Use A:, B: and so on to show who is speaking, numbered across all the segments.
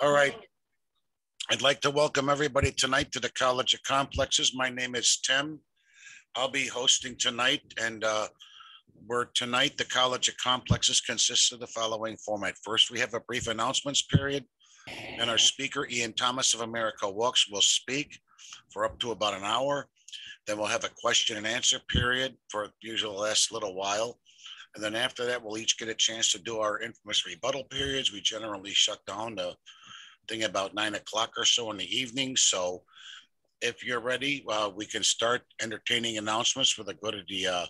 A: All right. I'd like to welcome everybody tonight to the College of Complexes. My name is Tim. I'll be hosting tonight and uh, we're tonight, the College of Complexes consists of the following format. First, we have a brief announcements period and our speaker, Ian Thomas of America Walks, will speak for up to about an hour. Then we'll have a question and answer period for usually the last little while. And then after that, we'll each get a chance to do our infamous rebuttal periods. We generally shut down the thing about nine o'clock or so in the evening. So if you're ready, uh, we can start entertaining announcements for the good of the uh,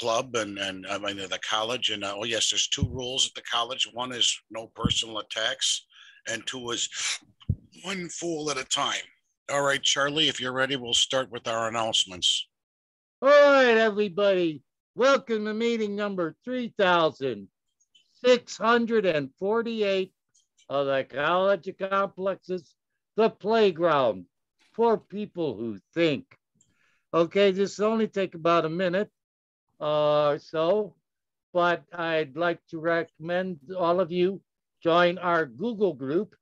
A: club and, and I mean, the college. And uh, oh, yes, there's two rules at the college. One is no personal attacks, and two is one fool at a time. All right, Charlie, if you're ready, we'll start with our announcements.
B: All right, everybody. Welcome to meeting number 3,648 of the College Complexes, the playground for people who think. Okay, this will only take about a minute or uh, so, but I'd like to recommend all of you join our Google group,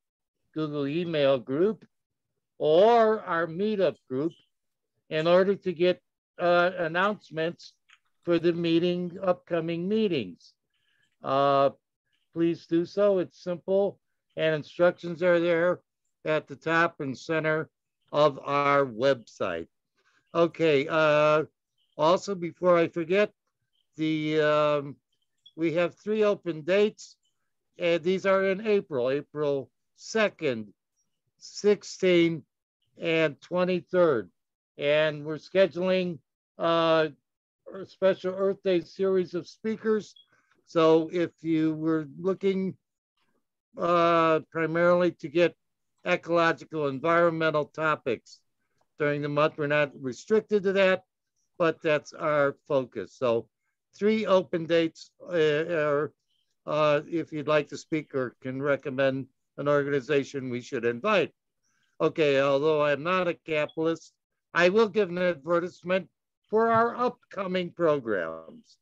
B: Google email group, or our meetup group in order to get uh, announcements for the meeting, upcoming meetings. Uh, please do so. It's simple and instructions are there at the top and center of our website. Okay, uh, also before I forget, the um, we have three open dates and these are in April, April 2nd, 16th, and 23rd. And we're scheduling uh, a special Earth Day series of speakers. So if you were looking uh, primarily to get ecological environmental topics during the month. We're not restricted to that, but that's our focus. So three open dates uh, uh, if you'd like to speak or can recommend an organization we should invite. Okay, although I'm not a capitalist, I will give an advertisement for our upcoming programs.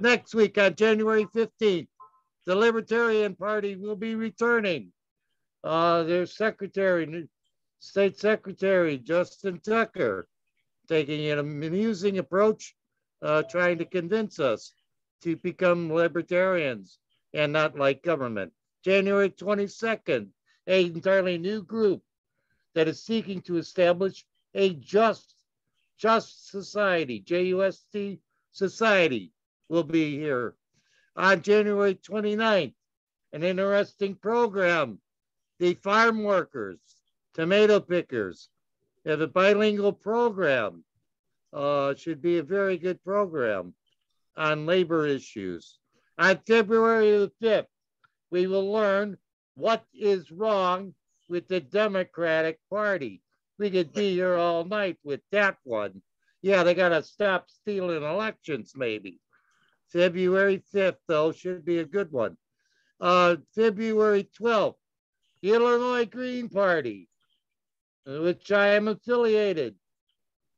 B: Next week on January 15th, the Libertarian Party will be returning. Uh, their secretary, State Secretary Justin Tucker, taking an amusing approach, uh, trying to convince us to become libertarians and not like government. January 22nd, a entirely new group that is seeking to establish a just, just society, J-U-S-T society will be here on January 29th. An interesting program. The farm workers, tomato pickers, have a bilingual program. Uh, should be a very good program on labor issues. On February the 5th, we will learn what is wrong with the Democratic Party. We could be here all night with that one. Yeah, they got to stop stealing elections, maybe. February 5th, though, should be a good one. Uh, February 12th, the Illinois Green Party, which I am affiliated,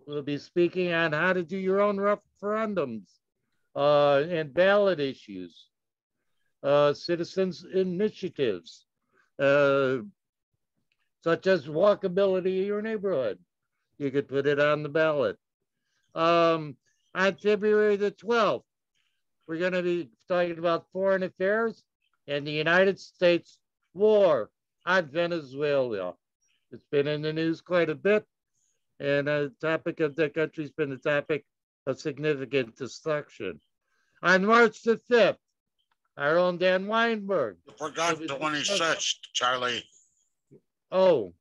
B: will be speaking on how to do your own referendums uh, and ballot issues, uh, citizens initiatives, uh, such as walkability of your neighborhood. You could put it on the ballot. Um, on February the 12th, we're going to be talking about foreign affairs and the United States war on Venezuela. It's been in the news quite a bit, and the topic of the country's been a topic of significant destruction. On March the 5th, our own Dan Weinberg.
A: Forgot the 26th, Charlie.
B: Oh,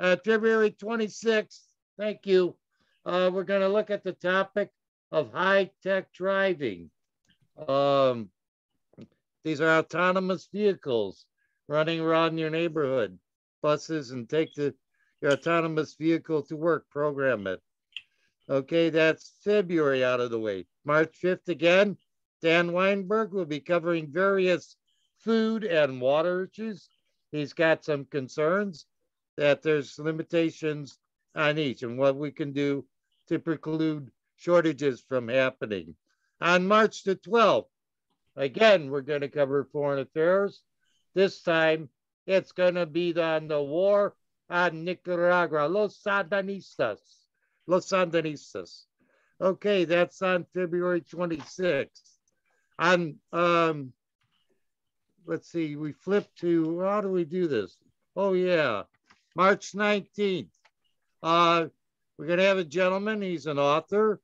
B: uh, February 26th, thank you. Uh, we're going to look at the topic of high tech driving. Um, these are autonomous vehicles running around your neighborhood, buses, and take the, your autonomous vehicle to work, program it. Okay, that's February out of the way. March 5th again, Dan Weinberg will be covering various food and water issues. He's got some concerns that there's limitations on each and what we can do to preclude shortages from happening. On March the 12th, again, we're going to cover foreign affairs. This time, It's going to be on the war on Nicaragua, Los Sandinistas. Los Sandinistas. Okay, that's on February 26th. On, um, let's see, we flip to, how do we do this? Oh, yeah, March 19th. Uh, we're going to have a gentleman, he's an author.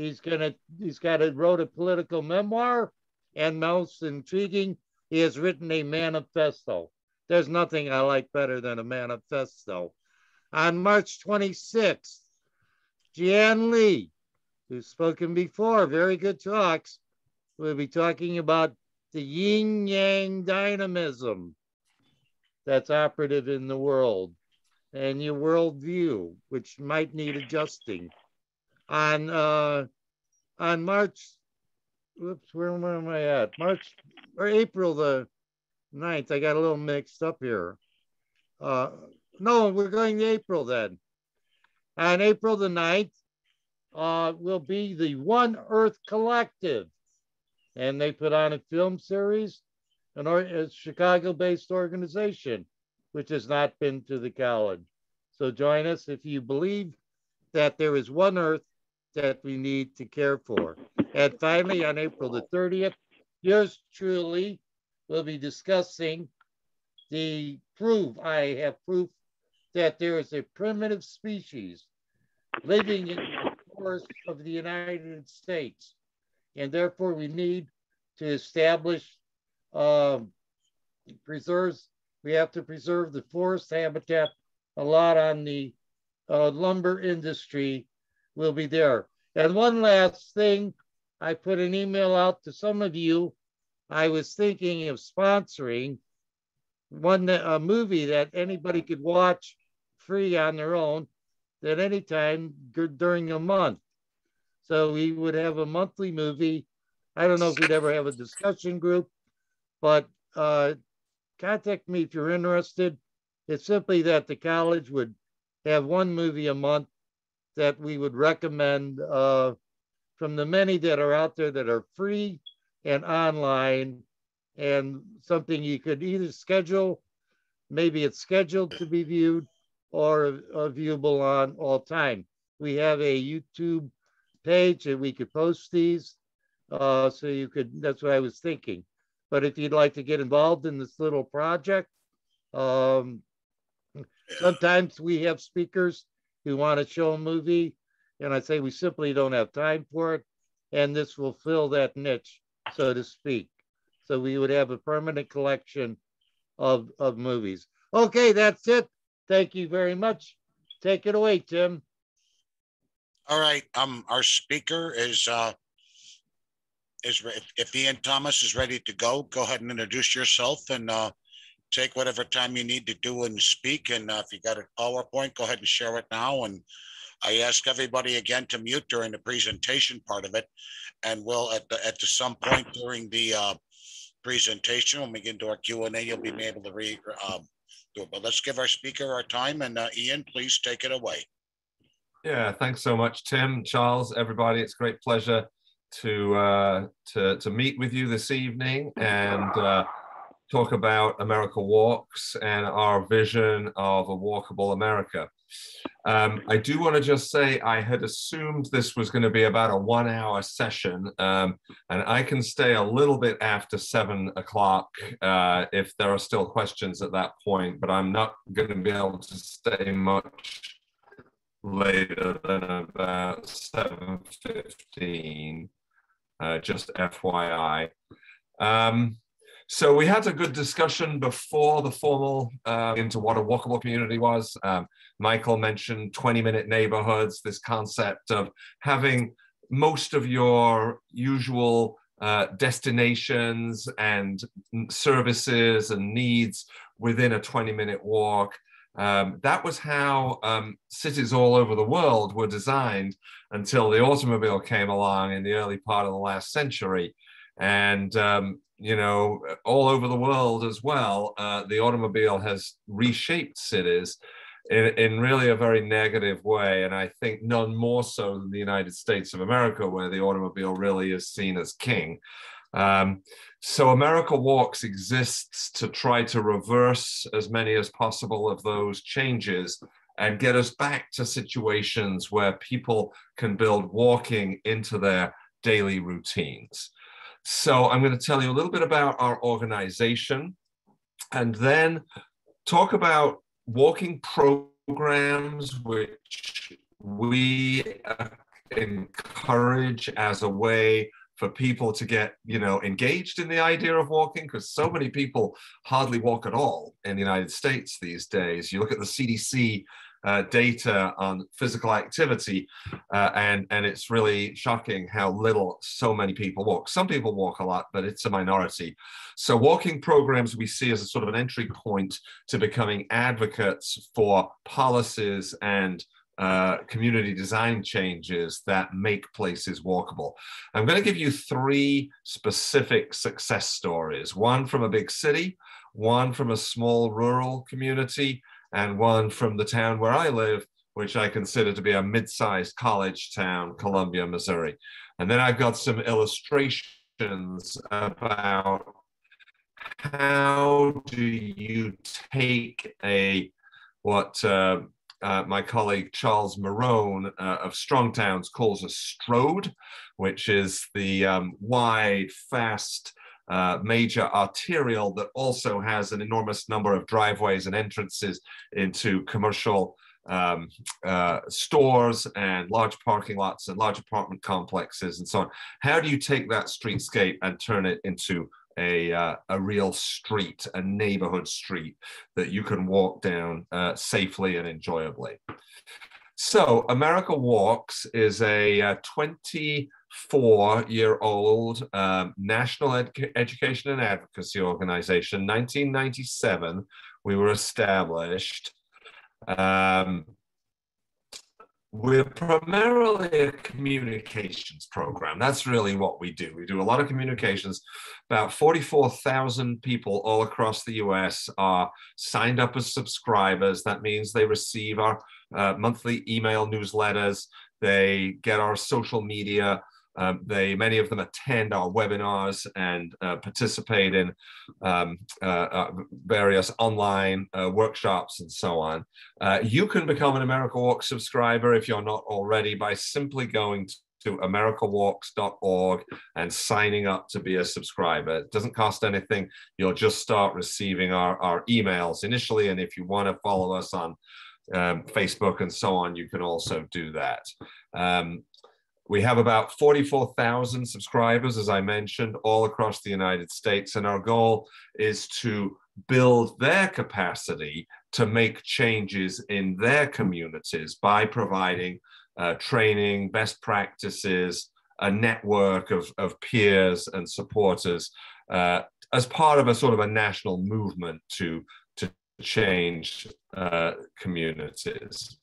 B: He's to, he's got a, wrote a political memoir and most intriguing, he has written a manifesto. There's nothing I like better than a manifesto. On March 26th, Jian Lee, who's spoken before, very good talks, will be talking about the yin yang dynamism that's operative in the world and your worldview, which might need adjusting. On uh, on March, whoops, where, where am I at? March or April the 9th. I got a little mixed up here. Uh, no, we're going to April then. On April the 9th uh, will be the One Earth Collective. And they put on a film series, an or, a Chicago-based organization, which has not been to the college. So join us if you believe that there is one Earth that we need to care for. And finally, on April the 30th, yours truly will be discussing the proof. I have proof that there is a primitive species living in the forests of the United States. And therefore we need to establish um, preserves, we have to preserve the forest habitat. A lot on the uh, lumber industry will be there. And one last thing, I put an email out to some of you. I was thinking of sponsoring one a movie that anybody could watch free on their own at any time during a month. So we would have a monthly movie. I don't know if we'd ever have a discussion group, but uh, contact me if you're interested. It's simply that the college would have one movie a month that we would recommend uh, from the many that are out there that are free and online and something you could either schedule, maybe it's scheduled to be viewed or uh, viewable on all time. We have a YouTube page and we could post these. Uh, so you could, that's what I was thinking. But if you'd like to get involved in this little project, um, sometimes we have speakers who want to show a movie and I say we simply don't have time for it. And this will fill that niche, so to speak. So we would have a permanent collection of, of movies. Okay, that's it. Thank you very much. Take it away, Tim.
A: All right. Um, our speaker is uh is if Ian Thomas is ready to go, go ahead and introduce yourself and uh take whatever time you need to do and speak. And uh, if you got a PowerPoint, go ahead and share it now. And I ask everybody again to mute during the presentation part of it. And we'll at the, at the some point during the uh, presentation, when we get into our Q and A, you'll be able to read, um, do it. But let's give our speaker our time and uh, Ian, please take it away.
C: Yeah, thanks so much, Tim, Charles, everybody. It's great pleasure to uh, to to meet with you this evening and uh, talk about America Walks and our vision of a walkable America. Um, I do want to just say I had assumed this was going to be about a one hour session, um, and I can stay a little bit after seven o'clock uh, if there are still questions at that point, but I'm not going to be able to stay much later than about 7.15, uh, just FYI. Um, so we had a good discussion before the formal uh, into what a walkable community was. Um, Michael mentioned 20 minute neighborhoods, this concept of having most of your usual uh, destinations and services and needs within a 20 minute walk. Um, that was how um, cities all over the world were designed until the automobile came along in the early part of the last century. And um, you know, all over the world as well, uh, the automobile has reshaped cities in, in really a very negative way. And I think none more so than the United States of America, where the automobile really is seen as king. Um, so America Walks exists to try to reverse as many as possible of those changes and get us back to situations where people can build walking into their daily routines. So I'm going to tell you a little bit about our organization and then talk about walking programs which we encourage as a way for people to get you know engaged in the idea of walking because so many people hardly walk at all in the united states these days. You look at the cdc uh, data on physical activity, uh, and and it's really shocking how little so many people walk. Some people walk a lot, but it's a minority. So walking programs we see as a sort of an entry point to becoming advocates for policies and uh, community design changes that make places walkable. I'm going to give you three specific success stories, one from a big city, one from a small rural community, and one from the town where I live, which I consider to be a mid-sized college town, Columbia, Missouri. And then I've got some illustrations about how do you take a what uh, uh, my colleague Charles Marohn uh, of Strong Towns calls a strode, which is the um, wide, fast, uh, major arterial that also has an enormous number of driveways and entrances into commercial um, uh, stores and large parking lots and large apartment complexes and so on. How do you take that streetscape and turn it into a, uh, a real street, a neighborhood street that you can walk down uh, safely and enjoyably? So America Walks is a uh, 20 four year old um, National Ed- Education and Advocacy Organization. 1997, we were established. Um, we're primarily a communications program. That's really what we do. We do a lot of communications. About 44,000 people all across the US are signed up as subscribers. That means they receive our uh, monthly email newsletters, they get our social media um, they many of them attend our webinars and uh, participate in um, uh, uh, various online uh, workshops and so on. Uh, you can become an America Walk subscriber if you're not already by simply going to americawalks.org and signing up to be a subscriber. It doesn't cost anything. You'll just start receiving our, our emails initially. And if you want to follow us on um, Facebook and so on, you can also do that. Um, we have about 44,000 subscribers, as I mentioned, all across the United States. And our goal is to build their capacity to make changes in their communities by providing uh, training, best practices, a network of, of peers and supporters uh, as part of a sort of a national movement to, to change uh, communities.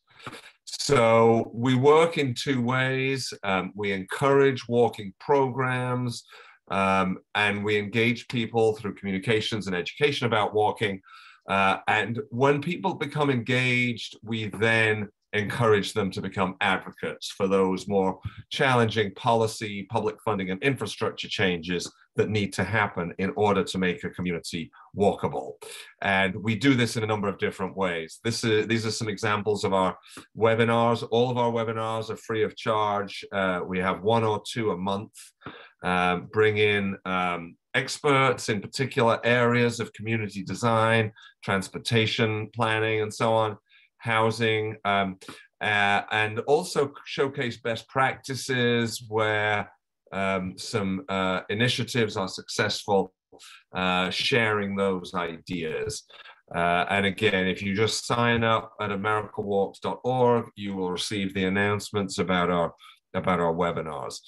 C: So we work in two ways. Um, we encourage walking programs um, and we engage people through communications and education about walking. Uh, and when people become engaged, we then encourage them to become advocates for those more challenging policy, public funding, and infrastructure changes that need to happen in order to make a community walkable. And we do this in a number of different ways. This is, these are some examples of our webinars. All of our webinars are free of charge. Uh, we have one or two a month. Um, bring in um, experts in particular areas of community design, transportation planning, and so on, housing, um, uh, and also showcase best practices where um, some uh, initiatives are successful, uh, sharing those ideas. Uh, and again, if you just sign up at americawalks.org, you will receive the announcements about our about our webinars.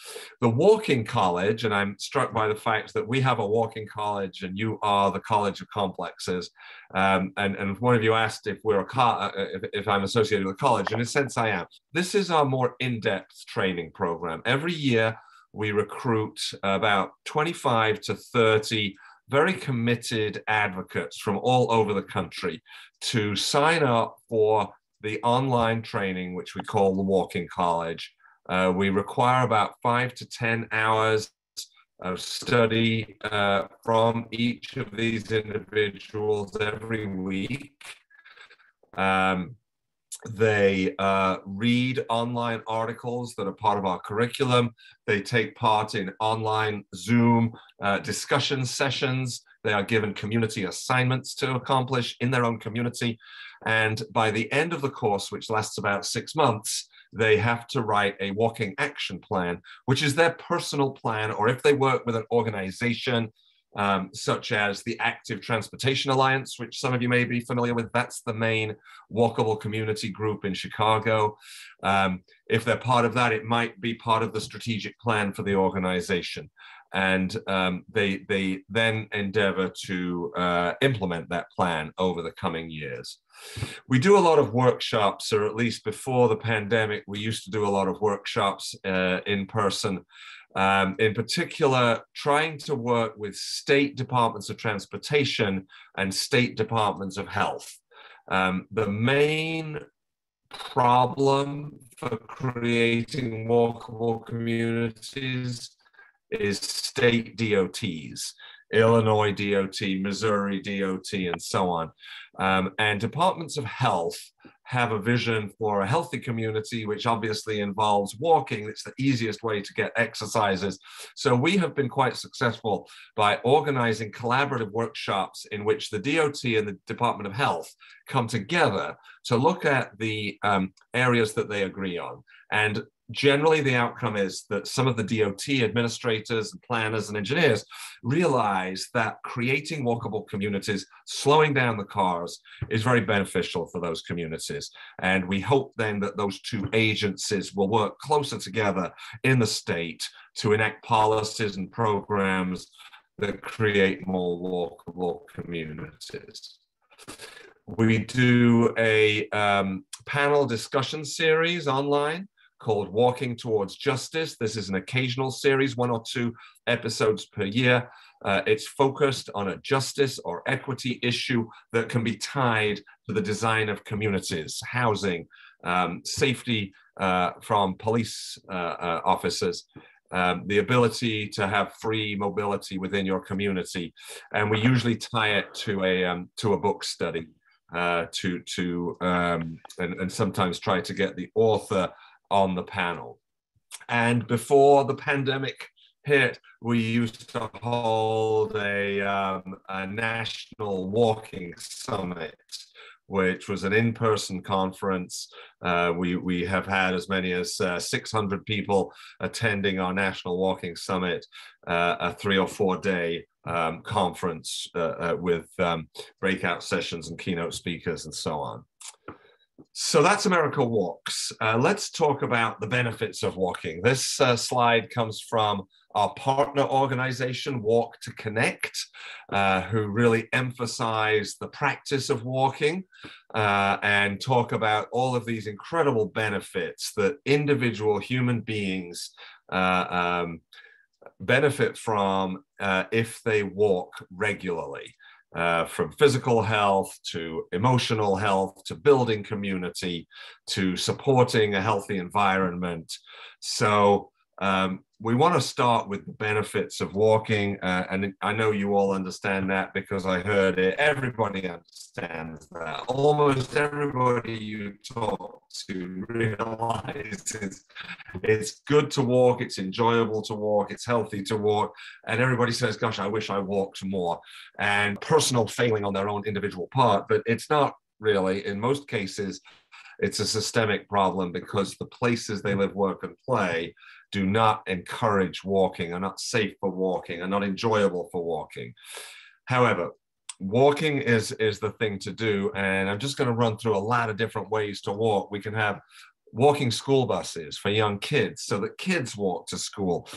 C: The Walking College, and I'm struck by the fact that we have a walking college and you are the College of Complexes. Um, and, and one of you asked if we're a uh, if, if I'm associated with a college. In a sense, I am. This is our more in-depth training program. Every year, we recruit about 25 to 30 very committed advocates from all over the country to sign up for the online training, which we call the Walking College. Uh, we require about five to 10 hours of study uh, from each of these individuals every week. Um, they uh, read online articles that are part of our curriculum. They take part in online Zoom uh, discussion sessions. They are given community assignments to accomplish in their own community. And by the end of the course, which lasts about six months, they have to write a walking action plan, which is their personal plan, or if they work with an organization, um, such as the Active Transportation Alliance, which some of you may be familiar with. That's the main walkable community group in Chicago. Um, if they're part of that, it might be part of the strategic plan for the organization. And um, they, they then endeavor to uh, implement that plan over the coming years. We do a lot of workshops, or at least before the pandemic, we used to do a lot of workshops uh, in person um, in particular, trying to work with state departments of transportation and state departments of health. Um, the main problem for creating walkable communities is state DOTs, Illinois DOT, Missouri DOT, and so on. Um, and departments of health have a vision for a healthy community, which obviously involves walking. It's the easiest way to get exercises. So we have been quite successful by organizing collaborative workshops in which the DOT and the Department of Health come together to look at the um, areas that they agree on. And generally the outcome is that some of the DOT administrators and planners and engineers realize that creating walkable communities, slowing down the cars is very beneficial for those communities. And we hope then that those two agencies will work closer together in the state to enact policies and programs that create more walkable communities. We do a um, panel discussion series online called Walking Towards Justice. This is an occasional series, one or two episodes per year. Uh, it's focused on a justice or equity issue that can be tied to the design of communities, housing, um, safety uh, from police uh, uh officers. Um, the ability to have free mobility within your community, and we usually tie it to a um, to a book study, uh, to to um, and, and sometimes try to get the author on the panel. And before the pandemic hit, we used to hold a, um, a national walking summit, which was an in-person conference. Uh, we, we have had as many as uh, 600 people attending our national walking summit, uh, a three or four day um, conference uh, uh, with um, breakout sessions and keynote speakers and so on. So that's America Walks. Uh, let's talk about the benefits of walking. This uh, slide comes from our partner organization, Walk to Connect, uh, who really emphasize the practice of walking uh, and talk about all of these incredible benefits that individual human beings uh, um, benefit from uh, if they walk regularly uh, from physical health to emotional health to building community to supporting a healthy environment. So um, we want to start with the benefits of walking, uh, and I know you all understand that because I heard it. Everybody understands that. Almost everybody you talk to realizes it's good to walk, it's enjoyable to walk, it's healthy to walk, and everybody says, "Gosh, I wish I walked more." And personal failing on their own individual part, but it's not really. In most cases, it's a systemic problem because the places they live, work, and play do not encourage walking, are not safe for walking, are not enjoyable for walking. However, walking is is the thing to do and i'm just going to run through a lot of different ways to walk. We can have walking school buses for young kids so that kids walk to school.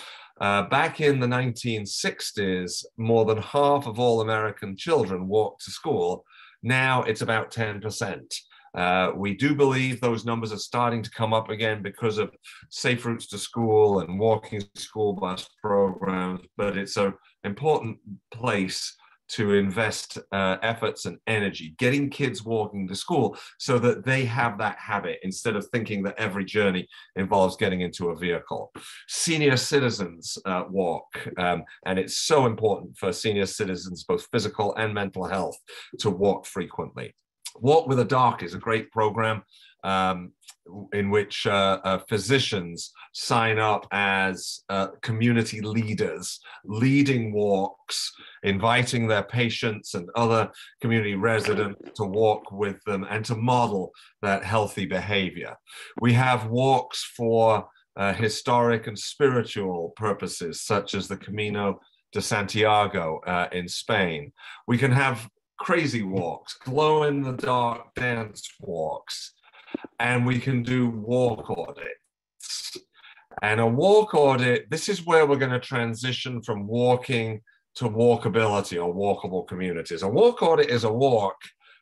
C: Uh, back in the 1960s more than half of all american children walked to school. Now it's about 10% uh, we do believe those numbers are starting to come up again because of safe routes to school and walking school bus programs, but it's an important place to invest uh, efforts and energy getting kids walking to school so that they have that habit instead of thinking that every journey involves getting into a vehicle. Senior citizens uh, walk, um, and it's so important for senior citizens, both physical and mental health, to walk frequently. Walk with a Doc is a great program um, in which uh, uh, physicians sign up as uh, community leaders, leading walks, inviting their patients and other community residents to walk with them and to model that healthy behavior. We have walks for uh, historic and spiritual purposes, such as the Camino de Santiago uh, in Spain. We can have crazy walks, glow in the dark dance walks, and we can do walk audits. And a walk audit, this is where we're going to transition from walking to walkability or walkable communities. A walk audit is a walk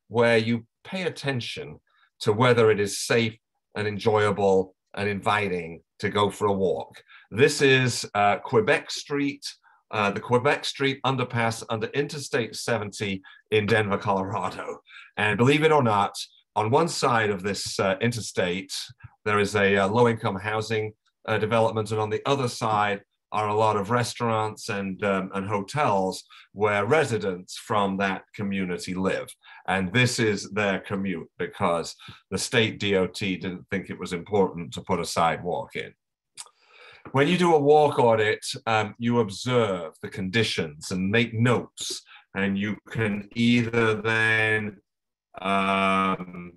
C: where you pay attention to whether it is safe and enjoyable and inviting to go for a walk. This is uh, Quebec Street, uh, the Quebec Street underpass under Interstate 70 in Denver, Colorado. And believe it or not, on one side of this uh, interstate, there is a uh, low income housing uh, development, and on the other side are a lot of restaurants and, um, and hotels where residents from that community live. And this is their commute because the state DOT didn't think it was important to put a sidewalk in. When you do a walk audit, um, you observe the conditions and make notes, and you can either then um,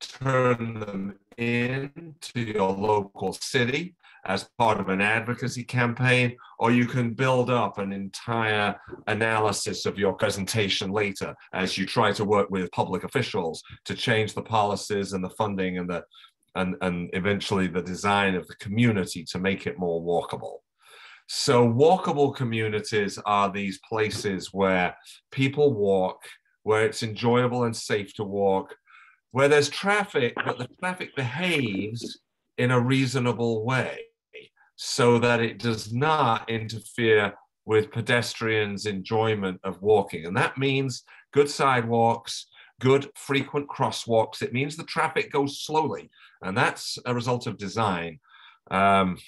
C: turn them in to your local city as part of an advocacy campaign, or you can build up an entire analysis of your presentation later as you try to work with public officials to change the policies and the funding and the and, and eventually the design of the community to make it more walkable. So walkable communities are these places where people walk where it's enjoyable and safe to walk, where there's traffic, but the traffic behaves in a reasonable way so that it does not interfere with pedestrians' enjoyment of walking. And that means good sidewalks, good frequent crosswalks. It means the traffic goes slowly, and that's a result of design. Um,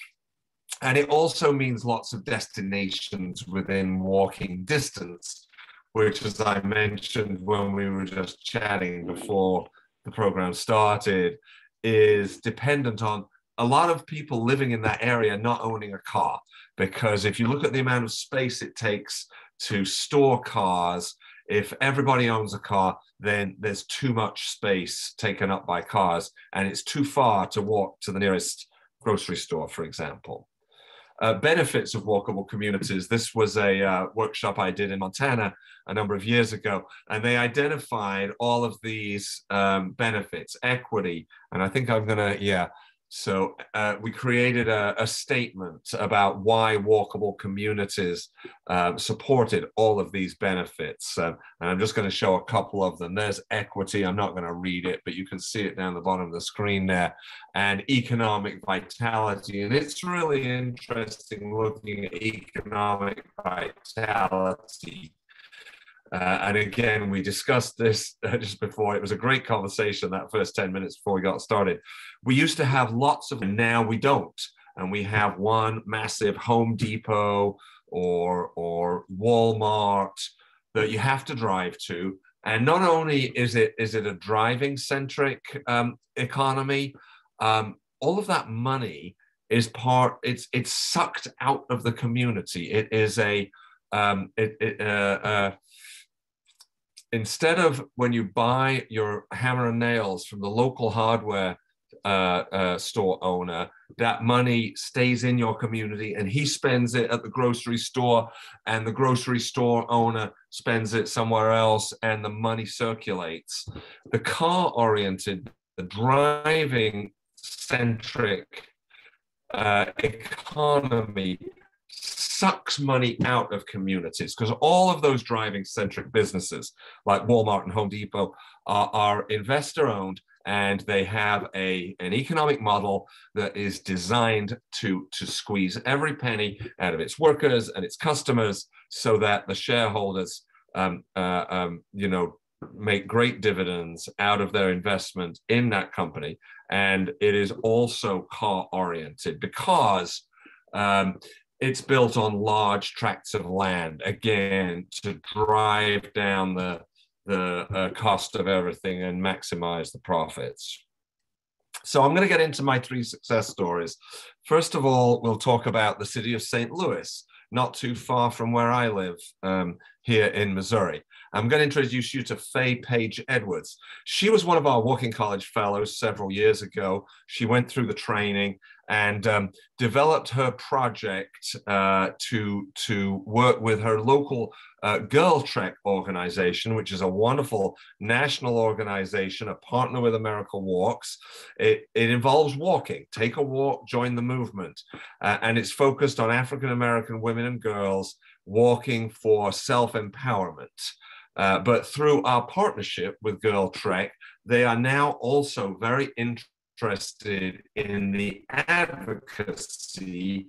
C: and it also means lots of destinations within walking distance which, as I mentioned when we were just chatting before the program started, is dependent on a lot of people living in that area not owning a car. Because if you look at the amount of space it takes to store cars, if everybody owns a car, then there's too much space taken up by cars, and it's too far to walk to the nearest grocery store, for example uh, benefits of walkable communities. This was a uh, workshop I did in Montana a number of years ago, and they identified all of these um, benefits, equity, and I think I'm gonna, yeah, so uh, we created a, a, statement about why walkable communities um, supported all of these benefits. Um, and I'm just going to show a couple of them. There's equity. I'm not going to read it, but you can see it down the bottom of the screen there. And economic vitality. And it's really interesting looking at economic vitality uh, and again, we discussed this uh, just before. It was a great conversation that first 10 minutes before we got started. We used to have lots of, and now we don't. And we have one massive Home Depot or, or Walmart that you have to drive to. And not only is it is it a driving centric um, economy, um, all of that money is part. It's it's sucked out of the community. It is a um, it, it, uh, uh, instead of when you buy your hammer and nails from the local hardware uh, uh, store owner, that money stays in your community and he spends it at the grocery store and the grocery store owner spends it somewhere else and the money circulates. The car oriented, the driving centric uh, economy sucks money out of communities because all of those driving centric businesses like Walmart and Home Depot are, are investor owned and they have a, an economic model that is designed to, to squeeze every penny out of its workers and its customers so that the shareholders um, uh, um, you know, make great dividends out of their investment in that company. And it is also car oriented because um, it's built on large tracts of land, again, to drive down the, the uh, cost of everything and maximize the profits. So I'm going to get into my three success stories. First of all, we'll talk about the city of St. Louis, not too far from where I live um, here in Missouri. I'm going to introduce you to Faye Page Edwards. She was one of our Walking College Fellows several years ago. She went through the training and um, developed her project uh, to, to work with her local uh, Girl Trek organization, which is a wonderful national organization, a partner with America Walks. It, it involves walking, take a walk, join the movement. Uh, and it's focused on African American women and girls walking for self empowerment. Uh, but through our partnership with Girl Trek, they are now also very interested in the advocacy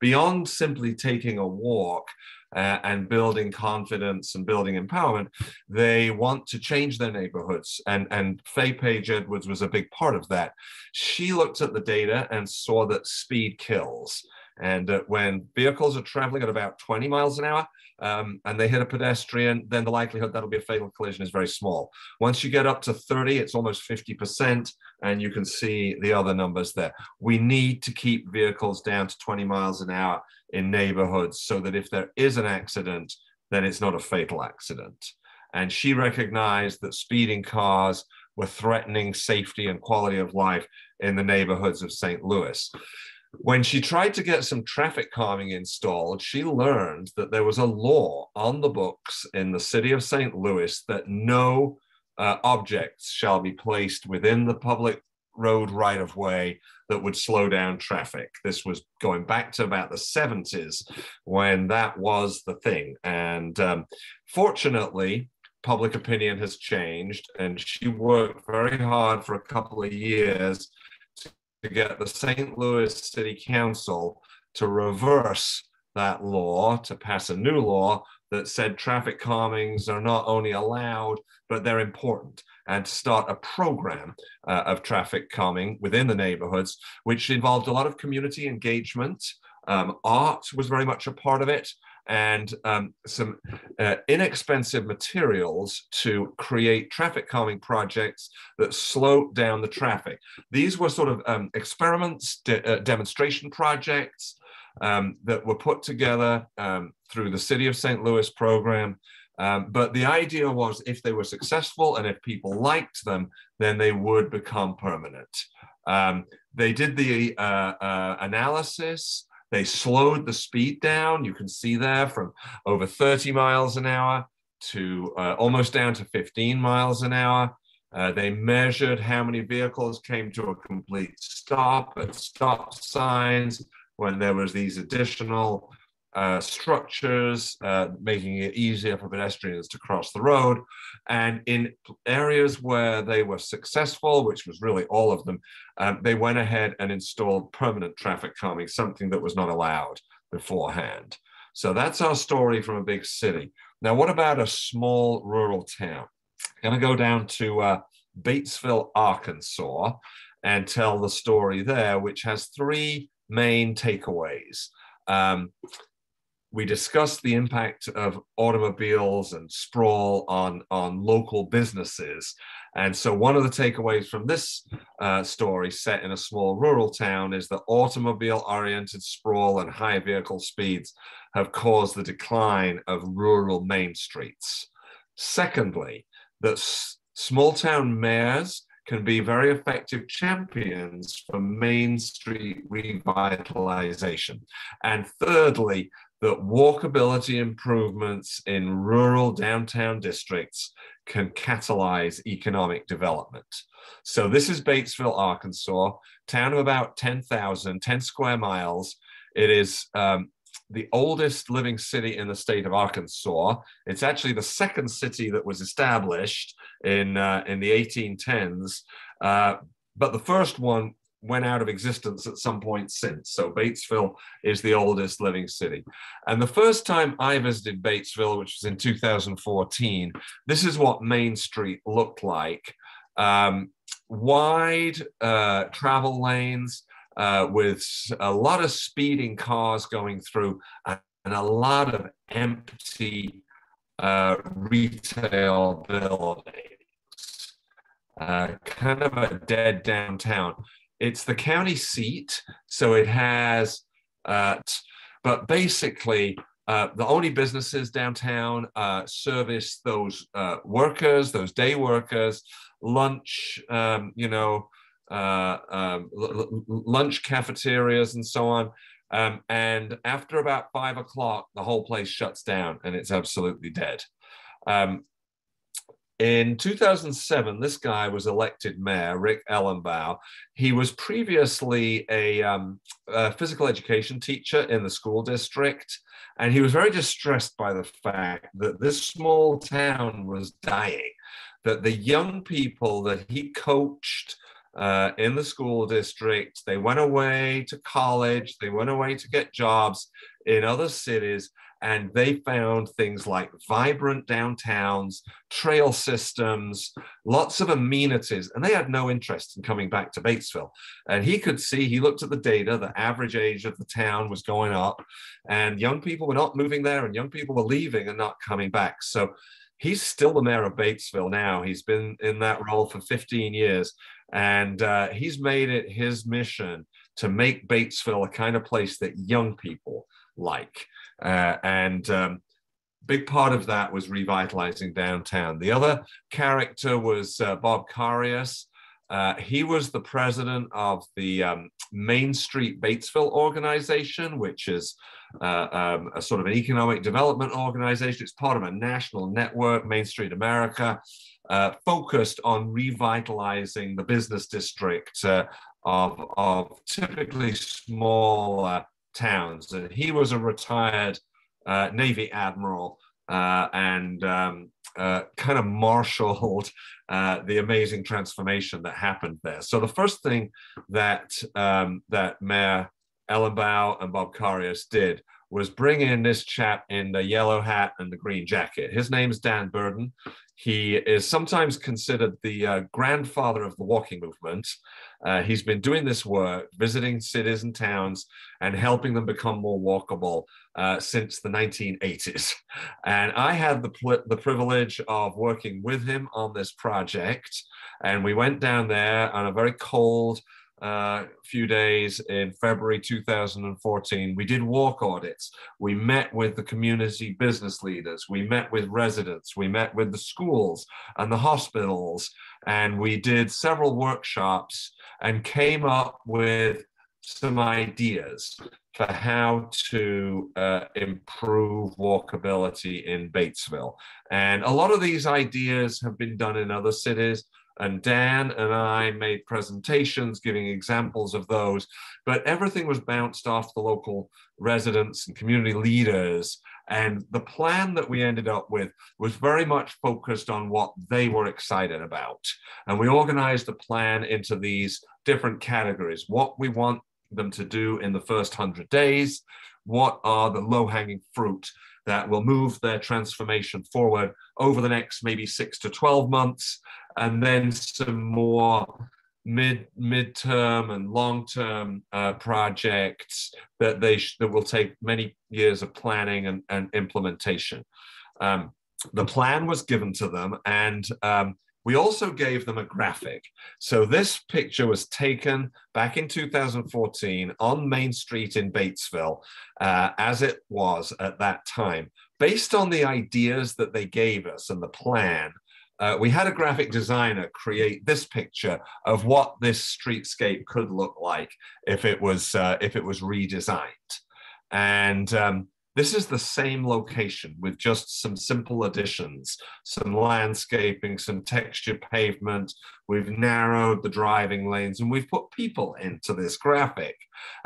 C: beyond simply taking a walk uh, and building confidence and building empowerment. They want to change their neighborhoods. And, and Faye Page Edwards was a big part of that. She looked at the data and saw that speed kills. And uh, when vehicles are traveling at about 20 miles an hour, um, and they hit a pedestrian, then the likelihood that'll be a fatal collision is very small. Once you get up to 30, it's almost 50%, and you can see the other numbers there. We need to keep vehicles down to 20 miles an hour in neighborhoods so that if there is an accident, then it's not a fatal accident. And she recognized that speeding cars were threatening safety and quality of life in the neighborhoods of St. Louis. When she tried to get some traffic calming installed, she learned that there was a law on the books in the city of St. Louis that no uh, objects shall be placed within the public road right of way that would slow down traffic. This was going back to about the 70s when that was the thing. And um, fortunately, public opinion has changed, and she worked very hard for a couple of years to get the St. Louis City Council to reverse that law, to pass a new law that said traffic calmings are not only allowed, but they're important, and to start a program uh, of traffic calming within the neighborhoods, which involved a lot of community engagement. Um, art was very much a part of it and um, some uh, inexpensive materials to create traffic calming projects that slow down the traffic. These were sort of um, experiments, de uh, demonstration projects um, that were put together um, through the City of St. Louis program. Um, but the idea was if they were successful and if people liked them, then they would become permanent. Um, they did the uh, uh, analysis they slowed the speed down. You can see there from over 30 miles an hour to uh, almost down to 15 miles an hour. Uh, they measured how many vehicles came to a complete stop at stop signs when there was these additional uh, structures, uh, making it easier for pedestrians to cross the road. And in areas where they were successful, which was really all of them, um, they went ahead and installed permanent traffic calming, something that was not allowed beforehand. So that's our story from a big city. Now, what about a small rural town? I'm going to go down to uh, Batesville, Arkansas, and tell the story there, which has three main takeaways. Um, we discussed the impact of automobiles and sprawl on, on local businesses. And so, one of the takeaways from this uh, story, set in a small rural town, is that automobile oriented sprawl and high vehicle speeds have caused the decline of rural main streets. Secondly, that s- small town mayors can be very effective champions for Main Street revitalization. And thirdly, that walkability improvements in rural downtown districts can catalyze economic development. So this is Batesville, Arkansas, town of about 10,000, 10 square miles. It is um, the oldest living city in the state of Arkansas. It's actually the second city that was established in, uh, in the 1810s. Uh, but the first one went out of existence at some point since. So Batesville is the oldest living city. And the first time I visited Batesville, which was in 2014, this is what Main Street looked like. Um, wide uh, travel lanes uh, with a lot of speeding cars going through and a lot of empty uh, retail buildings. Uh, kind of a dead downtown. It's the county seat, so it has, uh, but basically, uh, the only businesses downtown uh, service those uh, workers, those day workers, lunch, um, you know, uh, um, lunch cafeterias and so on. Um, and after about five o'clock, the whole place shuts down and it's absolutely dead. Um, in 2007, this guy was elected mayor, Rick Elumbaugh. He was previously a, um, a, physical education teacher in the school district, and he was very distressed by the fact that this small town was dying, that the young people that he coached uh, in the school district, they went away to college, they went away to get jobs in other cities, and they found things like vibrant downtowns, trail systems, lots of amenities, and they had no interest in coming back to Batesville. And he could see, he looked at the data, the average age of the town was going up, and young people were not moving there, and young people were leaving and not coming back. So he's still the mayor of Batesville now. He's been in that role for 15 years, and uh, he's made it his mission to make Batesville a kind of place that young people like. Uh, and um, big part of that was revitalizing downtown. The other character was uh, Bob Carius. Uh, he was the president of the um, Main Street Batesville organization, which is uh, um, a sort of an economic development organization. It's part of a national network, Main Street America, uh, focused on revitalizing the business district uh, of, of typically small towns. And he was a retired uh, Navy admiral uh, and um, uh, kind of marshaled uh, the amazing transformation that happened there. So the first thing that um, that Mayor Elumbaugh and Bob Carius did was bringing this chap in the yellow hat and the green jacket. His name is Dan Burden. He is sometimes considered the uh, grandfather of the walking movement. Uh, he's been doing this work, visiting cities and towns and helping them become more walkable uh, since the 1980s. And I had the, the privilege of working with him on this project. And we went down there on a very cold, uh, few days in February 2014. We did walk audits. We met with the community business leaders. We met with residents. We met with the schools and the hospitals. And we did several workshops and came up with some ideas for how to uh, improve walkability in Batesville. And a lot of these ideas have been done in other cities and Dan and I made presentations giving examples of those, but everything was bounced off the local residents and community leaders. And the plan that we ended up with was very much focused on what they were excited about. And we organized the plan into these different categories what we want them to do in the first 100 days, what are the low hanging fruit that will move their transformation forward over the next maybe six to 12 months, and then some more mid midterm and long term uh, projects that they sh- that will take many years of planning and, and implementation. Um, the plan was given to them, and um, we also gave them a graphic. So this picture was taken back in 2014 on Main Street in Batesville, uh, as it was at that time. Based on the ideas that they gave us and the plan, uh, we had a graphic designer create this picture of what this streetscape could look like if it was uh, if it was redesigned. And um, this is the same location with just some simple additions, some landscaping, some textured pavement. We've narrowed the driving lanes and we've put people into this graphic.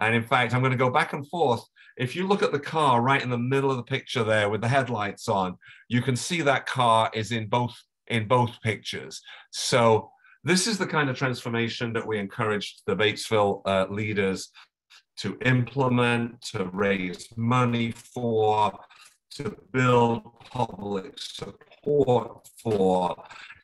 C: And in fact, I'm going to go back and forth. If you look at the car right in the middle of the picture there with the headlights on, you can see that car is in both in both pictures. So this is the kind of transformation that we encouraged the Batesville uh, leaders to implement, to raise money for, to build public support for.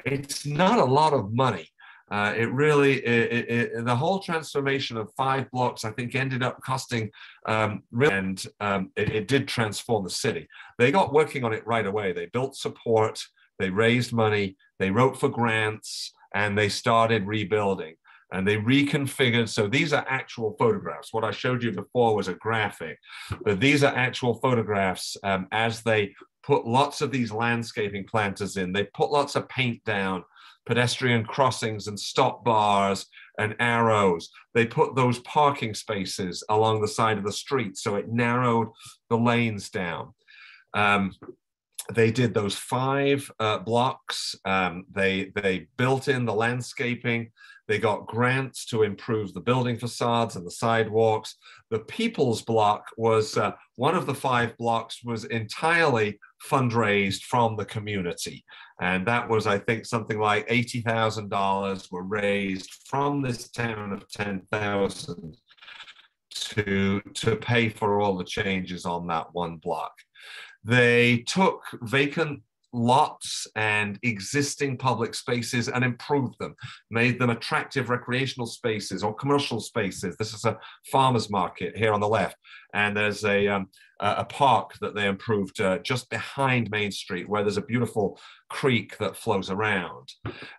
C: It's not a lot of money. Uh, it really, it, it, the whole transformation of five blocks, I think, ended up costing, um, and um, it, it, did transform the city. They got working on it right away. They built support, they raised money, they wrote for grants, and they started rebuilding and they reconfigured. So these are actual photographs. What I showed you before was a graphic, but these are actual photographs um, as they put lots of these landscaping planters in. They put lots of paint down, pedestrian crossings and stop bars and arrows. They put those parking spaces along the side of the street. So it narrowed the lanes down. Um, they did those five uh, blocks. Um, they they built in the landscaping. They got grants to improve the building facades and the sidewalks. The People's Block was uh, one of the five blocks was entirely fundraised from the community. And that was, I think, something like $80,000 were raised from this town of 10,000 to, to pay for all the changes on that one block. They took vacant lots and existing public spaces and improved them, made them attractive recreational spaces or commercial spaces. This is a farmer's market here on the left. And there's a, um, a park that they improved uh, just behind Main Street where there's a beautiful creek that flows around.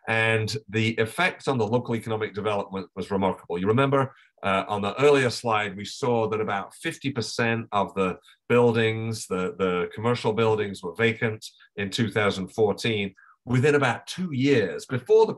C: And the effect on the local economic development was remarkable. You remember uh, on the earlier slide, we saw that about 50% of the buildings, the, the commercial buildings were vacant in 2014. Within about two years, before the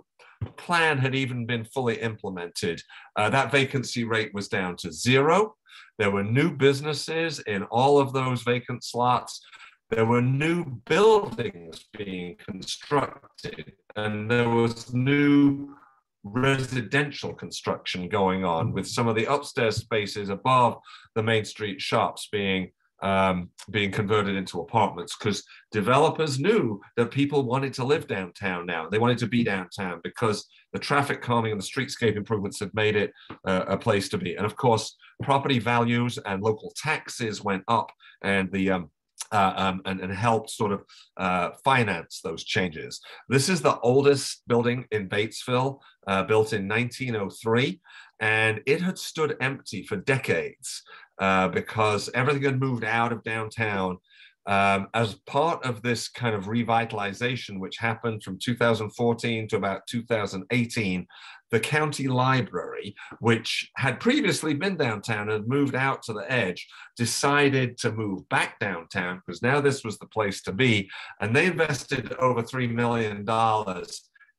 C: plan had even been fully implemented, uh, that vacancy rate was down to zero. There were new businesses in all of those vacant slots. There were new buildings being constructed, and there was new residential construction going on with some of the upstairs spaces above the main street shops being um, being converted into apartments because developers knew that people wanted to live downtown now. They wanted to be downtown because the traffic calming and the streetscape improvements had made it uh, a place to be. And of course, property values and local taxes went up, and the um, uh, um, and, and helped sort of uh, finance those changes. This is the oldest building in Batesville, uh, built in 1903, and it had stood empty for decades uh, because everything had moved out of downtown. Um, as part of this kind of revitalization, which happened from 2014 to about 2018, the county library, which had previously been downtown and moved out to the edge, decided to move back downtown because now this was the place to be. And they invested over $3 million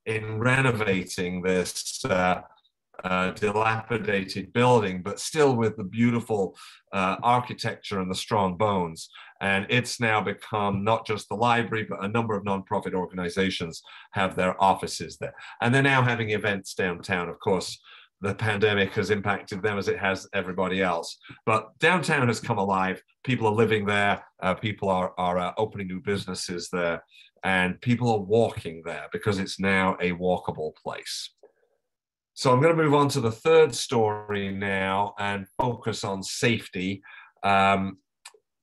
C: in renovating this uh, uh, dilapidated building, but still with the beautiful uh, architecture and the strong bones. And it's now become not just the library, but a number of nonprofit organizations have their offices there. And they're now having events downtown. Of course, the pandemic has impacted them as it has everybody else. But downtown has come alive. People are living there. Uh, people are, are uh, opening new businesses there. And people are walking there because it's now a walkable place. So I'm going to move on to the third story now and focus on safety. Um,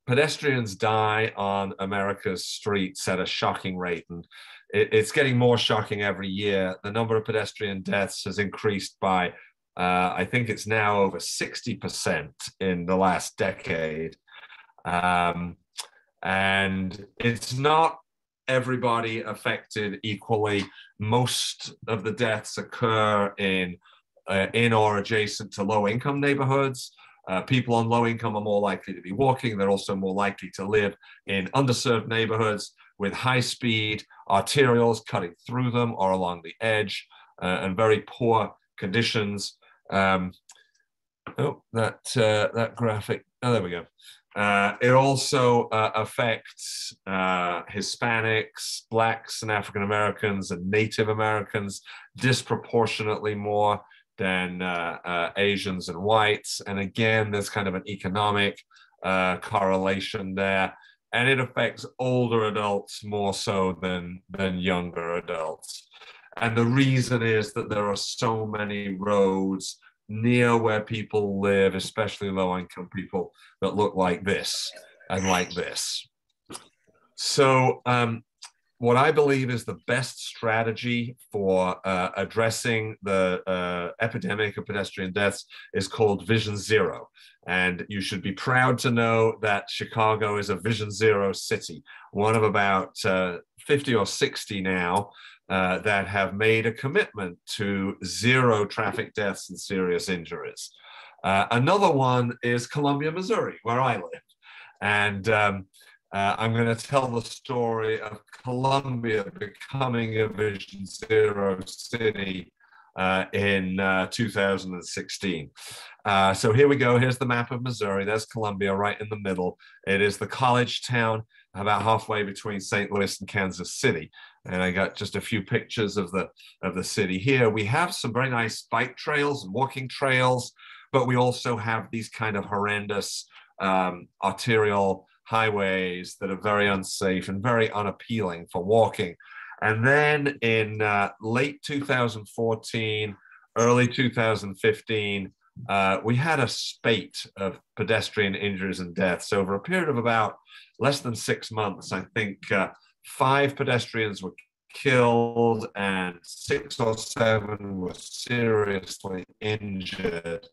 C: pedestrians die on America's streets at a shocking rate, and it, it's getting more shocking every year. The number of pedestrian deaths has increased by, uh, I think it's now over 60% in the last decade. Um, and it's not everybody affected equally. Most of the deaths occur in uh, in or adjacent to low income neighborhoods. Uh, people on low income are more likely to be walking. They're also more likely to live in underserved neighborhoods with high speed arterials cutting through them or along the edge uh, and very poor conditions. Um, oh, that, uh, that graphic. Oh, there we go. Uh, it also uh, affects uh, Hispanics, Blacks, and African Americans and Native Americans disproportionately more than uh, uh, Asians and whites. And again, there's kind of an economic uh, correlation there. And it affects older adults more so than, than younger adults. And the reason is that there are so many roads near where people live, especially low income people, that look like this and like this. So, um, what I believe is the best strategy for uh, addressing the uh, epidemic of pedestrian deaths is called Vision Zero. And you should be proud to know that Chicago is a Vision Zero city, one of about uh, 50 or 60 now uh, that have made a commitment to zero traffic deaths and serious injuries. Uh, another one is Columbia, Missouri, where I live. And um, uh, I'm going to tell the story of Columbia becoming a Vision Zero city uh, in uh, 2016. Uh, so here we go. Here's the map of Missouri. There's Columbia right in the middle. It is the college town about halfway between St. Louis and Kansas City and I got just a few pictures of the of the city here. We have some very nice bike trails and walking trails, but we also have these kind of horrendous um, arterial highways that are very unsafe and very unappealing for walking. And then in uh, late 2014, early 2015, uh, we had a spate of pedestrian injuries and deaths over a period of about less than six months. I think uh, five pedestrians were killed and six or seven were seriously injured.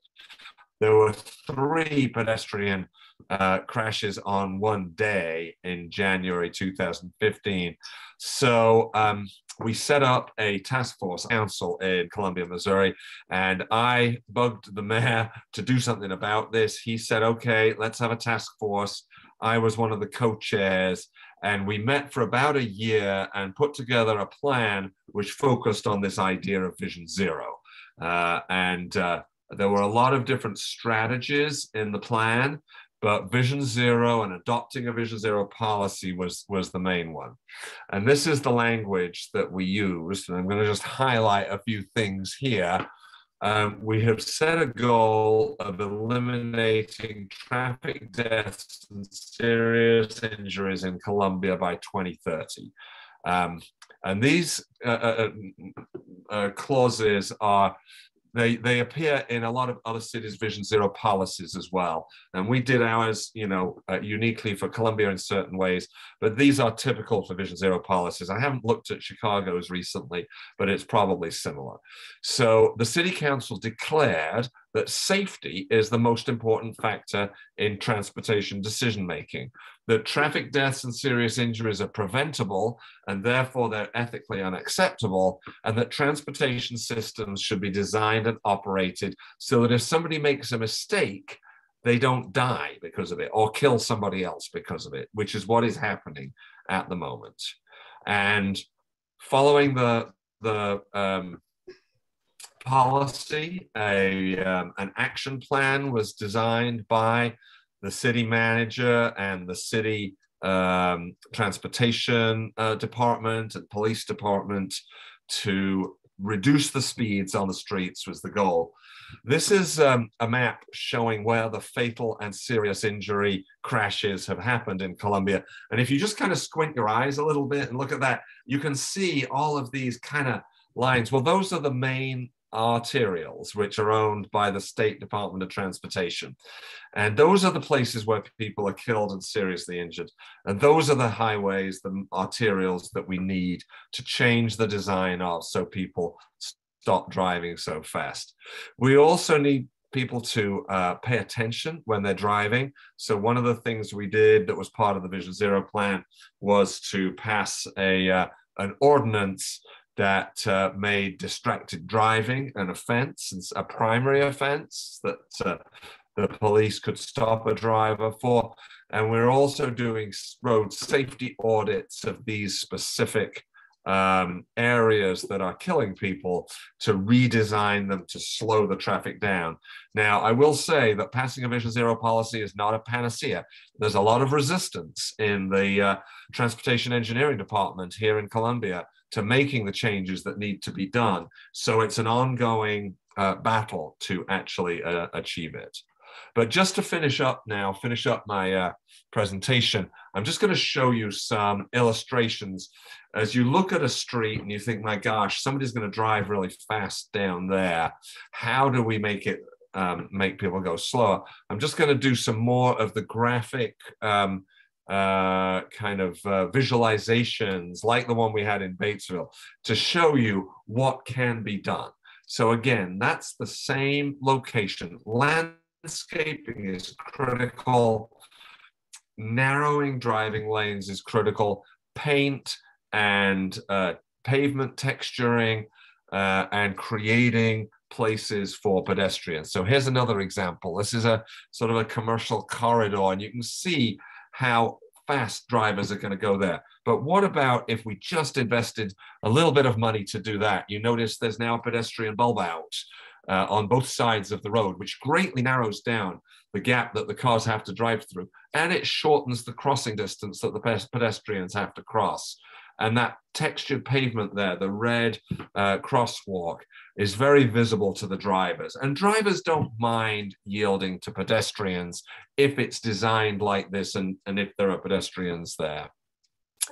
C: There were three pedestrian uh, crashes on one day in January 2015. So um, we set up a task force council in Columbia, Missouri, and I bugged the mayor to do something about this. He said, okay, let's have a task force. I was one of the co chairs, and we met for about a year and put together a plan which focused on this idea of Vision Zero. Uh, and uh, there were a lot of different strategies in the plan, but Vision Zero and adopting a Vision Zero policy was, was the main one. And this is the language that we used. And I'm going to just highlight a few things here um, we have set a goal of eliminating traffic deaths and serious injuries in Columbia by 2030. Um, and these uh, uh, uh, uh clauses are they they appear in a lot of other cities' Vision Zero policies as well. And we did ours, you know, uh, uniquely for Columbia in certain ways, but these are typical for Vision Zero policies. I haven't looked at Chicago's recently, but it's probably similar. So the city council declared that safety is the most important factor in transportation decision making, that traffic deaths and serious injuries are preventable and therefore they're ethically unacceptable, and that transportation systems should be designed and operated so that if somebody makes a mistake, they don't die because of it or kill somebody else because of it, which is what is happening at the moment. And following the the um, policy, a, um, an action plan was designed by the city manager and the city um, transportation uh, department and police department to reduce the speeds on the streets was the goal. This is um, a map showing where the fatal and serious injury crashes have happened in Columbia. And if you just kind of squint your eyes a little bit and look at that, you can see all of these kind of lines. Well, those are the main arterials, which are owned by the State Department of Transportation. And those are the places where people are killed and seriously injured. And those are the highways, the arterials that we need to change the design of so people stop driving so fast. We also need people to uh, pay attention when they're driving. So one of the things we did that was part of the Vision Zero plan was to pass a uh, an ordinance that uh, made distracted driving an offence, a primary offence that uh, the police could stop a driver for. And we're also doing road safety audits of these specific um, areas that are killing people to redesign them to slow the traffic down. Now, I will say that passing a Vision Zero policy is not a panacea. There's a lot of resistance in the uh, transportation engineering department here in Columbia to making the changes that need to be done. So it's an ongoing uh, battle to actually uh, achieve it. But just to finish up now, finish up my uh, presentation, I'm just going to show you some illustrations. As you look at a street and you think, my gosh, somebody's going to drive really fast down there. How do we make it um, make people go slower? I'm just going to do some more of the graphic um, uh, kind of uh, visualizations like the one we had in Batesville to show you what can be done. So again, that's the same location. Landscaping is critical. Narrowing driving lanes is critical. Paint and uh, pavement texturing uh, and creating places for pedestrians. So here's another example. This is a sort of a commercial corridor and you can see how fast drivers are going to go there. But what about if we just invested a little bit of money to do that? You notice there's now a pedestrian bulb out uh, on both sides of the road, which greatly narrows down the gap that the cars have to drive through. And it shortens the crossing distance that the pedestrians have to cross. And that textured pavement there, the red uh, crosswalk, is very visible to the drivers. And drivers don't mind yielding to pedestrians if it's designed like this and, and if there are pedestrians there.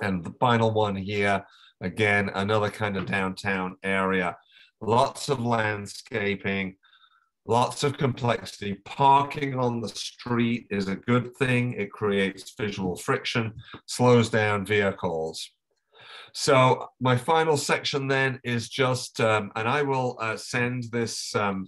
C: And the final one here, again, another kind of downtown area. Lots of landscaping, lots of complexity. Parking on the street is a good thing. It creates visual friction, slows down vehicles. So my final section then is just, um, and I will uh, send this um,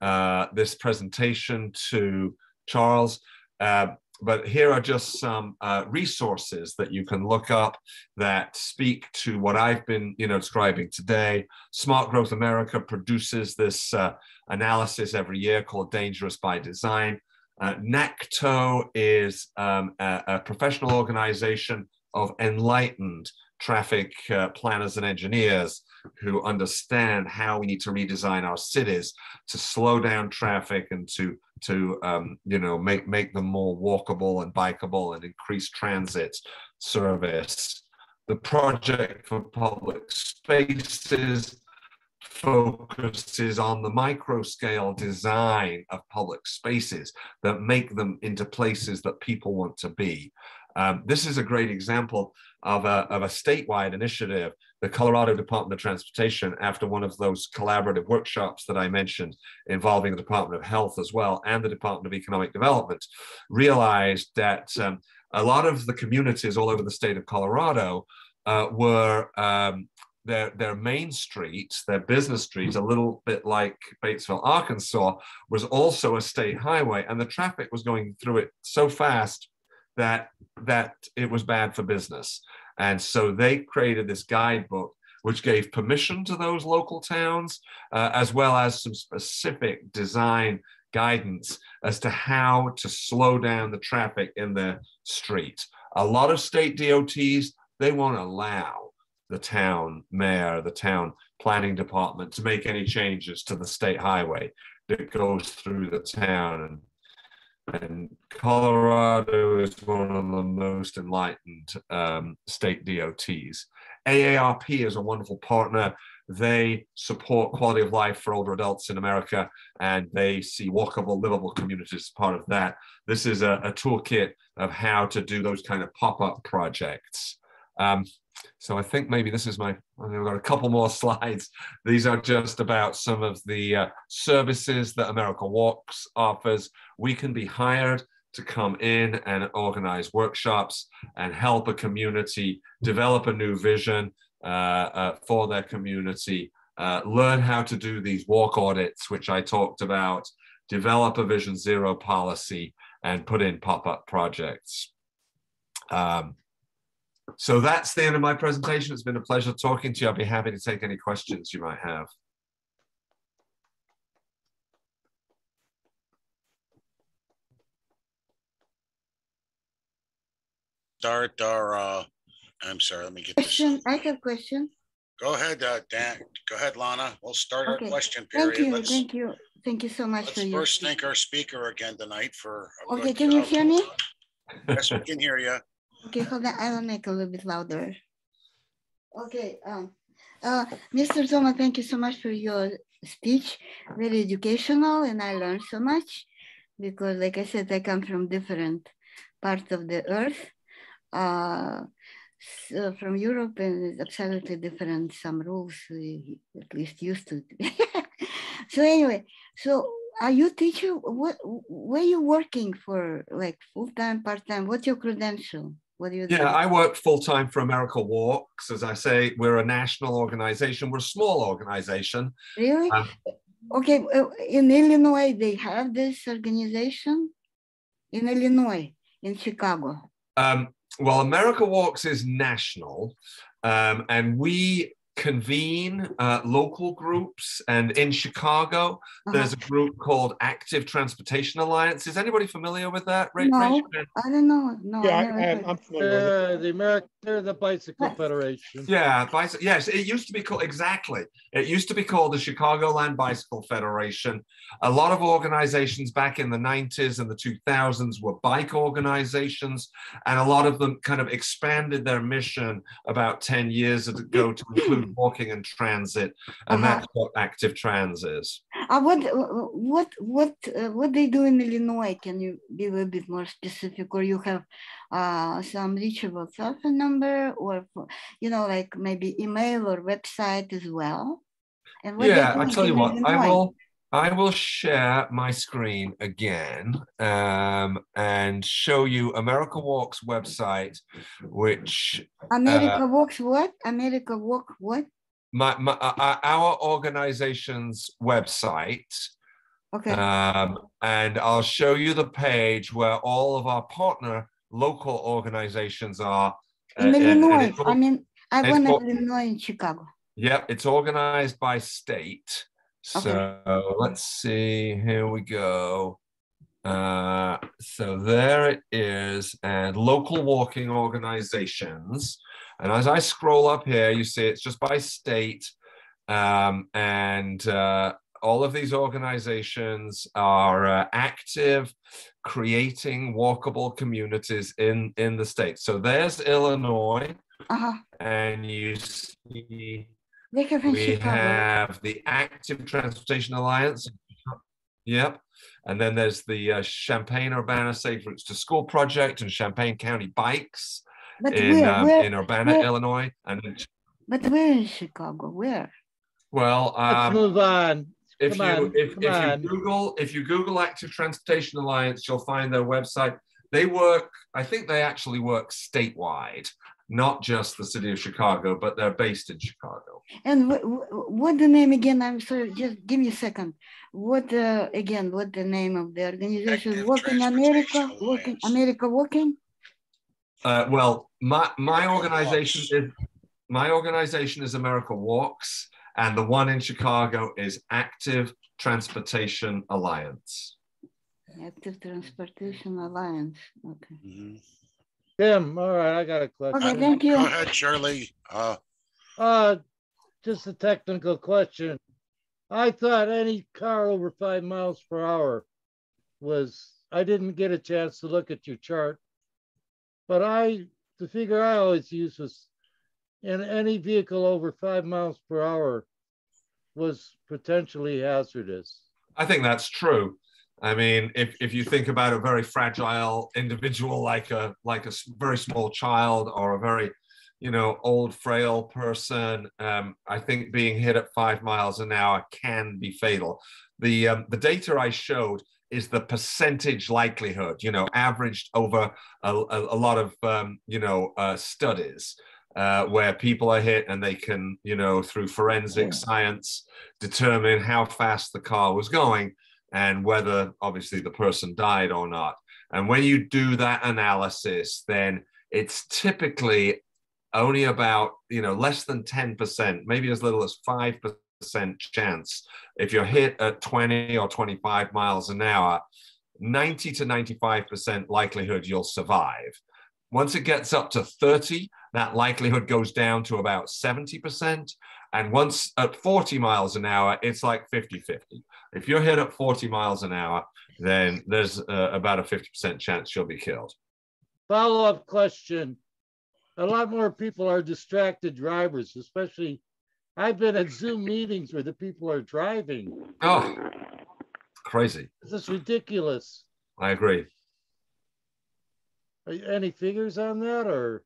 C: uh, this presentation to Charles. Uh, but here are just some uh, resources that you can look up that speak to what I've been, you know, describing today. Smart Growth America produces this uh, analysis every year called Dangerous by Design. Uh, NACTO is um, a, a professional organization of enlightened traffic uh, planners and engineers who understand how we need to redesign our cities to slow down traffic and to to um, you know make make them more walkable and bikeable and increase transit service. The project for public spaces focuses on the micro scale design of public spaces that make them into places that people want to be. Um, this is a great example of a, of a statewide initiative. The Colorado Department of Transportation, after one of those collaborative workshops that I mentioned involving the Department of Health as well and the Department of Economic Development, realized that um, a lot of the communities all over the state of Colorado uh, were um, their their main streets, their business streets, a little bit like Batesville, Arkansas, was also a state highway, and the traffic was going through it so fast that that it was bad for business. And so they created this guidebook which gave permission to those local towns, uh, as well as some specific design guidance as to how to slow down the traffic in the street. A lot of state DOTs, they won't allow the town mayor, the town planning department to make any changes to the state highway that goes through the town. And and Colorado is one of the most enlightened um, state DOTs. AARP is a wonderful partner. They support quality of life for older adults in America, and they see walkable, livable communities as part of that. This is a, a toolkit of how to do those kind of pop-up projects. Um, so I think maybe this is my, I've got a couple more slides. These are just about some of the uh, services that America Walks offers. We can be hired to come in and organize workshops and help a community develop a new vision uh, uh, for their community, uh, learn how to do these walk audits, which I talked about, develop a Vision Zero policy, and put in pop-up projects. Um, so that's the end of my presentation. It's been a pleasure talking to you. I'll be happy to take any questions you might have.
A: Start our, uh, I'm sorry, let me get
D: question.
A: this.
D: I have a question.
A: Go ahead, uh, Dan. Go ahead, Lana. We'll start our
D: Okay.
A: question
D: Thank you,
A: Let's,
D: thank you, thank you so much for
A: let's
D: your.
A: first thank our speaker again tonight for.
D: Okay,
A: good
D: can you
A: job.
D: hear me?
A: Yes, we can hear you.
D: Okay, hold on, I will make a little bit louder. Okay, um, uh, Mr. Zoma, thank you so much for your speech. Very educational and I learned so much. because, like I said, I come from different parts of the earth. Uh, so from Europe, and it's absolutely different. Some rules, we at least used to. so anyway, so are you teacher? What where you working for? Like full time, part time? What's your credential? What do you?
C: Yeah,
D: do?
C: I work full time for America Walks. As I say, we're a national organization. We're a small organization.
D: Really?
C: Um,
D: okay, uh, in Illinois, they have this organization. In Illinois, in Chicago.
C: Um, well, America Walks is national, um, and we convene uh, local groups. And in Chicago,
D: Uh-huh.
C: there's a group called Active Transportation Alliance. Is anybody familiar with that? Ra-
D: No.
C: raise.
D: I don't know. No,
E: Yeah,
D: I never
E: I,
D: heard.
E: I'm, I'm familiar with it.
B: Uh, the American, they're the Bicycle
D: What?
B: Federation.
C: Yeah, bicy- yes, it used to be called exactly. It used to be called the Chicagoland Bicycle Federation. A lot of organizations back in the 90s and the 2000s were bike organizations, and a lot of them kind of expanded their mission about 10 years ago to include walking and transit, and
D: Uh-huh.
C: that's what Active Trans is.
D: Uh, what what what uh, what they do in Illinois? Can you be a little bit more specific, or you have uh, some reachable telephone number, or you know, like maybe email or website as well? And what
C: yeah, I tell you what, I will. I will share my screen again um, and show you America Walks website, which
D: America Walks what? America Walk what?
C: my, my uh, uh, our organization's website
D: Okay.
C: um, and i'll show you the page where all of our partner local organizations are
D: in
C: and- and
D: Illinois. I mean, I
C: it's
D: went to
C: all-
D: Illinois in Chicago.
C: yeah it's organized by state so let's see here we go. Uh, so there it is and local walking organizations. And as i scroll up here you see it's just by state um, and uh, all of these organizations are uh, active creating walkable communities in in the state. So there's illinois.
D: Uh-huh.
C: and you see
D: They have in
C: we
D: Chicago.
C: have the active transportation alliance yep and then there's the uh, champaign urbana safe routes to school project and champaign county bikes
D: but
C: in
D: where?
C: um,
D: where?
C: in urbana
D: where-
C: illinois and
D: But where in Chicago? Where?
C: well
B: Let's
C: um,
B: move on.
C: if
B: Come
C: you
B: on,
C: if, if
B: on.
C: you google if you google active transportation alliance you'll find their website they work i think they actually work statewide not just the city of chicago but they're based in chicago
D: And what, what the name again? I'm sorry, just give me a second. What uh, again? What the name of the organization?
A: Active
D: Walking America,
A: Transportation
D: Walking America, Walking.
C: Uh, well, my my organization
A: Walks.
C: is my organization is America Walks, and the one in Chicago is Active Transportation Alliance.
D: Active Transportation Alliance. Okay.
A: Mhm.
B: Tim, all right, I got a question.
D: Okay, thank you.
A: Go ahead, Shirley. Uh,
B: Uh, just a technical question. I thought any car over five miles per hour was, I didn't get a chance to look at your chart. But I, the figure I always use was in any vehicle over five miles per hour was potentially hazardous.
C: I think that's true. I mean, if, if you think about a very fragile individual like a like a very small child or a very you know old frail person, um, I think being hit at five miles an hour can be fatal. The um, the data I showed is the percentage likelihood, you know, averaged over a, a, a lot of um, you know uh, studies. Uh, where people are hit and they can, you know, through forensic science, determine how fast the car was going and whether obviously the person died or not. And when you do that analysis, then it's typically only about, you know, less than 10%, maybe as little as 5% chance. If you're hit at 20 or 25 miles an hour, 90 to 95% likelihood you'll survive. Once it gets up to 30, that likelihood goes down to about 70%. And once at 40 miles an hour, it's like 50 50. If you're hit at 40 miles an hour, then there's uh, about a 50% chance you'll be killed.
B: Follow-up question. A lot more people are distracted drivers, especially I've been at Zoom meetings where the people are driving.
C: Oh, crazy.
B: This is ridiculous.
C: I agree.
B: Are you- Any figures on that or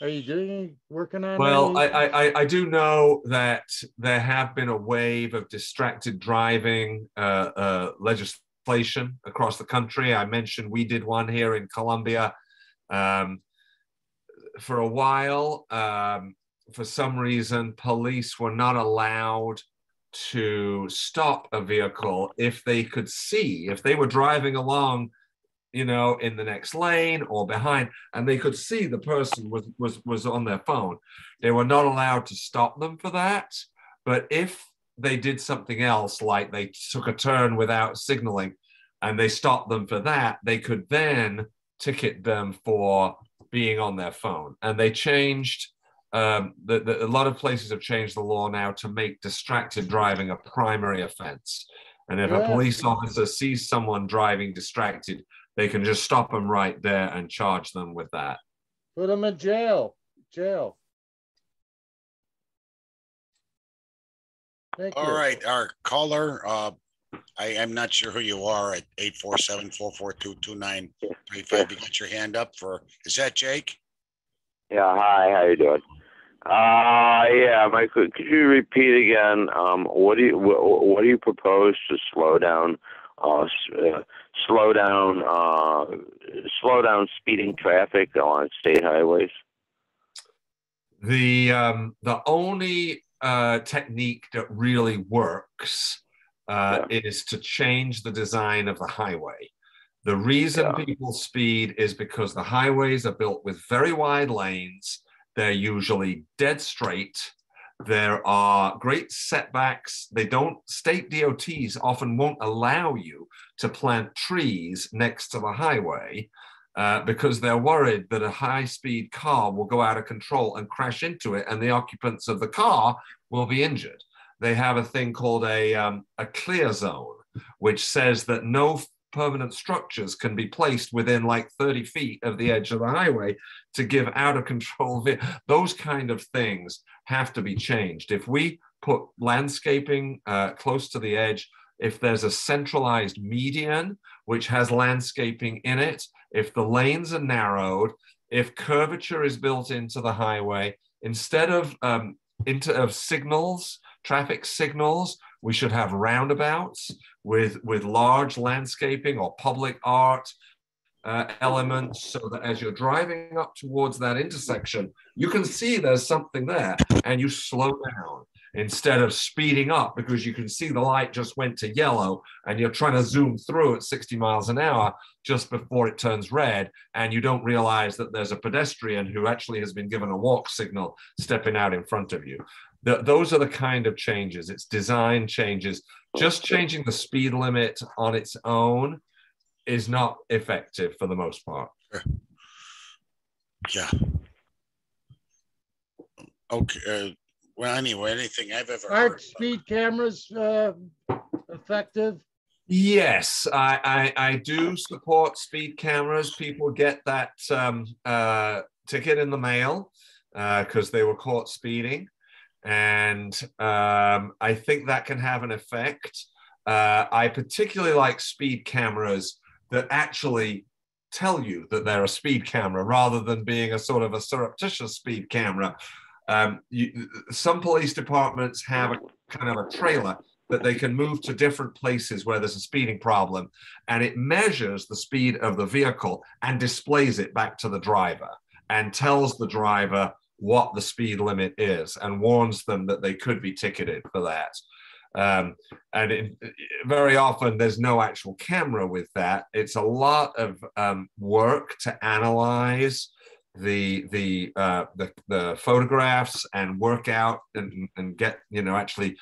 B: are you doing, working on?
C: Well, I. I, I- do know that there have been a wave of distracted driving uh, uh, legislation across the country. I mentioned we did one here in Columbia. Um, for a while, um, for some reason, police were not allowed to stop a vehicle if they could see, if they were driving along, you know, in the next lane or behind, and they could see the person was was was on their phone. They were not allowed to stop them for that. But if they did something else, like they took a turn without signaling, and they stopped them for that, they could then ticket them for being on their phone. And they changed. Um, the, the, a lot of places have changed the law now to make distracted driving a primary offense. And if a police officer sees someone driving distracted, they can just stop them right there and charge them with that.
B: Put them in jail, jail. Thank you.
A: All right, our caller, uh, I am not sure who you are at 847-442-2935. You got your hand up for, is that Jake?
E: Yeah, hi, how you doing? Uh, yeah, Mike, could could you repeat again, um, what do you, what, what do you propose to slow down, uh, uh, slow down, uh, slow down speeding traffic on state highways?
C: The um, the only uh, technique that really works uh, is to change the design of the highway. The reason
E: Yeah.
C: people speed is because the highways are built with very wide lanes. They're usually dead straight. There are great setbacks. They don't, state DOTs often won't allow you to plant trees next to the highway uh, because they're worried that a high speed car will go out of control and crash into it, and the occupants of the car will be injured. They have a thing called a, um, a clear zone, which says that no permanent structures can be placed within like 30 feet of the edge of the highway to give out of control. Those kind of things have to be changed. If we put landscaping uh, close to the edge, if there's a centralized median which has landscaping in it, if the lanes are narrowed, if curvature is built into the highway, instead of um, into of signals, traffic signals, we should have roundabouts with with large landscaping or public art uh, elements, so that as you're driving up towards that intersection, you can see there's something there, and you slow down instead of speeding up because you can see the light just went to yellow and you're trying to zoom through at 60 miles an hour just before it turns red and you don't realize that there's a pedestrian who actually has been given a walk signal stepping out in front of you. Th- those are the kind of changes. It's design changes. Just changing the speed limit on its own is not effective for the most part.
A: Yeah. Okay, uh, well, anyway, anything I've ever heard.
B: Aren't speed cameras uh, effective?
C: Yes, I, I, I do support speed cameras. People get that um, uh, ticket in the mail because they were caught speeding. And um, I think that can have an effect. Uh, I particularly like speed cameras that actually tell you that they're a speed camera rather than being a sort of a surreptitious speed camera. Um, you, some police departments have a kind of a trailer that they can move to different places where there's a speeding problem and it measures the speed of the vehicle and displays it back to the driver and tells the driver what the speed limit is and warns them that they could be ticketed for that. Um, and it, very often there's no actual camera with that. It's a lot of um, work to analyze the the, uh, the the photographs and work out and, and get you know actually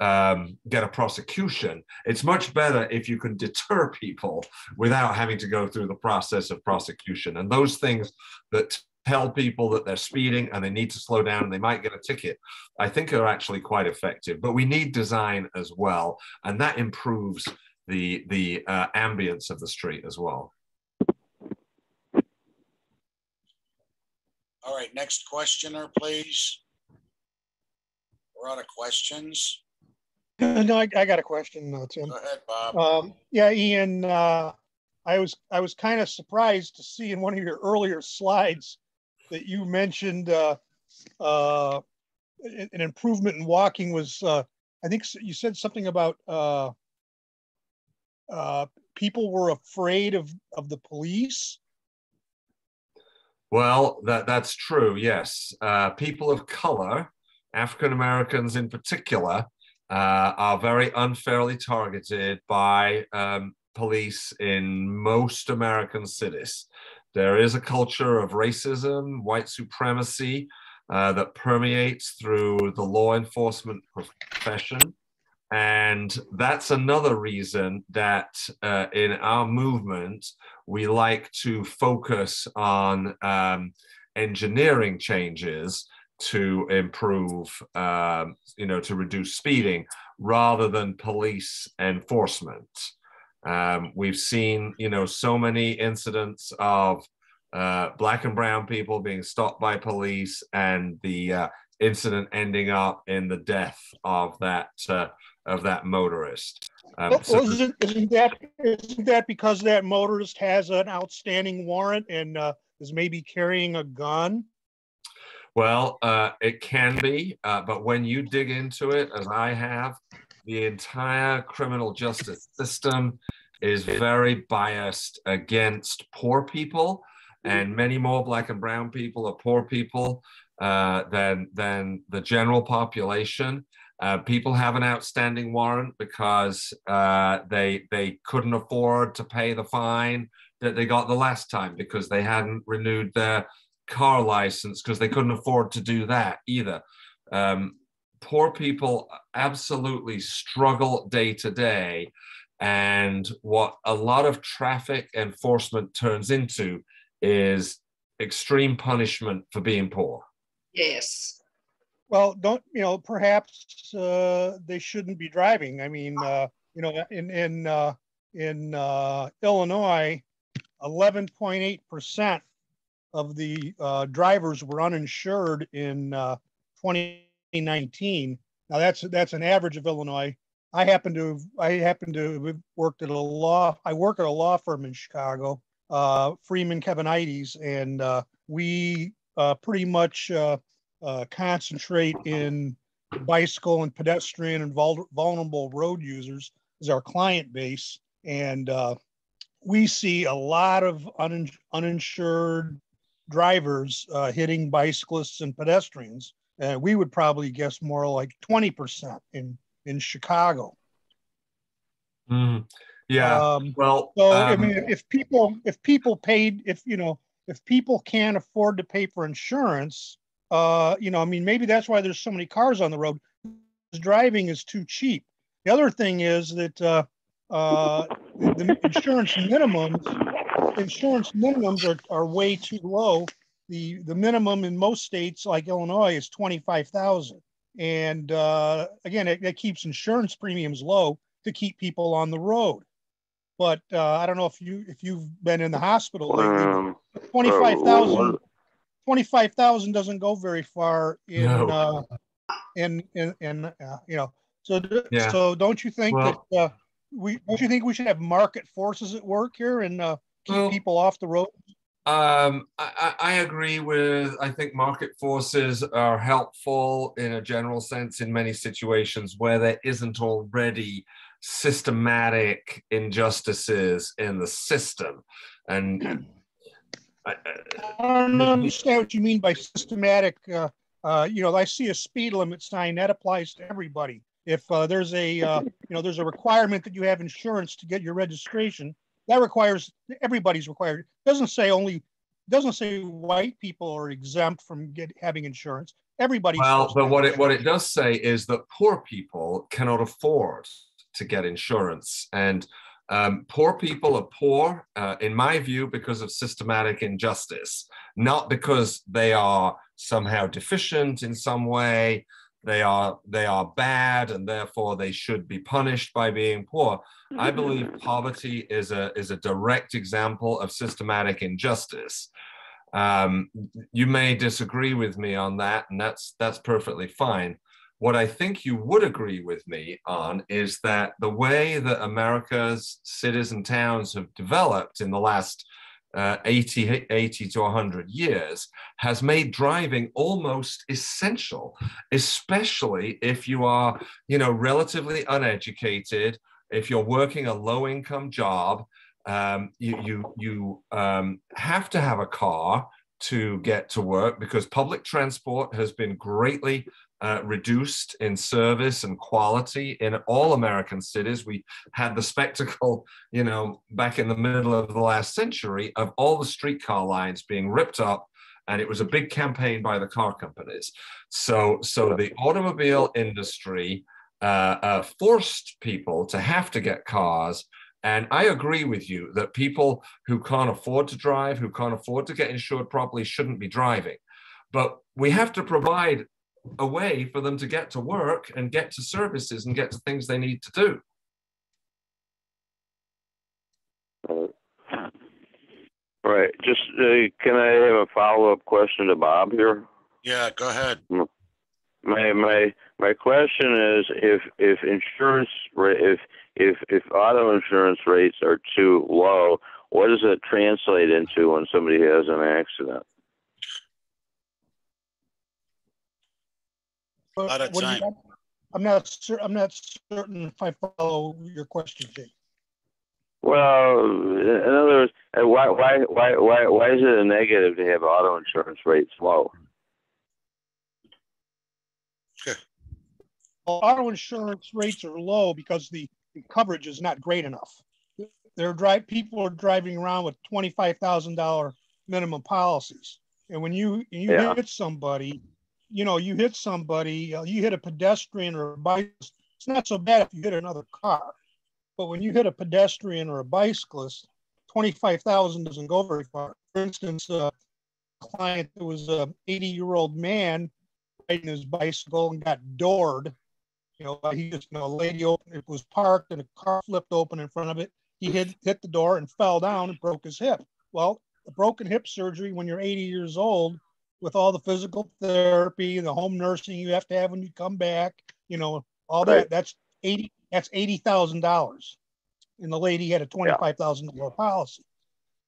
C: um, get a prosecution. It's much better if you can deter people without having to go through the process of prosecution. And those things that tell people that they're speeding and they need to slow down and they might get a ticket, I think are actually quite effective. But we need design as well, and that improves the the uh, ambience of the street as well.
A: All right, next questioner, please. We're out of questions.
F: No, I, I got a question, uh, Tim.
A: Go ahead, Bob.
F: Um, yeah, Ian, uh, I was I was kind of surprised to see in one of your earlier slides that you mentioned uh, uh, an an improvement in walking was uh, I think you said something about uh, uh, people were afraid of of the police.
C: Well, that that's true. Yes, uh, people of color, African Americans in particular, uh, are very unfairly targeted by um, police in most American cities. There is a culture of racism, white supremacy uh, that permeates through the law enforcement profession. And that's another reason that uh, in our movement, we like to focus on um, engineering changes to improve, um, you know, to reduce speeding rather than police enforcement. Um, we've seen, you know, so many incidents of uh, black and brown people being stopped by police and the uh, incident ending up in the death of that uh, of that motorist. Um,
F: Well,
C: so-
F: isn't, isn't that isn't that because that motorist has an outstanding warrant and uh, is maybe carrying a gun?
C: Well, uh, it can be, uh, but when you dig into it, as I have, the entire criminal justice system is very biased against poor people, and many more black and brown people are poor people uh, than than the general population. Uh, people have an outstanding warrant because uh, they they couldn't afford to pay the fine that they got the last time because they hadn't renewed their car license because they couldn't afford to do that either. Um, poor people absolutely struggle day to day. And what a lot of traffic enforcement turns into is extreme punishment for being poor.
G: Yes.
F: Well, don't you know? Perhaps uh, they shouldn't be driving. I mean, uh, you know, in in uh, in uh, Illinois, eleven point eight percent of the uh, drivers were uninsured in uh, 2019. Now that's that's an average of Illinois. I happen to I happen to have worked at a law. I work at a law firm in Chicago, Freeman Kevenides, and we pretty much uh, concentrate in bicycle and pedestrian and vul- vulnerable road users as our client base. And uh, we see a lot of unin- uninsured drivers uh, hitting bicyclists and pedestrians. Uh, we would probably guess more like 20% in, in Chicago.
C: Mm, Yeah.
F: Um,
C: well,
F: so I
C: um,
F: mean, if people if people paid if you know if people can't afford to pay for insurance, uh, you know, I mean, maybe that's why there's so many cars on the road. Driving is too cheap. The other thing is that uh, uh, the, insurance minimums insurance minimums are, are way too low. The the minimum in most states like Illinois is twenty five thousand, and uh, again, it, it keeps insurance premiums low to keep people on the road but uh, I don't know if you if you've been in the hospital lately.
E: Um,
F: Twenty five
E: uh,
F: thousand.
E: What-
F: Twenty five thousand doesn't go very far in
C: No.
F: uh, in in, in uh, you know. So
C: Yeah.
F: so don't you think
C: Well-
F: that uh, we don't you think we should have market forces at work here and uh, keep
C: Well-
F: people off the road?
C: Um, I, I I agree with, I think market forces are helpful in a general sense in many situations where there isn't already systematic injustices in the system. And I,
F: I don't understand what you mean by systematic. Uh, uh, you know, I see a speed limit sign that applies to everybody. If uh, there's a, uh, you know, there's a requirement that you have insurance to get your registration, that requires everybody's required. It doesn't say only, doesn't say white people are exempt from get having insurance. Everybody.
C: well, but what it, what it does say is that poor people cannot afford to get insurance. And um, poor people are poor, uh, in my view, because of systematic injustice, not because they are somehow deficient in some way. They are they are bad, and therefore they should be punished by being poor. I believe poverty is a is a direct example of systematic injustice. Um, you may disagree with me on that, and that's that's perfectly fine. What I think you would agree with me on is that the way that America's cities and towns have developed in the last uh, 80, 80 to 100 years has made driving almost essential, especially if you are, you know, relatively uneducated, if you're working a low income job, um, you, you, you um, have to have a car to get to work because public transport has been greatly uh, reduced in service and quality in all American cities. We had the spectacle, you know, back in the middle of the last century of all the streetcar lines being ripped up. And it was a big campaign by the car companies. So, so the automobile industry uh, uh, forced people to have to get cars and I agree with you that people who can't afford to drive, who can't afford to get insured properly, shouldn't be driving. But we have to provide a way for them to get to work and get to services and get to things they need to do.
E: Right. Just uh, can I have a follow up question to Bob here?
A: Yeah, go ahead.
E: My my my question is if if insurance if if if auto insurance rates are too low, what does it translate into when somebody has an accident?
A: A lot of time.
F: You, I'm not certain. I'm not certain if I follow your question, Jake.
E: Well, in other words, uh, why why why why why is it a negative to have auto insurance rates low?
F: Well, auto insurance rates are low because the, the coverage is not great enough. They're drive people are driving around with twenty five thousand dollar minimum policies, and when you you yeah. hit somebody, you know, you hit somebody, uh, you hit a pedestrian or a bicyclist, it's not so bad if you hit another car. But when you hit a pedestrian or a bicyclist, 25,000 doesn't go very far. For instance, a client that was an 80 year old man riding his bicycle and got doored. You know, he just, you know, a lady opened, it was parked and a car flipped open in front of it. He hit, hit the door and fell down and broke his hip. Well, a broken hip surgery when you're 80 years old with all the physical therapy and the home nursing you have to have when you come back, you know, all right. that. That's eighty. That's eighty thousand dollars, and the lady had a twenty-five thousand yeah. dollar policy.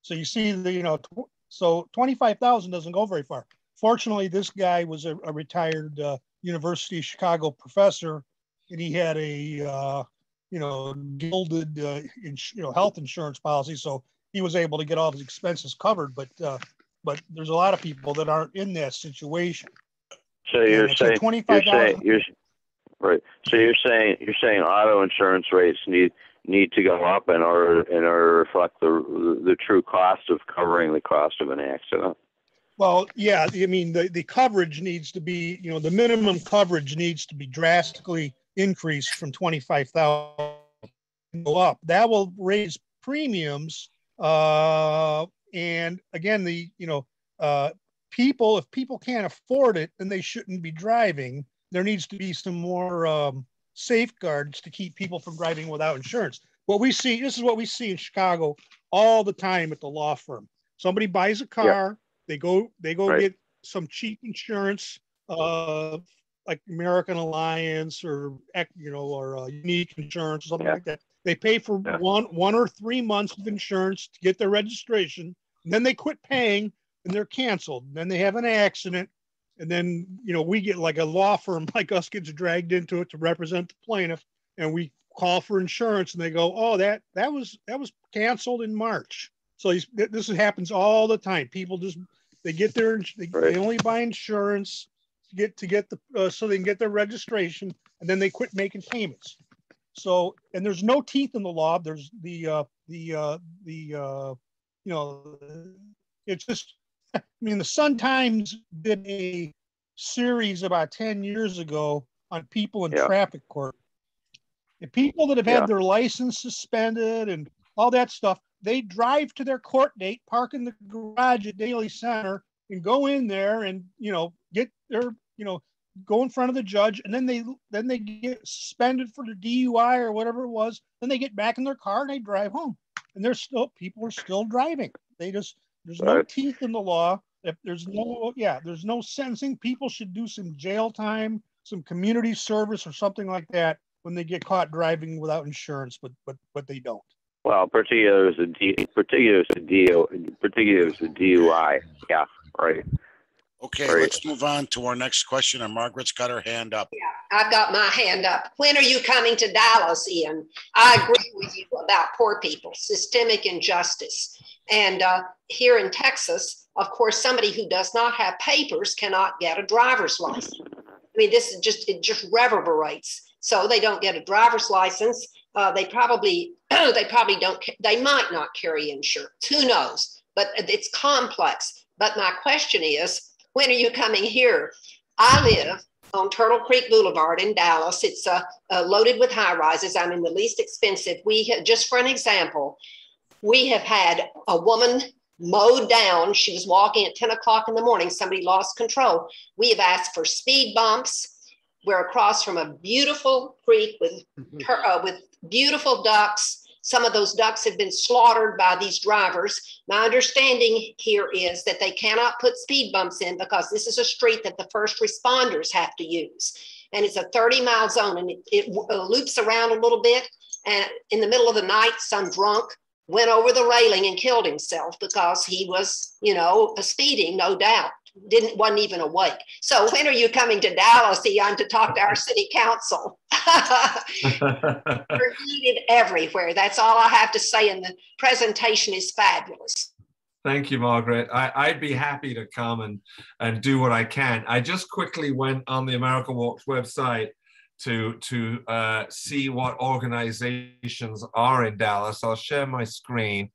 F: So you see, the you know, tw- so twenty-five thousand doesn't go very far. Fortunately, this guy was a, a retired uh, University of Chicago professor, and he had a uh, you know gilded uh, ins- you know health insurance policy, so he was able to get all his expenses covered. But uh, but there's a lot of people that aren't in that situation.
E: So you're saying, you're saying you're, right. So you're saying you're saying auto insurance rates need need to go up in order in order to reflect the the true cost of covering the cost of an accident.
F: Well, yeah, I mean the, the coverage needs to be, you know, the minimum coverage needs to be drastically increased from 25,000 go up. That will raise premiums uh, and again, the you know uh, people, if people can't afford it, then they shouldn't be driving. There needs to be some more um, safeguards to keep people from driving without insurance. What we see, this is what we see in Chicago all the time at the law firm. Somebody buys a car, they go they go right. get some cheap insurance, uh, like American Alliance or you know or uh, Unique Insurance or something yeah. like that. They pay for yeah. one one or three months of insurance to get their registration, and then they quit paying and they're canceled. And then they have an accident. And then, you know, we get like a law firm like us gets dragged into it to represent the plaintiff. And we call for insurance and they go, oh, that that was that was canceled in March. So this happens all the time. People just they get their they, right. they only buy insurance to get to get the uh, so they can get their registration and then they quit making payments. So and there's no teeth in the law. There's the uh, the uh, the uh, you know, it's just, I mean, the Sun Times did a series about 10 years ago on people in yeah. traffic court. And people that have had yeah. their license suspended and all that stuff, they drive to their court date, park in the garage at Daley Center, and go in there and you know get their you know go in front of the judge, and then they then they get suspended for the DUI or whatever it was. Then they get back in their car and they drive home and there's still people are still driving. They just there's no right. teeth in the law. If there's no yeah, there's no sentencing. People should do some jail time some community service or something like that when they get caught driving without insurance, but but but they don't.
E: Well, particularly a D, particularly as a DO, particularly as a DUI. Yeah, right.
A: Okay,
E: Right.
A: let's move on to our next question. And Margaret's got her hand up.
G: Yeah, I've got my hand up. When are you coming to Dallas, Ian? I agree with you about poor people, systemic injustice. And uh, here in Texas, of course, somebody who does not have papers cannot get a driver's license. I mean, this is just, it just reverberates. So they don't get a driver's license. Uh, they probably, they probably don't, they might not carry insurance. Who knows? But it's complex. But my question is, when are you coming here? I live on Turtle Creek Boulevard in Dallas. It's uh, uh, loaded with high rises. I'm in the least expensive. We ha- just for an example, we have had a woman mowed down. She was walking at 10 o'clock in the morning. Somebody lost control. We have asked for speed bumps. We're across from a beautiful creek with tur- uh, with beautiful ducks. Some of those ducks have been slaughtered by these drivers. My understanding here is that they cannot put speed bumps in because this is a street that the first responders have to use. And it's a 30 mile zone and it, it uh, loops around a little bit. And in the middle of the night, some drunk went over the railing and killed himself because he was, you know, speeding, no doubt. Didn't wasn't even awake. So when are you coming to Dallas, Ian, to talk to our city council? We're needed everywhere. That's all I have to say. And the presentation is fabulous.
C: Thank you, Margaret. I, I'd be happy to come and, and do what I can. I just quickly went on the America Walks website to, to uh, see what organizations are in Dallas. I'll share my screen.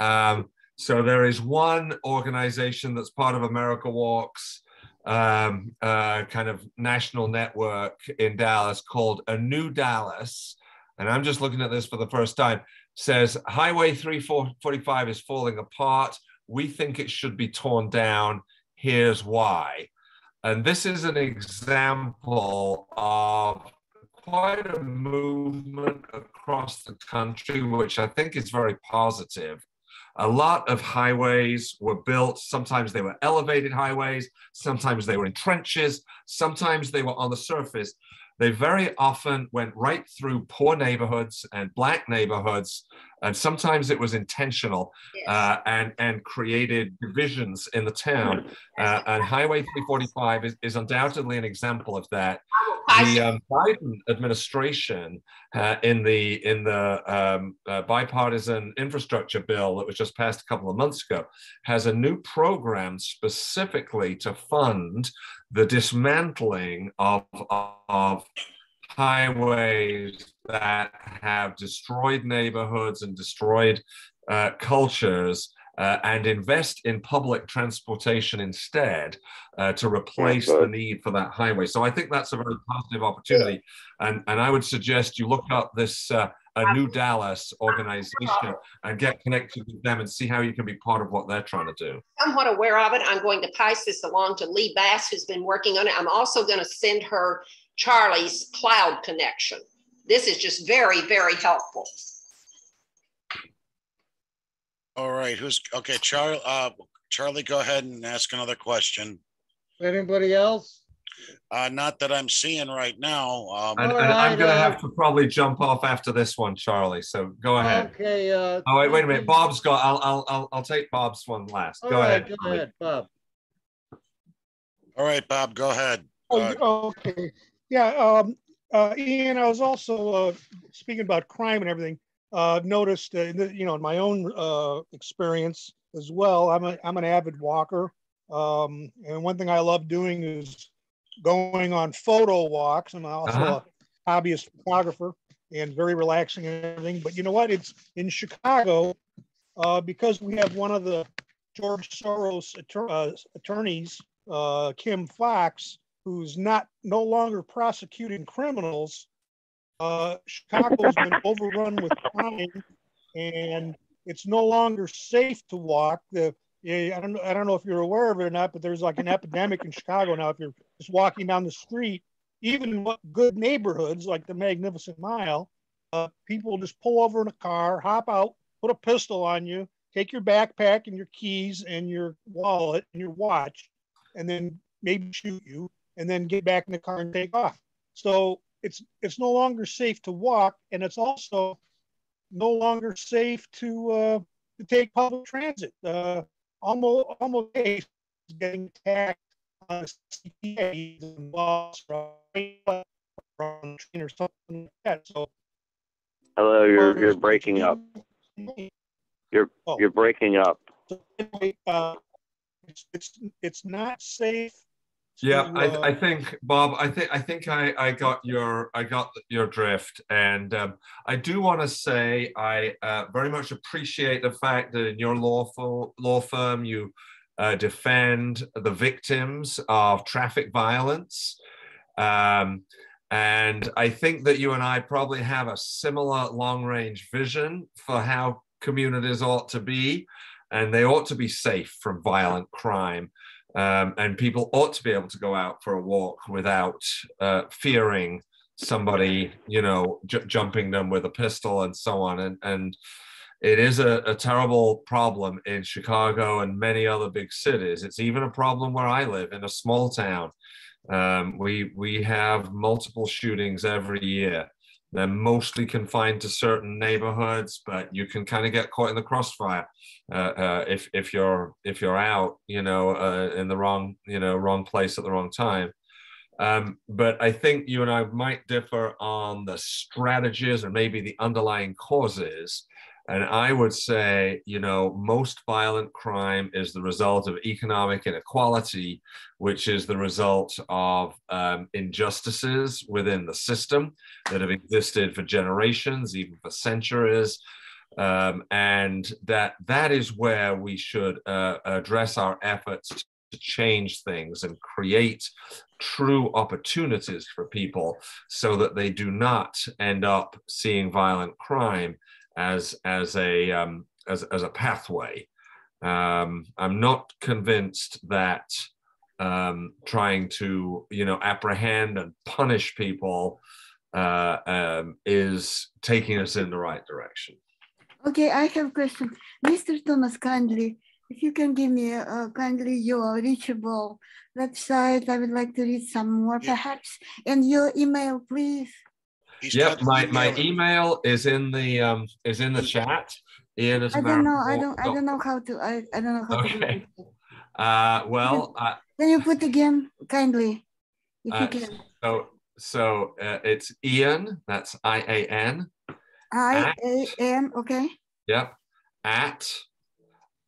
C: Um, so there is one organization that's part of America Walks, um, uh, kind of national network in Dallas called A New Dallas. And I'm just looking at this for the first time. Says Highway 345 is falling apart. We think it should be torn down. Here's why. And this is an example of quite a movement across the country, which I think is very positive. A lot of highways were built. Sometimes they were elevated highways, sometimes they were in trenches, sometimes they were on the surface. They very often went right through poor neighborhoods and black neighborhoods, and sometimes it was intentional uh, and and created divisions in the town. Uh, and Highway 345 is, is undoubtedly an example of that. The um, Biden administration uh, in the in the um, uh, bipartisan infrastructure bill that was just passed a couple of months ago has a new program specifically to fund the dismantling of, of highways that have destroyed neighborhoods and destroyed uh, cultures uh, and invest in public transportation instead uh, to replace the need for that highway. So I think that's a very positive opportunity. And, and I would suggest you look up this uh, a New Dallas organization and get connected with them and see how you can be part of what they're trying to do.
G: I'm somewhat aware of it. I'm going to pass this along to Lee Bass, who's been working on it. I'm also going to send her Charlie's cloud connection. This is just very, very helpful.
A: All right, who's, okay, Charlie, uh, Charlie, go ahead and ask another question.
B: Anybody else?
A: Uh, not that I'm seeing right now. Um,
C: And, and I'm going to
B: uh,
C: have to probably jump off after this one, Charlie. So go ahead.
B: Okay, uh.
C: Oh wait, wait a minute. Bob's got. I'll I'll I'll, I'll take Bob's one last.
B: all
C: Go
B: right,
C: ahead.
B: Go
C: Charlie.
B: ahead, Bob.
A: all right, Bob, go ahead. Uh,
F: Oh, okay. Yeah, um, uh, Ian, I was also, uh, speaking about crime and everything, uh, noticed, uh, in the- you know, in my own, uh, experience as well, I'm a, I'm an avid walker. Um, and one thing I love doing is going on photo walks. I'm also
C: Uh-huh.
F: a hobbyist photographer and very relaxing and everything. But you know what? It's in Chicago, uh, because we have one of the George Soros uh, attorneys, uh, Kim Foxx, who's not no longer prosecuting criminals. Uh, Chicago's been overrun with crime, and it's no longer safe to walk. The I don't know. I don't know if you're aware of it or not, but there's like an epidemic in Chicago now. If you're just walking down the street, even in what good neighborhoods like the Magnificent Mile, uh, people just pull over in a car, hop out, put a pistol on you, take your backpack and your keys and your wallet and your watch, and then maybe shoot you. And then get back in the car and take off. So it's it's no longer safe to walk, and it's also no longer safe to uh, to take public transit. Uh, almost almost getting attacked on a CTA or train or something like that. So
E: Hello, you're you're breaking up. You're
F: Oh.
E: you're breaking up.
F: So anyway, uh, it's, it's it's not safe.
C: Yeah, I, I think Bob, I think I think I, I got your I got your drift, and um, I do want to say I uh, very much appreciate the fact that in your law law firm you uh, defend the victims of traffic violence, um, and I think that you and I probably have a similar long range vision for how communities ought to be, and they ought to be safe from violent crime. Um, and people ought to be able to go out for a walk without uh, fearing somebody, you know, j- jumping them with a pistol and so on. And and it is a, a terrible problem in Chicago and many other big cities. It's even a problem where I live in a small town. Um, we we have multiple shootings every year. They're mostly confined to certain neighborhoods, but you can kind of get caught in the crossfire uh, uh, if if you're if you're out, you know, uh, in the wrong you know wrong place at the wrong time. Um, but I think you and I might differ on the strategies or maybe the underlying causes. And I would say, you know, most violent crime is the result of economic inequality, which is the result of um, injustices within the system that have existed for generations, even for centuries. Um, and that that is where we should uh, address our efforts to change things and create true opportunities for people so that they do not end up seeing violent crime as as a um, as, as a pathway. Um, I'm not convinced that um, trying to you know apprehend and punish people uh, um, is taking us in the right direction.
D: Okay, I have a question. Mr. Thomas, kindly, if you can give me uh, kindly your reachable website, I would like to read some more
A: Yeah.
D: perhaps, and your email, please.
A: He's
C: Yep, my my
A: email.
C: email is in the um is in the chat. Ian is
D: I don't know. I don't. I don't know how to. I, I don't know how to.
C: Okay.
D: do it.
C: Uh, well, uh,
D: Can you put again, kindly, if
C: Uh,
D: you can?
C: so so uh, it's Ian. That's I A N.
D: I A N. Okay.
C: Yep. At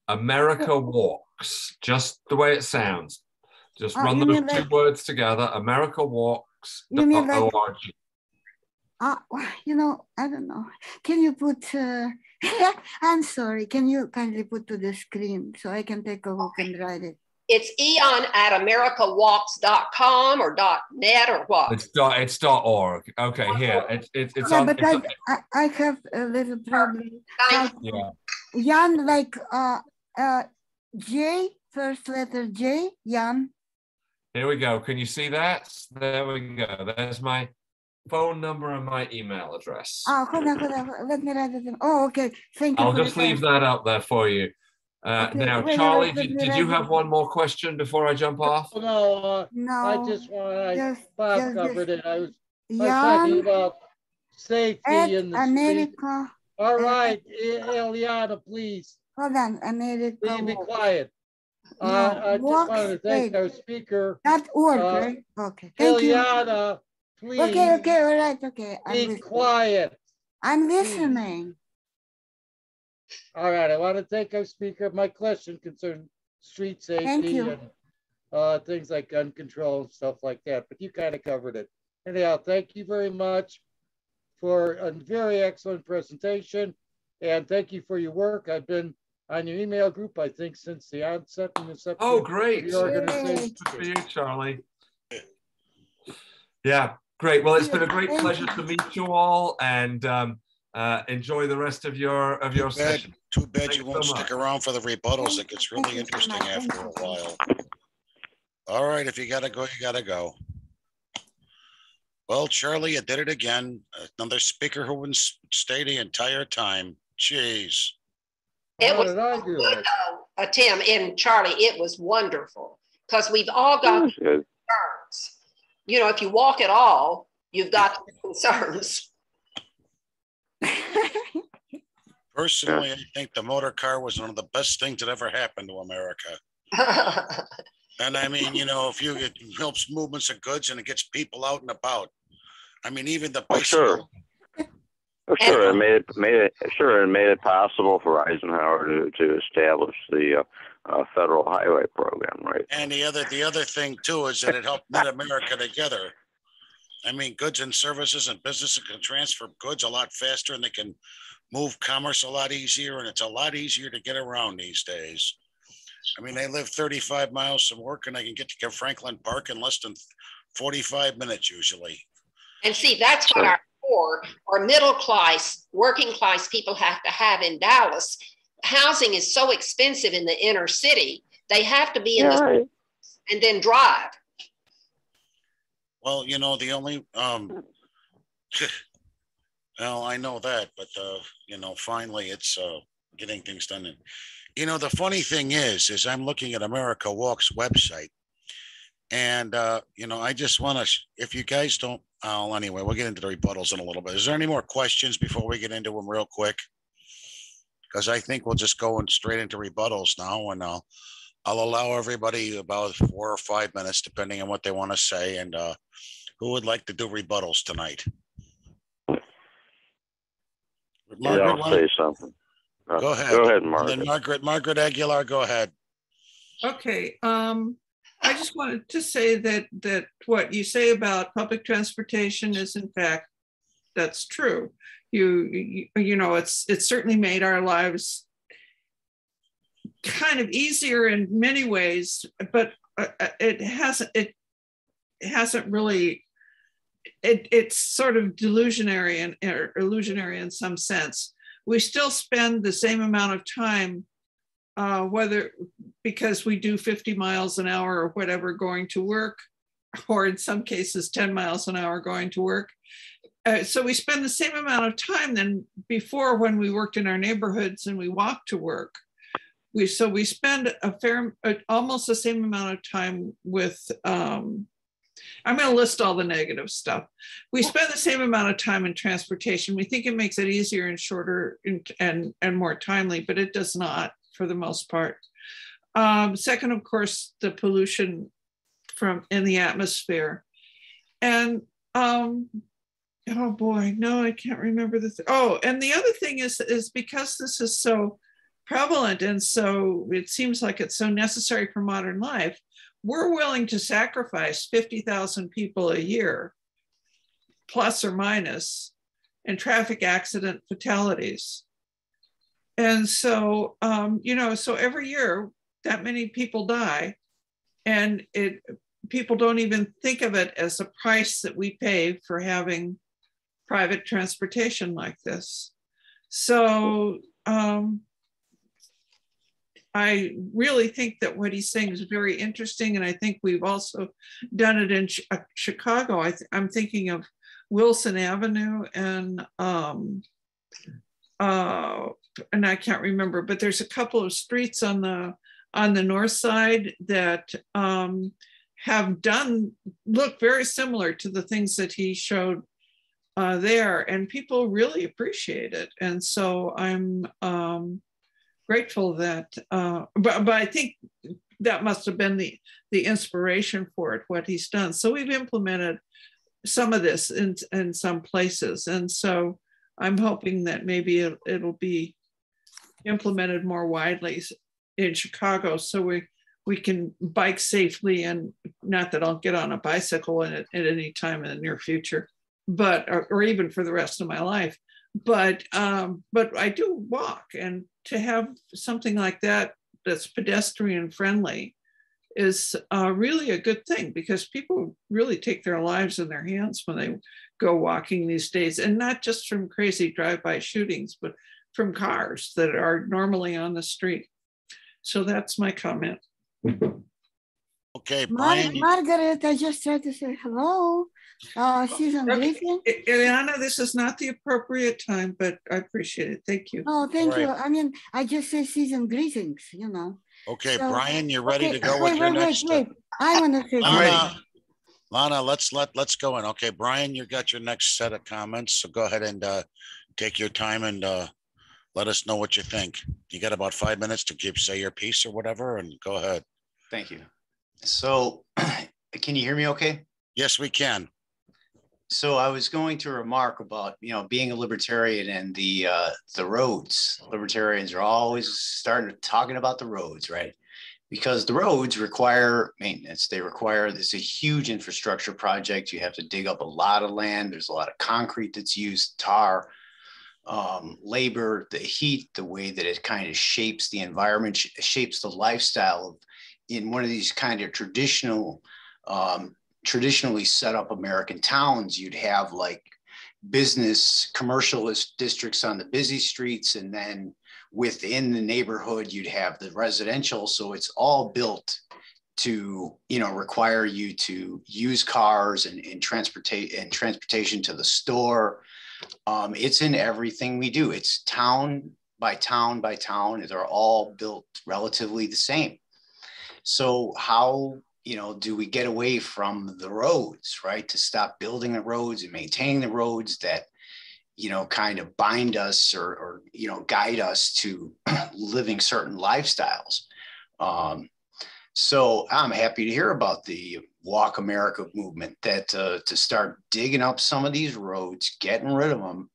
C: America Walks, just the way it sounds. Just
D: Oh,
C: run
D: you
C: those two
D: like-
C: words together. America Walks.
D: You mean like-
C: org.
D: Uh, you know, I don't know. Can you put? Uh, I'm sorry. Can you kindly put to the screen so I can take a look and write it?
G: It's eon at americawalks.com or .net or what?
C: It's dot. It's dot org. Okay, here. It's it's it's
D: Yeah,
C: on.
D: but
C: it's
D: I,
C: on-
D: I, I have a little problem.
G: Thank
D: Like,
C: yeah.
D: Jan, like uh, uh, J, first letter J, Jan.
C: Here we go. Can you see that? There we go. There's my phone number and my email address.
D: Oh, hold on, hold on. Let me write it down. Oh, okay. Thank you.
C: I'll just leave that out there for you. Uh,
D: Okay,
C: now,
D: wait, wait,
C: Charlie,
D: wait, let
C: did,
D: me
C: did you have one more question before I jump off?
B: No, uh,
D: No.
B: I just want, I,
D: just,
B: Bob
D: just,
B: covered
D: just
B: it. I was, I was talking about safety
D: at
B: in the street.
D: America.
B: All
D: uh,
B: right, Eliana, please,
D: Hold on, America.
B: please be quiet.
D: No,
B: Uh, I just
D: walk
B: wanted to thank
D: straight.
B: our speaker,
D: Dot org,
B: Uh.
D: Okay. Thank you.
B: Eliana, please.
D: Okay, okay, all right, okay. I'm
B: Be
D: listening.
B: quiet.
D: I'm listening.
B: All right, I want to thank our speaker. My question concerned street safety and uh, things like gun control and stuff like that, but you kind of covered it. Anyhow, thank you very much for a very excellent presentation. And thank you for your work. I've been on your email group, I think, since the onset and inception.
C: Oh, great.
B: The organization.
C: Good for you, Charlie. Yeah, great. Well, it's been a great pleasure to meet you all and um, uh, enjoy the rest of your of your
A: Too bad,
C: session.
A: too bad
C: Thanks
A: you won't
C: much.
A: stick around for the rebuttals. It gets really interesting after a while. All right, if you gotta go, you gotta go. Well, Charlie, you did it again. Another speaker who wouldn't stay the entire time. Jeez.
G: It
B: How
G: was
B: did I do
G: good
B: it?
G: uh, Tim and Charlie, it was wonderful because we've all got
E: That's good.
G: concerns. You know, if you walk at all, you've got concerns.
A: Personally, I think the motor car was one of the best things that ever happened to America. And I mean, you know, if you, it helps movements of goods and it gets people out and about. I mean, even the.
E: Oh, sure. Oh, sure, it made it made it sure it made it possible for Eisenhower to, to establish the uh, uh, federal highway program, right?
A: And the other, the other thing too is that it helped knit America together. I mean, goods and services and businesses can transfer goods a lot faster and they can move commerce a lot easier and it's a lot easier to get around these days. I mean, they live thirty-five miles from work and I can get to Franklin Park in less than forty-five minutes usually.
G: And see, that's what our poor or middle class, working class people have to have in Dallas. Housing is so expensive in the inner city. They have to be in
E: Yeah,
G: the and then drive.
A: Well, you know, the only, um, well, I know that, but, uh, you know, finally it's, uh, getting things done. And, you know, the funny thing is, is I'm looking at America Walks website. And, uh, you know, I just want to, if you guys don't, oh, anyway, we'll get into the rebuttals in a little bit. Is there any more questions before we get into them real quick? Because I think we'll just go in straight into rebuttals now and I'll, I'll allow everybody about four or five minutes, depending on what they want to say. And, uh, who would like to do rebuttals tonight?
E: Yeah, I'll
A: why-
E: say something. Uh,
A: Go ahead.
E: Go ahead,
A: and then
E: Margaret.
A: Margaret, Margaret Aguilar, go ahead.
H: Okay, um, I just wanted to say that, that what you say about public transportation is in fact, that's true. You, you, know, it's, it's certainly made our lives kind of easier in many ways, but uh, uh, it hasn't, it hasn't really, it, it's sort of delusionary and or illusionary in some sense. We still spend the same amount of time uh, whether because we do 50 miles an hour or whatever going to work, or in some cases 10 miles an hour going to work. Uh, so we spend the same amount of time than before when we worked in our neighborhoods and we walked to work. We so we spend a fair, uh, almost the same amount of time with. Um, I'm going to list all the negative stuff. We spend the same amount of time in transportation. We think it makes it easier and shorter and and, and more timely, but it does not for the most part. Um, second, of course, the pollution from in the atmosphere. And um, oh boy, no, I can't remember the. Th- oh, and the other thing is is because this is so prevalent and so it seems like it's so necessary for modern life. We're willing to sacrifice fifty thousand people a year, plus or minus, in traffic accident fatalities. And so, um, you know, so every year that many people die, and it people don't even think of it as a price that we pay for having private transportation like this. So um, I really think that what he's saying is very interesting, and I think we've also done it in Ch- uh, Chicago. I am thinking of Wilson Avenue and um, uh, and I can't remember, but there's a couple of streets on the on the north side that um, have done look very similar to the things that he showed uh, there, and people really appreciate it. And so I'm um, grateful that, uh, but but I think that must have been the the inspiration for it, what he's done. So we've implemented some of this in in some places, and so I'm hoping that maybe it, it'll be implemented more widely in Chicago, so we we can bike safely and not that I'll get on a bicycle at, at any time in the near future, but or, or even for the rest of my life. But um, but I do walk, and to have something like that that's pedestrian friendly is uh, really a good thing because people really take their lives in their hands when they go walking these days, and not just from crazy drive-by shootings, but from cars that are normally on the street. So that's my comment.
A: Okay, Brian, you-
D: Margaret, I just tried to say hello. Uh, season
H: Okay.
D: greeting.
H: I- this is not the appropriate time, but I appreciate it. Thank you.
D: Oh, thank you. I mean, I just say season greetings, you know.
A: okay,
D: So-
A: Brian, you're ready
D: Okay,
A: to go
D: wait,
A: with your
D: wait, wait,
A: next?
D: wait. I want to say
A: I'm
D: something.
A: gonna, Lana, let's let, let's go in. Okay, Brian, you got your next set of comments, so go ahead and uh, take your time and uh, let us know what you think. You got about five minutes to give, say your piece or whatever, and go ahead.
I: Thank you. So, can you hear me okay?
A: Yes, we can.
I: So I was going to remark about you know being a libertarian and the uh, the roads. Libertarians are always starting talking about the roads, right? Because the roads require maintenance. They require this a huge infrastructure project. You have to dig up a lot of land. There's a lot of concrete that's used, tar, um, labor, the heat, the way that it kind of shapes the environment, sh- shapes the lifestyle of in one of these kind of traditional um, traditionally set up American towns, you'd have like business commercialist districts on the busy streets and then within the neighborhood you'd have the residential. So it's all built to you know require you to use cars and, and transportate and transportation to the store. Um, it's in everything we do. It's town by town by town. They're all built relatively the same. So how you know, do we get away from the roads, right? To stop building the roads and maintaining the roads that, you know, kind of bind us or, or you know, guide us to living certain lifestyles. Um, so I'm happy to hear about the Walk America movement that uh, to start digging up some of these roads, getting rid of them,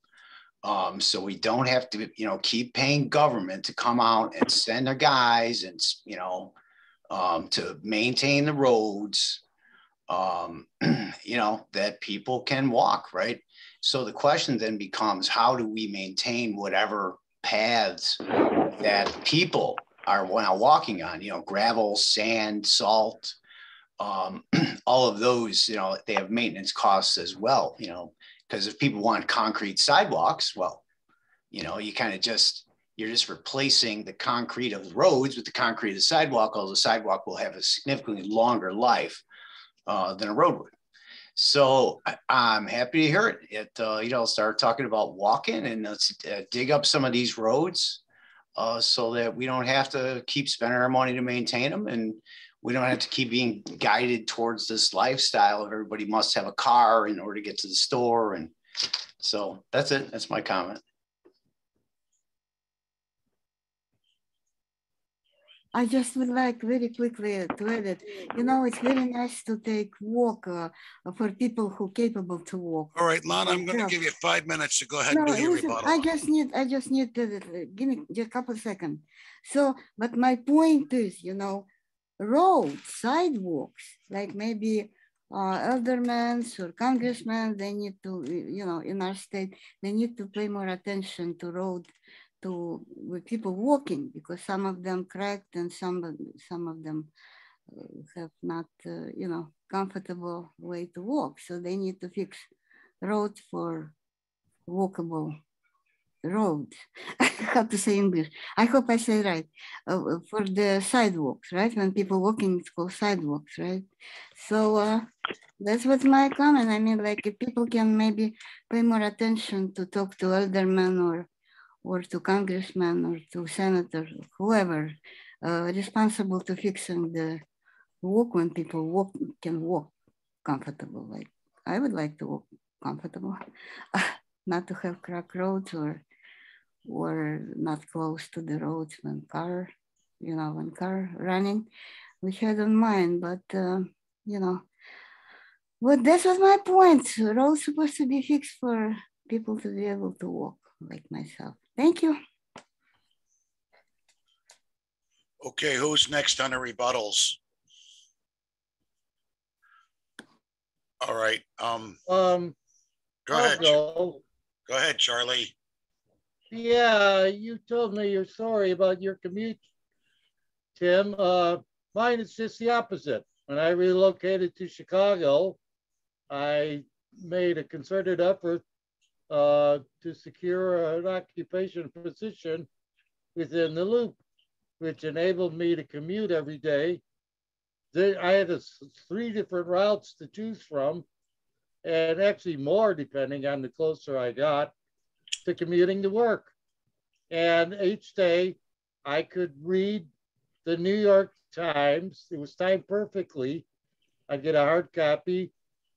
I: um, so we don't have to, you know, keep paying government to come out and send their guys and, you know, um, to maintain the roads, um, you know, that people can walk, right? So the question then becomes how do we maintain whatever paths that people are now walking on, you know, gravel, sand, salt, um, all of those, you know, they have maintenance costs as well, you know, because if people want concrete sidewalks, well, you know, you kind of just you're just replacing the concrete of the roads with the concrete of the sidewalk, although the sidewalk will have a significantly longer life uh, than a road would. So I, am happy to hear it. It uh, you know start talking about walking and let's uh, dig up some of these roads uh, so that we don't have to keep spending our money to maintain them and we don't have to keep being guided towards this lifestyle of everybody must have a car in order to get to the store and so that's it. That's my comment.
D: I just would like very quickly to add it. You know, it's very nice to take walk uh, for people who capable to walk.
A: All right, Lana, I'm going to give you five minutes to go ahead no, and do your listen, rebuttal.
D: I just need, I just need to give me just a couple seconds. So, but my point is, you know, roads, sidewalks, like maybe uh, aldermen or congressmen, they need to, you know, in our state, they need to pay more attention to road to with people walking because some of them cracked and some some of them uh, have not uh, you know comfortable way to walk. So they need to fix roads for walkable roads. How to say english? I hope i say right. Uh, for the sidewalks right? When people walking it's called sidewalks right? So uh, that's what's my comment. I mean like if people can maybe pay more attention to talk to aldermen or or to congressmen or to senators, whoever uh, responsible to fixing the walk when people walk can walk comfortable. Like I would like to walk comfortable, not to have crack roads or or not close to the roads when car, you know, when car running, We I don't mind, but uh, you know, but this was my point. Roads supposed to be fixed for people to be able to walk like myself. Thank you.
A: Okay, who's next on the rebuttals? All right. Um,
B: um,
A: go ahead. Go. go ahead, Charlie.
B: Yeah, you told me you're sorry about your commute, Tim. Uh, mine is just the opposite. When I relocated to Chicago, I made a concerted effort uh, to secure an occupation position within the loop, which enabled me to commute every day. I had a, three different routes to choose from, and actually more depending on the closer I got to commuting to work. And each day I could read the New York Times. It was timed perfectly. I get a hard copy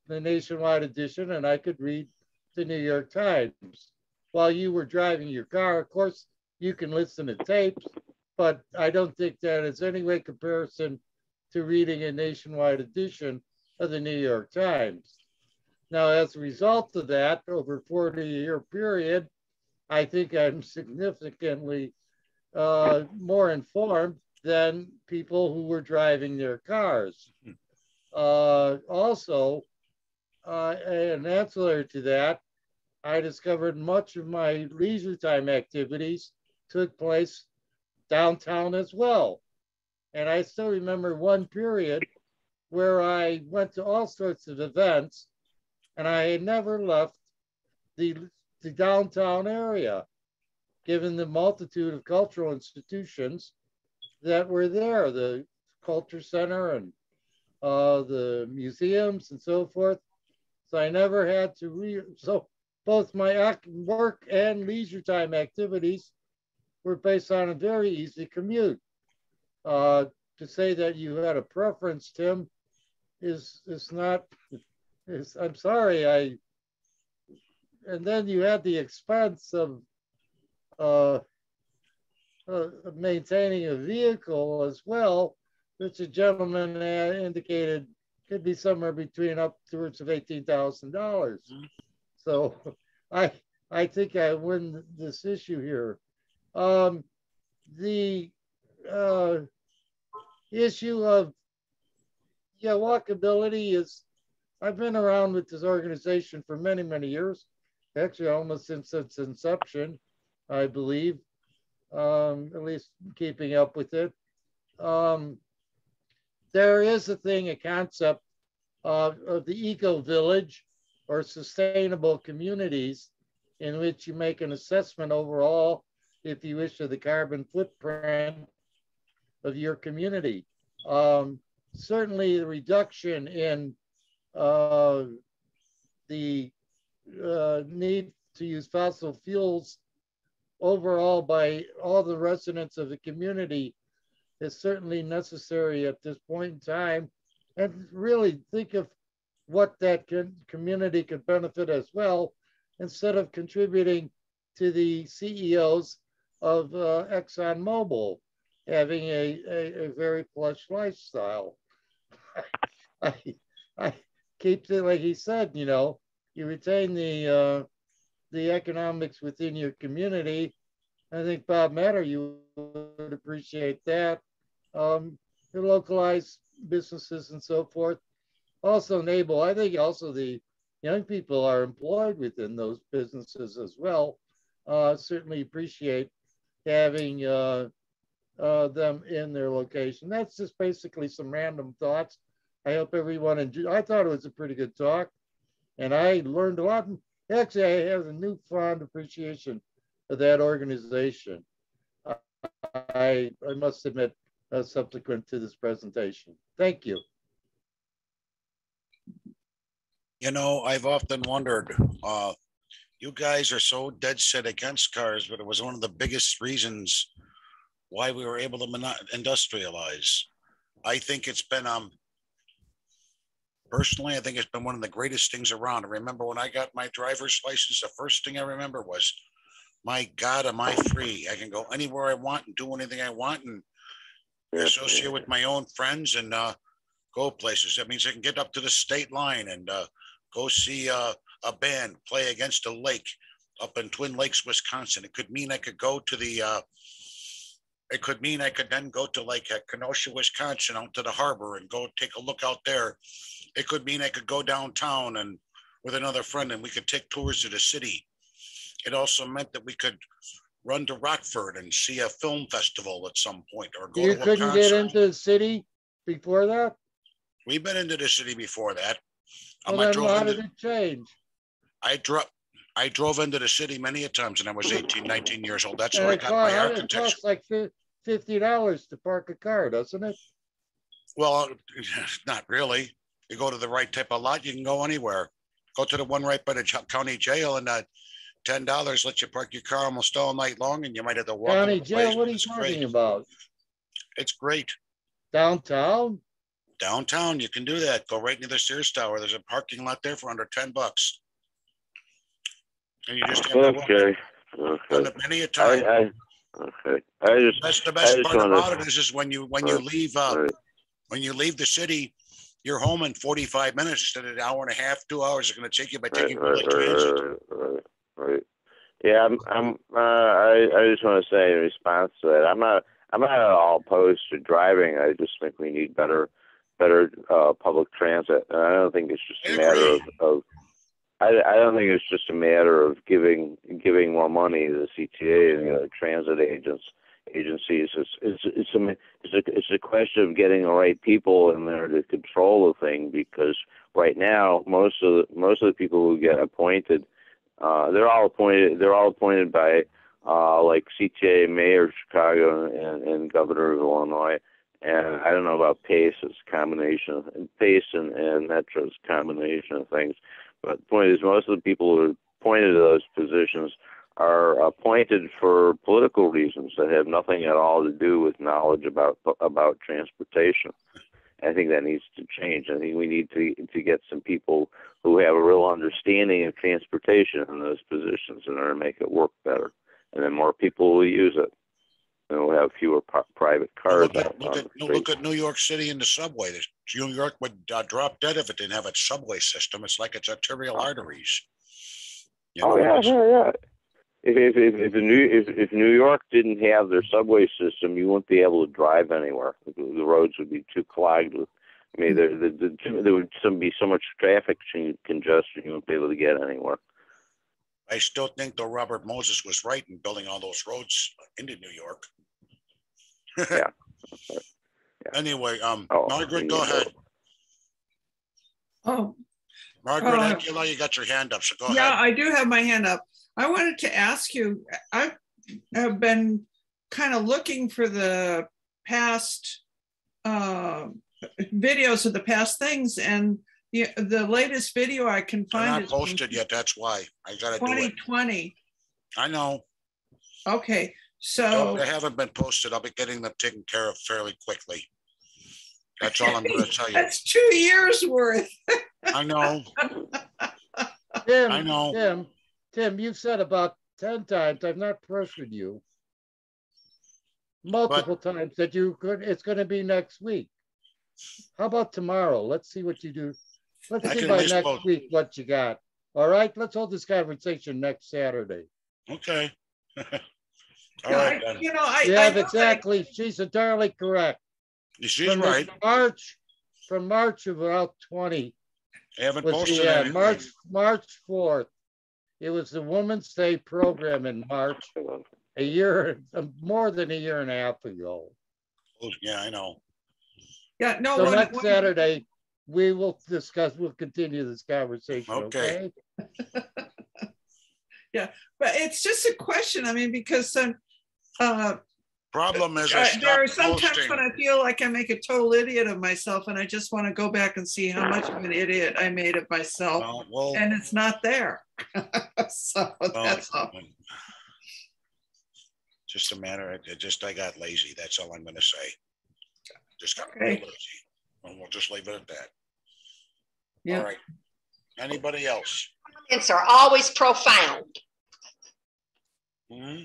B: the nationwide edition and I could read the New York Times. While you were driving your car, of course, you can listen to tapes, but I don't think that is any way comparison to reading a nationwide edition of the New York Times. Now, as a result of that, over 40 year period, I think I'm significantly uh, more informed than people who were driving their cars. Uh, also, uh, and ancillary to that, I discovered much of my leisure time activities took place downtown as well. And I still remember one period where I went to all sorts of events and I had never left the, the downtown area, given the multitude of cultural institutions that were there, the culture center and uh, the museums and so forth. So I never had to re, so both my work and leisure time activities were based on a very easy commute. Uh, to say that you had a preference, Tim, is is not. Is, I'm sorry, I. And then you had the expense of uh, uh, maintaining a vehicle as well, which a gentleman indicated could be somewhere between upwards of eighteen thousand dollars. So, I I think I win this issue here. Um, the uh, issue of yeah walkability is I've been around with this organization for many many years, actually almost since its inception, I believe, um, at least keeping up with it. Um, there is a thing, a concept of, of the eco village or sustainable communities in which you make an assessment overall, if you wish, of the carbon footprint of your community. Um, certainly the reduction in uh, the uh, need to use fossil fuels overall by all the residents of the community is certainly necessary at this point in time. And really think of what that community could benefit as well, instead of contributing to the CEOs of uh, ExxonMobil having a, a, a, very plush lifestyle. I, I keep it like he said, you know, you retain the uh, the economics within your community. I think Bob Matter, you would appreciate that. Um, the localized businesses and so forth. Also enable, I think also the young people are employed within those businesses as well. Uh, certainly appreciate having uh, uh, them in their location. That's just basically some random thoughts. I hope everyone enjoyed. I thought it was a pretty good talk, and I learned a lot. Actually, I have a newfound appreciation of that organization. I, I must admit, uh, subsequent to this presentation. Thank you.
A: You know, I've often wondered, uh, you guys are so dead set against cars, but it was one of the biggest reasons why we were able to industrialize. I think it's been, um, personally, I think it's been one of the greatest things around. I remember when I got my driver's license, the first thing I remember was, my God, am I free? I can go anywhere I want and do anything I want and associate with my own friends and uh, go places. That means I can get up to the state line and uh, go see uh, a band play against a lake up in Twin Lakes, Wisconsin. It could mean I could go to the. Uh, it could mean I could then go to like Kenosha, Wisconsin, out to the harbor and go take a look out there. It could mean I could go downtown and with another friend and we could take tours of the city. It also meant that we could run to Rockford and see a film festival at some point or go
B: you
A: to
B: couldn't get into the city before that?
A: We've been into the city before that.
B: Um, well, then how into, did it change?
A: I drove. I drove into the city many a times when I was 18, 19 years old. That's where I got my architecture. It costs
B: like $50 to park a car, doesn't it?
A: Well, not really. You go to the right type of lot, you can go anywhere. Go to the one right by the county jail and uh, ten dollars let you park your car almost all night long, and you might have to walk.
B: County jail. What are you talking great. about?
A: It's great.
B: Downtown.
A: Downtown, you can do that. Go right near the Sears Tower. There's a parking lot there for under ten bucks. And you just have to walk.
E: Okay, okay.
A: many a
E: I,
A: time.
E: I, okay. I just,
A: That's the
E: I
A: best part
E: wanna-
A: about it is, is when you, when you leave, uh,
E: right,
A: when you leave the city, you're home in forty-five minutes instead of an hour and a half, two hours. It's gonna take you by taking
E: right,
A: public
E: right,
A: transit.
E: right, right, right. Yeah, I'm, I'm, uh, I, I just want to say in response to that, I'm not, I'm not at all opposed to driving. I just think we need better, better, uh, public transit. And I don't think it's just a matter of, of I, I don't think it's just a matter of giving giving more money to the CTA and the other transit agents agencies. It's it's it's a it's a it's a question of getting the right people in there to control the thing because right now most of the most of the people who get appointed, uh, they're all appointed they're all appointed by uh, like CTA mayor of Chicago and, and governor of Illinois. And I don't know about Pace, it's a combination of Pace and, and Metro's combination of things. But the point is, most of the people who are appointed to those positions are appointed for political reasons that have nothing at all to do with knowledge about about transportation. I think that needs to change. I think we need to to get some people who have a real understanding of transportation in those positions in order to make it work better. And then more people will use it, and we'll have fewer p- private cars
A: Look at, look at, look at New York City and the subway. New York would uh, drop dead if it didn't have its subway system. It's like its arterial arteries. You
E: Oh yeah, yeah, yeah. If if if, if, New, if if New York didn't have their subway system, you wouldn't be able to drive anywhere. The, the roads would be too clogged with. I mean, there the, the, there would some be so much traffic con- congestion you wouldn't be able to get anywhere.
A: I still think though Robert Moses was right in building all those roads into New York.
E: Yeah.
A: Anyway, um,
E: Oh,
A: Margaret, go ahead.
H: Oh,
A: Margaret
H: Uh,
A: Aguilar, you got your hand up, so go
H: yeah,
A: ahead.
H: Yeah, I do have my hand up. I wanted to ask you, I have been kind of looking for the past uh, videos of the past things and the, the latest video I can
A: They're
H: find
A: not posted yet. That's why I gotta do it.
H: 2020.
A: I know.
H: Okay,
A: No,
H: so
A: They haven't been posted. I'll be getting them taken care of fairly quickly. That's all I'm gonna tell you.
H: that's two years worth.
A: I know,
B: Tim,
A: I know.
B: Tim, Tim, you've said about ten times, I've not pressured you. Multiple times that you could, it's gonna be next week. How about tomorrow? Let's see what you do. Let's
A: I
B: see by next
A: vote.
B: week what you got. All right, let's hold this conversation next Saturday.
A: Okay. All
H: No,
A: right,
H: I- You know, I.
B: Yeah,
H: I know that-
B: exactly. She's entirely correct.
A: she's
B: From
A: right.
B: March, from March of about twenty,
A: They haven't
B: was
A: posted
B: the, uh. March, March fourth. It was the Women's Day program in March, a year, more than a year and a half ago.
A: Oh, Yeah, I know.
H: Yeah, no.
B: So
H: when-
B: next
H: when-
B: Saturday, we will discuss, we'll continue this conversation,
A: Okay.
B: okay?
H: But it's just a question. I mean, because um, uh,
A: Problem is, I
H: Uh, there are
A: stopped
H: sometimes when. I feel like I make a total idiot of myself and I just want to go back and see how much of an idiot I made of myself
A: Well, well,
H: and it's not there. so
A: well,
H: that's all.
A: Just a matter, of- just, I got lazy. That's all I'm gonna say. Just got
H: Okay.
A: lazy. And we'll just leave it at that.
H: Yeah.
A: All right. Anybody else?
G: Comments are always profound.
A: Hmm?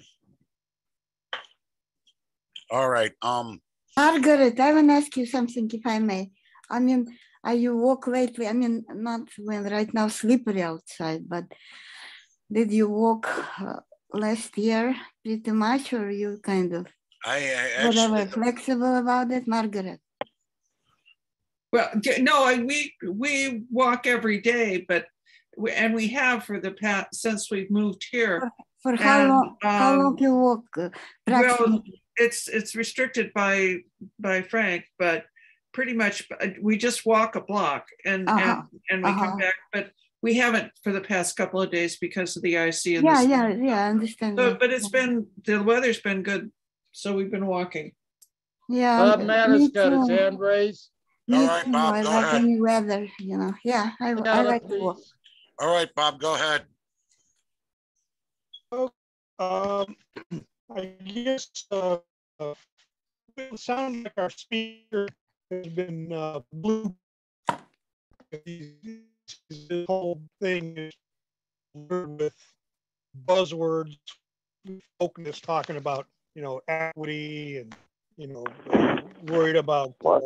A: All right, um,
D: Margaret, I want to ask you something, if I may. I mean, are you walk lately? I mean, not when right now slippery outside, but did you walk uh, last year pretty much, or you kind of
A: I, I
D: whatever
A: actually,
D: flexible about it, Margaret?
H: Well, no, I, we we walk every day, but we, and we have for the past since we've moved here.
D: For how
H: And,
D: long? how long
H: um,
D: you walk? Uh,
H: Well,
D: approximately?
H: It's it's restricted by by Frank, but pretty much uh, we just walk a block and
D: Uh-huh,
H: and, and we
D: uh-huh.
H: come back, but we haven't for the past couple of days because of the ice and
D: yeah,
H: the
D: yeah, yeah. I understand.
H: So, but it's been the weather's been good, so we've been walking.
D: yeah.
B: Bob
D: me
B: Mattis got his hand raised.
D: Me
A: All right,
D: too.
A: Bob,
D: I
A: go
D: like
A: ahead.
D: any weather, you know. Yeah, I, I like to walk.
A: all right, Bob, go ahead.
F: Um, I guess, uh, it sounds like our speaker has been uh, blue. This whole thing is with buzzwords. Folk is talking about, you know, equity and, you know, worried about, uh,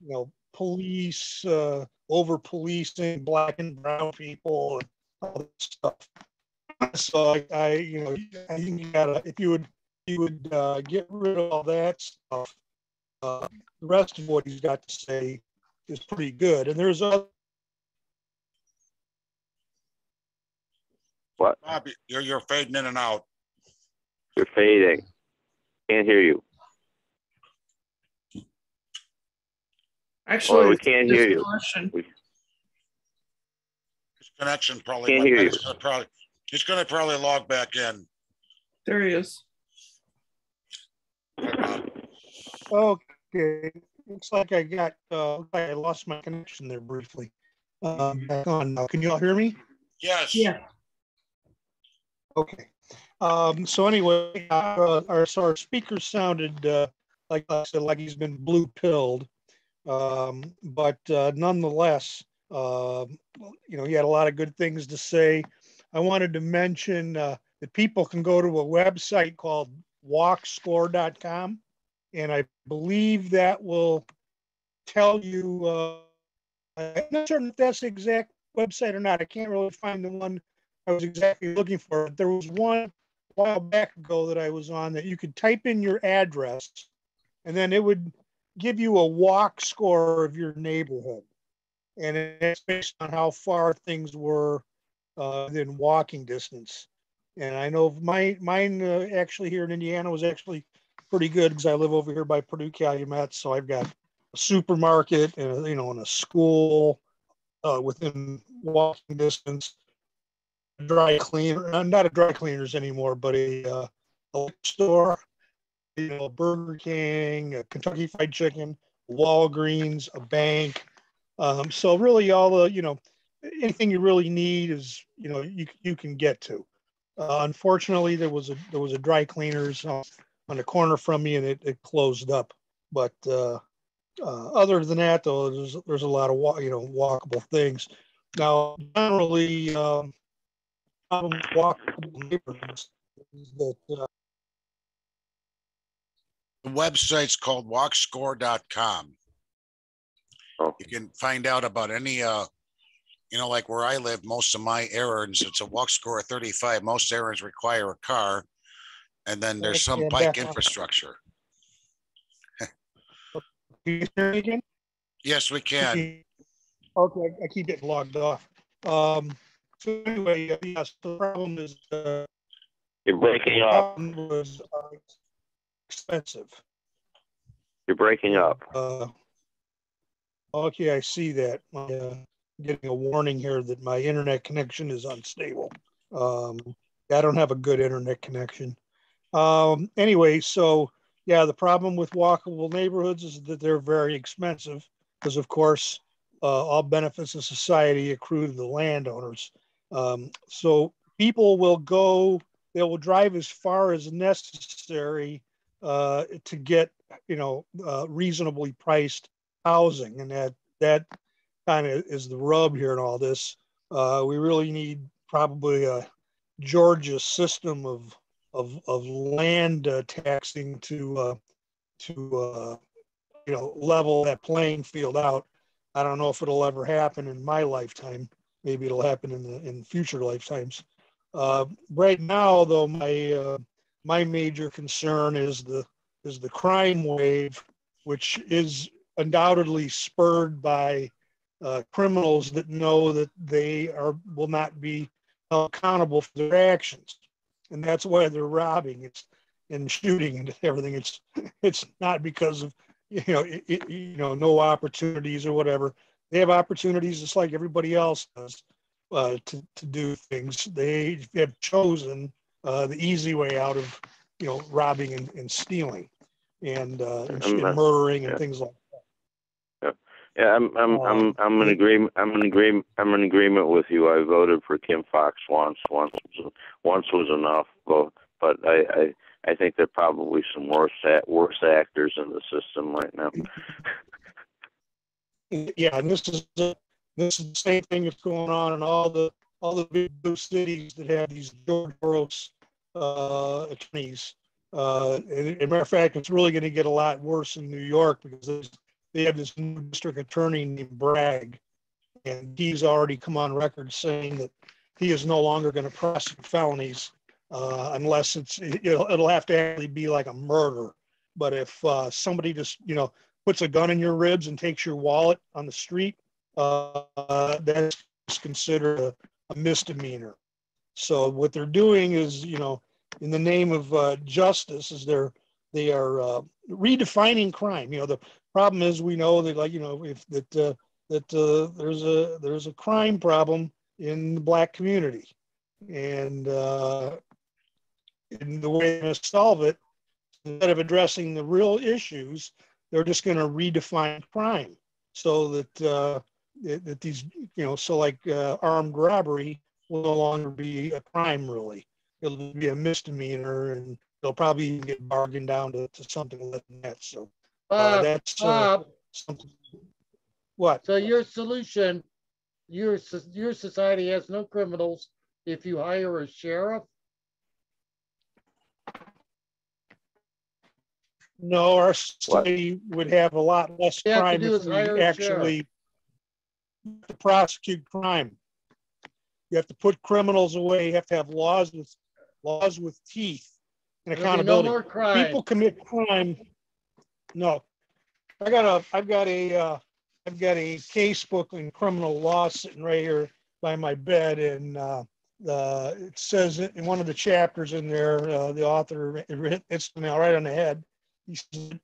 F: you know, police, uh, over policing black and brown people and all that stuff. So I, I you know, I think you gotta, if you would, you would uh, get rid of all that stuff. Uh, the rest of what he's got to say is pretty good. And there's other
E: What?
A: Bob, you're, you're fading in and out.
E: You're fading. Can't hear you.
H: Actually,
E: Well, we can't hear you.
H: distortion.
A: His connection probably.
E: Can't hear you.
A: Probably, he's gonna probably log back in.
H: There he is.
F: Okay, looks like I got, uh, looks like I lost my connection there briefly. Um, back on now. Can you all hear me?
A: Yes.
H: Yeah.
F: Okay. Um, so anyway, uh, our, so our speaker sounded, uh, like I said, like he's been blue pilled. Um, but, uh, nonetheless, um, you know, he had a lot of good things to say. I wanted to mention, uh, that people can go to a website called walkscore.com. And I believe that will tell you, uh, I'm not certain if that's the exact website or not. I can't really find the one I was exactly looking for. But There was one a while back ago that I was on that you could type in your address and then it would give you a walk score of your neighborhood. And it's based on how far things were uh, within walking distance. And I know my mine uh, actually here in Indiana was actually pretty good because I live over here by Purdue Calumet. So I've got a supermarket and you know and a school uh, within walking distance dry cleaner, uh, not a dry cleaners anymore, but a, uh, a store, you know, Burger King, a Kentucky Fried Chicken, Walgreens, a bank. Um, so really, all the you know, anything you really need is you know you you can get to. Uh, unfortunately, there was a there was a dry cleaners on, on the corner from me, and it, it closed up. But uh, uh, other than that, though, there's there's a lot of wa- you know walkable things. Now, generally, um, problem walkable neighborhoods is that uh,
A: The website's called walkscore.com.
E: Oh.
A: You can find out about any, uh, you know, like where I live, most of my errands, it's a walk score of 35. Most errands require a car. And then there's some bike infrastructure.
F: can you hear me again?
A: Yes, we can.
F: Okay, I keep getting logged off. Um, so anyway, uh, yes, the problem is, uh,
E: You're breaking up.
F: was uh, expensive.
E: You're breaking up.
F: Uh, okay, I see that. My, uh, getting a warning here that my internet connection is unstable. Um, I don't have a good internet connection. Um, anyway, so yeah, the problem with walkable neighborhoods is that they're very expensive because, of course, uh, all benefits of society accrue to the landowners. Um, so people will go, they will drive as far as necessary uh, to get, you know, uh, reasonably priced housing, and that that kind of is the rub here in all this. Uh, we really need probably a Georgist system of of, of land uh, taxing to uh, to uh, you know level that playing field out. I don't know if it'll ever happen in my lifetime. Maybe it'll happen in the in future lifetimes. Uh, right now, though, my uh, my major concern is the is the crime wave, which is undoubtedly spurred by uh, criminals that know that they are will not be accountable for their actions, and that's why they're robbing it's and shooting and everything. It's it's not because of you know it, it, you know no opportunities or whatever. They have opportunities just like everybody else does uh, to to do things. They have chosen uh, the easy way out of you know robbing and, and stealing and, uh, and, and murdering and things like.
E: Yeah, I'm I'm I'm I'm in agreement. I'm in agreement. I'm in agreement with you. I voted for Kim Foxx once. Once was, once was enough. But but I, I I think there are probably some worse worse actors in the system right now.
F: yeah, and this is the, this is the same thing that's going on in all the all the big blue cities that have these George Soros uh, attorneys. Uh, as a matter of fact, it's really going to get a lot worse in New York because they have this new district attorney named Bragg, and he's already come on record saying that he is no longer going to prosecute felonies uh, unless it's it'll, it'll have to actually be like a murder. But if uh, somebody just you know puts a gun in your ribs and takes your wallet on the street, uh, that's considered a, a, misdemeanor. So what they're doing is, you know, in the name of uh, justice, is they're they are uh, redefining crime. You know, the problem is we know that, like, you know, if that uh, that uh, there's a there's a crime problem in the black community, and uh, in the way to solve it, instead of addressing the real issues, they're just going to redefine crime so that uh, that these you know so like uh, armed robbery will no longer be a crime really. It'll be a misdemeanor and they'll probably get bargained down to, to something than that so uh, that's uh, something what
B: so your solution your your society has no criminals if you hire a sheriff
F: No, our city would have a lot less crime if we actually to prosecute crime. You have to put criminals away. You have to have laws with laws with teeth and accountability. No more crime. People commit crime. No, I got a. I've got a. Uh, I've got a case book in criminal law sitting right here by my bed, and uh, uh, it says in one of the chapters in there, uh, the author it's right on the head he said,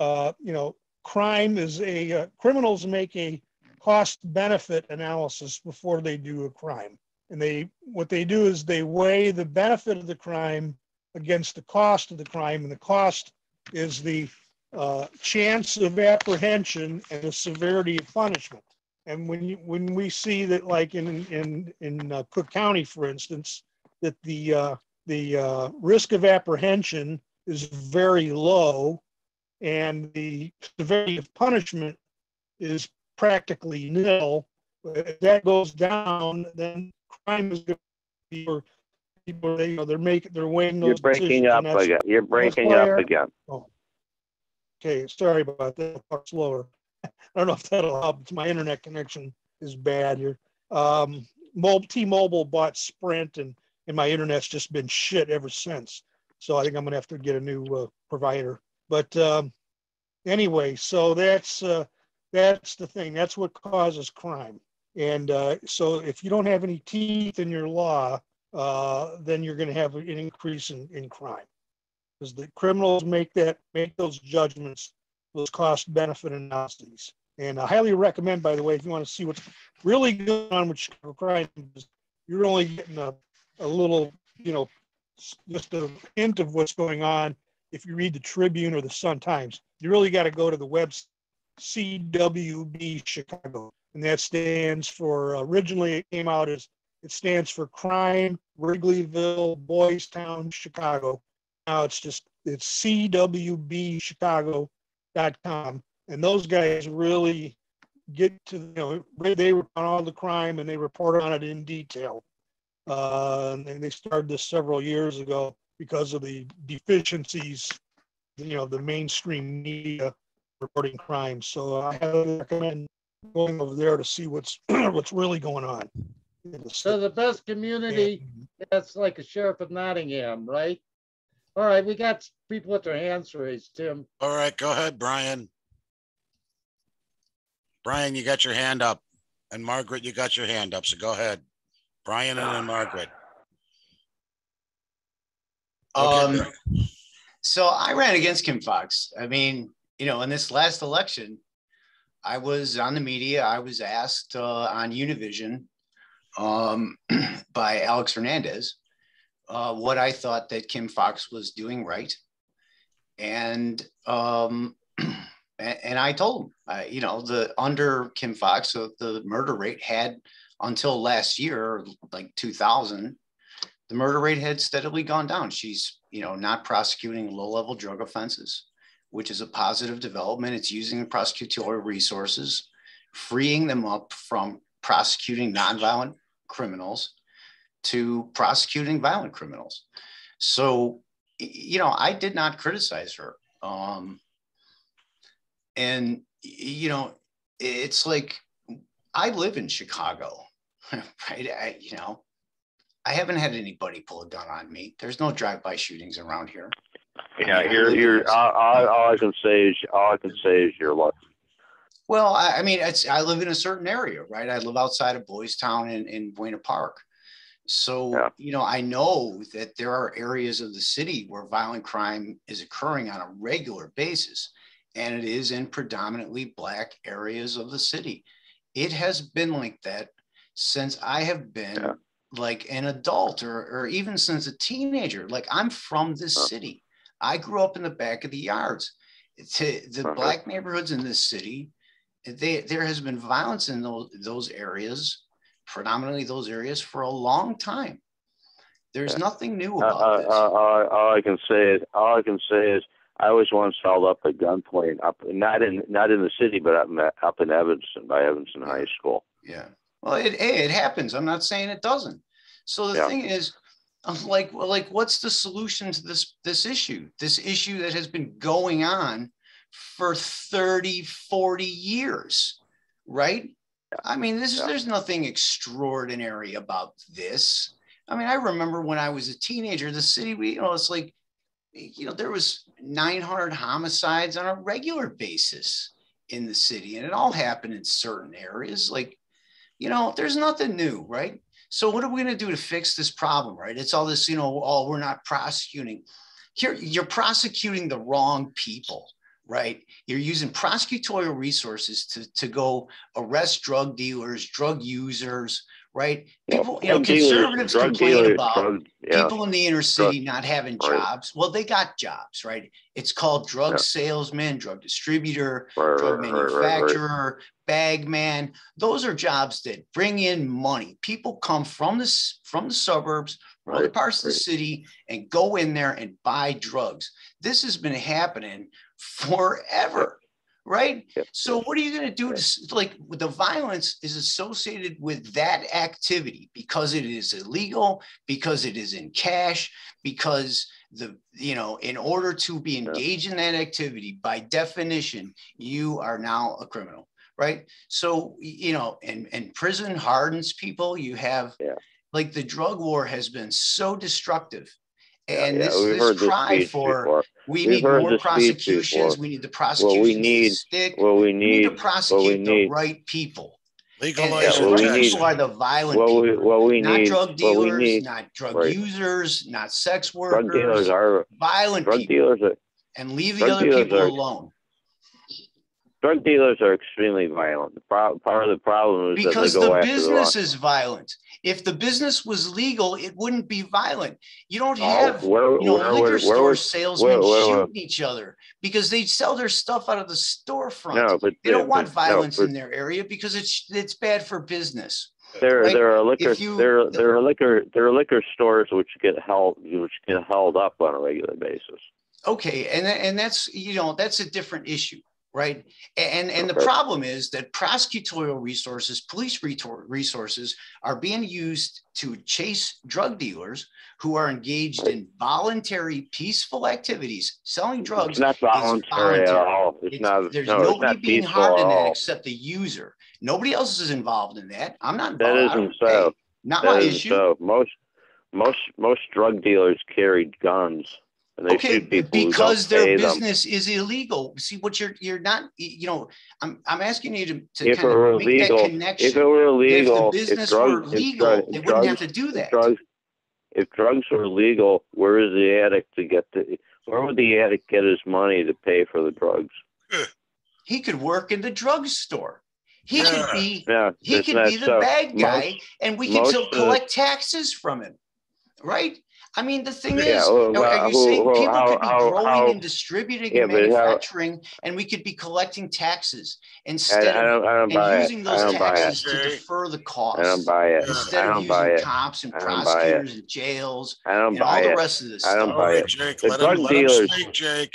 F: uh, you know, crime is a, uh, criminals make a cost benefit analysis before they do a crime. And they, what they do is they weigh the benefit of the crime against the cost of the crime. And the cost is the uh, chance of apprehension and the severity of punishment. And when you, when we see that, like in in in uh, Cook County, for instance, that the uh, the uh, risk of apprehension is very low and the severity of punishment is practically nil. If that goes down, then crime is going to be for people. You know, they're making they're weighing those.
E: You're breaking up again. You're breaking up again. Oh.
F: Okay, sorry about that. I'll talk slower. I don't know if that'll help. My internet connection is bad here. Um, T-Mobile bought Sprint, and and my internet's just been shit ever since. So I think I'm going to have to get a new uh, provider. But um, anyway, so that's uh, that's the thing. That's what causes crime. And uh, so if you don't have any teeth in your law, uh, then you're going to have an increase in, in crime because the criminals make that make those judgments, those cost benefit analyses. And I highly recommend, by the way, if you want to see what's really going on with Chicago crime, you're only getting a, a little, you know, just a hint of what's going on if you read the Tribune or the Sun Times. You really got to go to the web CWB Chicago, and that stands for originally it came out as it stands for Crime Wrigleyville Boys Town Chicago. Now it's just it's CWBChicago.com, and those guys really get to you know they report on all the crime and they report on it in detail. Uh, and they started this several years ago because of the deficiencies, you know, the mainstream media reporting crime. So I highly recommend going over there to see what's what's really going on.
B: So the best community, that's like a sheriff of Nottingham, right? All right, we got people with their hands raised, Tim.
A: All right, go ahead, Brian. Brian, you got your hand up. And Margaret, you got your hand up, so go ahead. Brian and then Margaret.
I: Um, so I ran against Kim Foxx. I mean, you know, in this last election, I was on the media. I was asked uh, on Univision um, by Alex Hernandez uh, what I thought that Kim Foxx was doing right, and um, and, I told him, you know, the under Kim Foxx, so the murder rate had until last year, like 2000, the murder rate had steadily gone down. She's, you know, not prosecuting low-level drug offenses, which is a positive development. It's using the prosecutorial resources freeing them up from prosecuting nonviolent criminals to prosecuting violent criminals. So, you know, I did not criticize her. Um, and, you know, it's like I live in Chicago, right? I, you know, I haven't had anybody pull a gun on me. There's no drive-by shootings around here.
E: Yeah,
I: I mean, I
E: you're
I: live in
E: you're
I: this-
E: all, all, I can say is all I can say is you're lucky.
I: Well, I, I mean, it's I live in a certain area, right? I live outside of Boys Town in, in Buena Park. So,
E: Yeah.
I: you know, I know that there are areas of the city where violent crime is occurring on a regular basis, and it is in predominantly black areas of the city. It has been like that since I have been
E: Yeah.
I: like an adult or, or even since a teenager. Like I'm from this city. I grew up in the back of the yards. To the
E: Uh-huh.
I: black neighborhoods in this city, they, there has been violence in those, those areas, predominantly those areas for a long time. There's nothing new
E: Uh,
I: about
E: uh,
I: this.
E: uh, all, all I can say is all I can say is I was once held up at gunpoint up not in not in the city but up in, up in Evanston by Evanston High School.
I: Yeah. Well, it it happens. I'm not saying it doesn't. So the
E: Yeah.
I: thing is, I'm like, well, like, what's the solution to this this issue? This issue that has been going on for 30, 40 years, right? I mean, this is
E: Yeah.
I: there's nothing extraordinary about this. I mean, I remember when I was a teenager, the city, we, you know, it's like, you know, there was 900 homicides on a regular basis in the city, and it all happened in certain areas. Like, you know, there's nothing new, right? So what are we going to do to fix this problem, right? It's all this, you know, oh, we're not prosecuting. Here, you're prosecuting the wrong people, right? You're using prosecutorial resources to, to go arrest drug dealers, drug users, right? People, you know,
E: Drug
I: conservatives
E: drug
I: complain
E: dealers,
I: about
E: drug- yeah.
I: people in the inner city not having
E: Right.
I: jobs. Well, they got jobs, right? It's called drug
E: Yeah.
I: salesman, drug distributor,
E: Right,
I: drug
E: right,
I: manufacturer, bag man. Those are jobs that bring in money. People come from this from the suburbs, from other parts of the city, and go in there and buy drugs. This has been happening forever. Right.
E: Yep.
I: So what are you going to do to like the violence is associated with that activity because it is illegal, because it is in cash, because the you know in order to be engaged in that activity by definition you are now a criminal right so you know and and prison hardens people you have
E: Yeah.
I: like the drug war has been so destructive and
E: yeah,
I: this,
E: we've
I: this
E: heard this
I: cry
E: speech
I: for
E: before.
I: we
E: We've
I: need
E: heard
I: more
E: this speech
I: prosecutions
E: before.
I: we need the prosecutions
E: need-
I: to stick
E: What we need,
I: we need
E: need,
I: to
E: what
I: prosecute
E: we
I: the
E: need,
I: right people and,
A: Legalize
I: and
E: what
I: the
E: we
I: right
E: need-
I: people are the violent
E: what we,
I: people
E: what we
I: not
E: need,
I: drug
E: what we
I: dealers
E: need.
I: not drug
E: Right.
I: users not sex workers
E: Drug dealers are,
I: violent
E: drug
I: people
E: dealers are,
I: and leave the
E: drug
I: other
E: dealers
I: people
E: are-
I: alone
E: drug dealers are extremely violent. The pro- part of the problem is
I: because
E: that they
I: the
E: go after the
I: business
E: wrong.
I: is violent if the business was legal it wouldn't be violent. You don't
E: Oh,
I: have
E: where,
I: you know
E: where,
I: liquor
E: where,
I: store salesmen shooting each other because they sell their stuff out of the storefront.
E: No, but
I: they don't want
E: but- no,
I: violence
E: but
I: in their area because it's it's bad for business.
E: There,
I: Like,
E: there are liquor,
I: you-
E: there, there are liquor, there are liquor stores which get held, which get held up on a regular basis.
I: okay and and that's you know that's a different issue right and and the problem is that prosecutorial resources police retor- resources are being used to chase drug dealers who are engaged in voluntary peaceful activities selling drugs
E: It's not voluntary at
I: voluntary.
E: all. It's,
I: It's-
E: not.
I: there's
E: no,
I: nobody being harmed in that except the user nobody else is involved in that i'm not
E: That isn't so.
I: hey, not
E: That
I: my
E: isn't
I: issue
E: so. Most, most, most drug dealers carry guns, and they
I: okay
E: shoot people
I: because their
E: pay them.
I: Um, business is illegal see what you're you're not you know i'm i'm asking you to, to
E: If it
I: kind
E: were
I: of make
E: legal,
I: that
E: if
I: connection
E: it were
I: That
E: legal,
I: if the
E: if
I: business
E: drugs,
I: were legal
E: drug-
I: they
E: if
I: wouldn't
E: drugs,
I: have to do
E: if
I: that
E: drugs, if drugs were legal, where is the addict to get the? Where would the addict get his money to pay for the drugs?
I: he could work in the drugstore he
A: Yeah.
I: could be
E: Yeah,
I: he could be the
E: so.
I: bad guy
E: Most-
I: and we could still
E: of the-
I: collect taxes from him right i mean the thing
E: Yeah,
I: is
E: well,
I: are- are
E: well,
I: you saying
E: well,
I: people
E: how-
I: could be
E: how-
I: growing
E: how-
I: and distributing
E: Yeah,
I: and
E: but how-
I: manufacturing and we could be collecting taxes instead
E: I
I: of
E: don't, I don't buy
I: and
E: it.
I: using those
E: don't buy it.
I: taxes to defer the
E: I
I: cost
E: don't buy it.
I: instead of using
E: it.
I: cops and
E: I don't buy it.
I: prosecutors and jails
E: I don't
I: and all
E: buy
I: the rest of this
E: I don't
I: stuff.
A: All
E: buy it.
A: Jake,
E: The
A: let him,
E: drug
A: let him
E: dealers-
A: speak, Jake.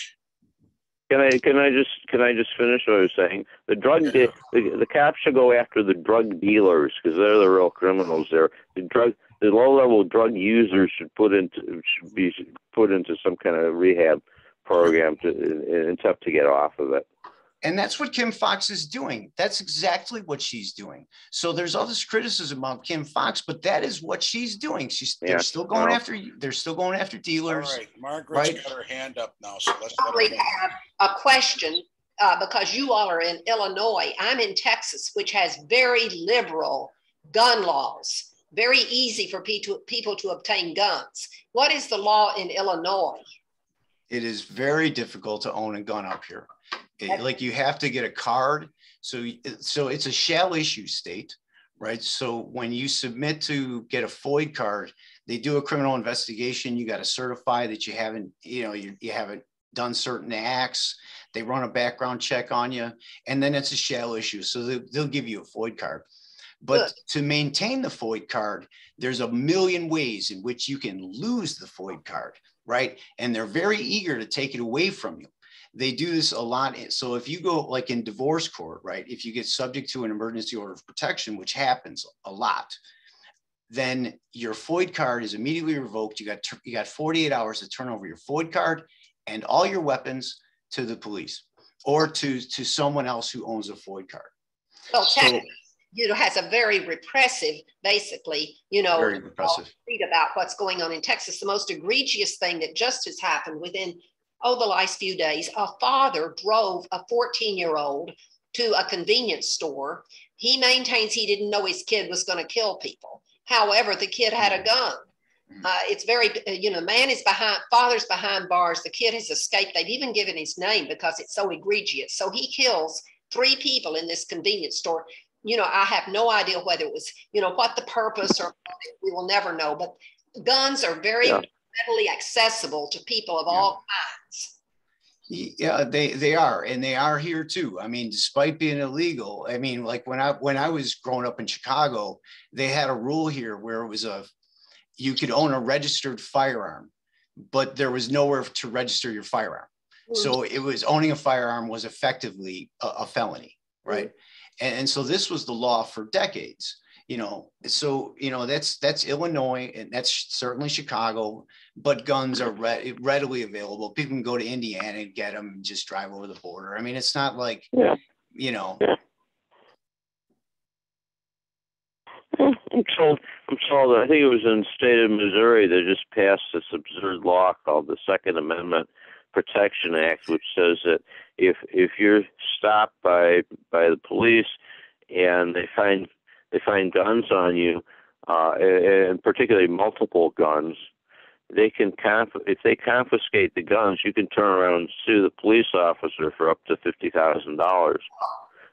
E: Can I can I just can I just finish what I was saying? The drug de- the, the cops should go after the drug dealers because they're the real criminals. There, the drug the low level drug users should put into should be put into some kind of rehab program to in attempt to get off of it.
I: And that's what Kim Foxx is doing. That's exactly what she's doing. So there's all this criticism about Kim Foxx, but that is what she's doing. She's
E: Yeah,
I: they're still going
E: well.
I: after they're still going after dealers.
A: right, Margaret's
I: right?
A: got her hand up now, so let's let
G: probably
A: her
G: have a question uh, because you all are in Illinois. I'm in Texas, which has very liberal gun laws. Very easy for people people to obtain guns. What is the law in Illinois?
I: It is very difficult to own a gun up here. It- like you have to get a card. So so it's a shall issue state, right? So when you submit to get a FOID card, they do a criminal investigation. You got to certify that you haven't, you know, you, you haven't done certain acts. They run a background check on you, and then it's a shall issue. So they, they'll give you a FOID card. But to maintain the FOID card, there's a million ways in which you can lose the FOID card, right? And they're very eager to take it away from you. They do this a lot. So if you go like in divorce court, right? If you get subject to an emergency order of protection, which happens a lot, then your FOID card is immediately revoked. You got you got 48 hours to turn over your FOID card and all your weapons to the police or to to someone else who owns a FOID card.
G: Well,
I: So
G: you know, has a very repressive, basically, you know,
I: very repressive.
G: read about what's going on in Texas. The most egregious thing that just has happened within, oh, the last few days, a father drove a 14 year old to a convenience store. He maintains he didn't know his kid was going to kill people. However, the kid had a gun. Uh, it's very, uh, you know, man is behind, father's behind bars. The kid has escaped. They've even given his name because it's so egregious. So he kills three people in this convenience store. You know, I have no idea whether it was, you know, what the purpose or we will never know. But guns are very
E: Yeah.
G: readily accessible to people of all kinds.
I: Yeah, they they are, and they are here too. I mean, despite being illegal, I mean, like when I when I was growing up in Chicago, they had a rule here where it was a you could own a registered firearm, but there was nowhere to register your firearm. So mm. it was owning a firearm was effectively a, a felony, mm. right? And, and so this was the law for decades. You know, so you know that's that's Illinois and that's certainly Chicago, but guns are re- readily available. People can go to Indiana and get them and just drive over the border. I mean, it's not like
E: Yeah.
I: you know.
E: I'm told, I'm told, I think it was in the state of Missouri that just passed this absurd law called the Second Amendment Protection Act, which says that if if you're stopped by by the police and they find they find guns on you, uh, and particularly multiple guns, they can conf- if they confiscate the guns, you can turn around and sue the police officer for up to fifty thousand dollars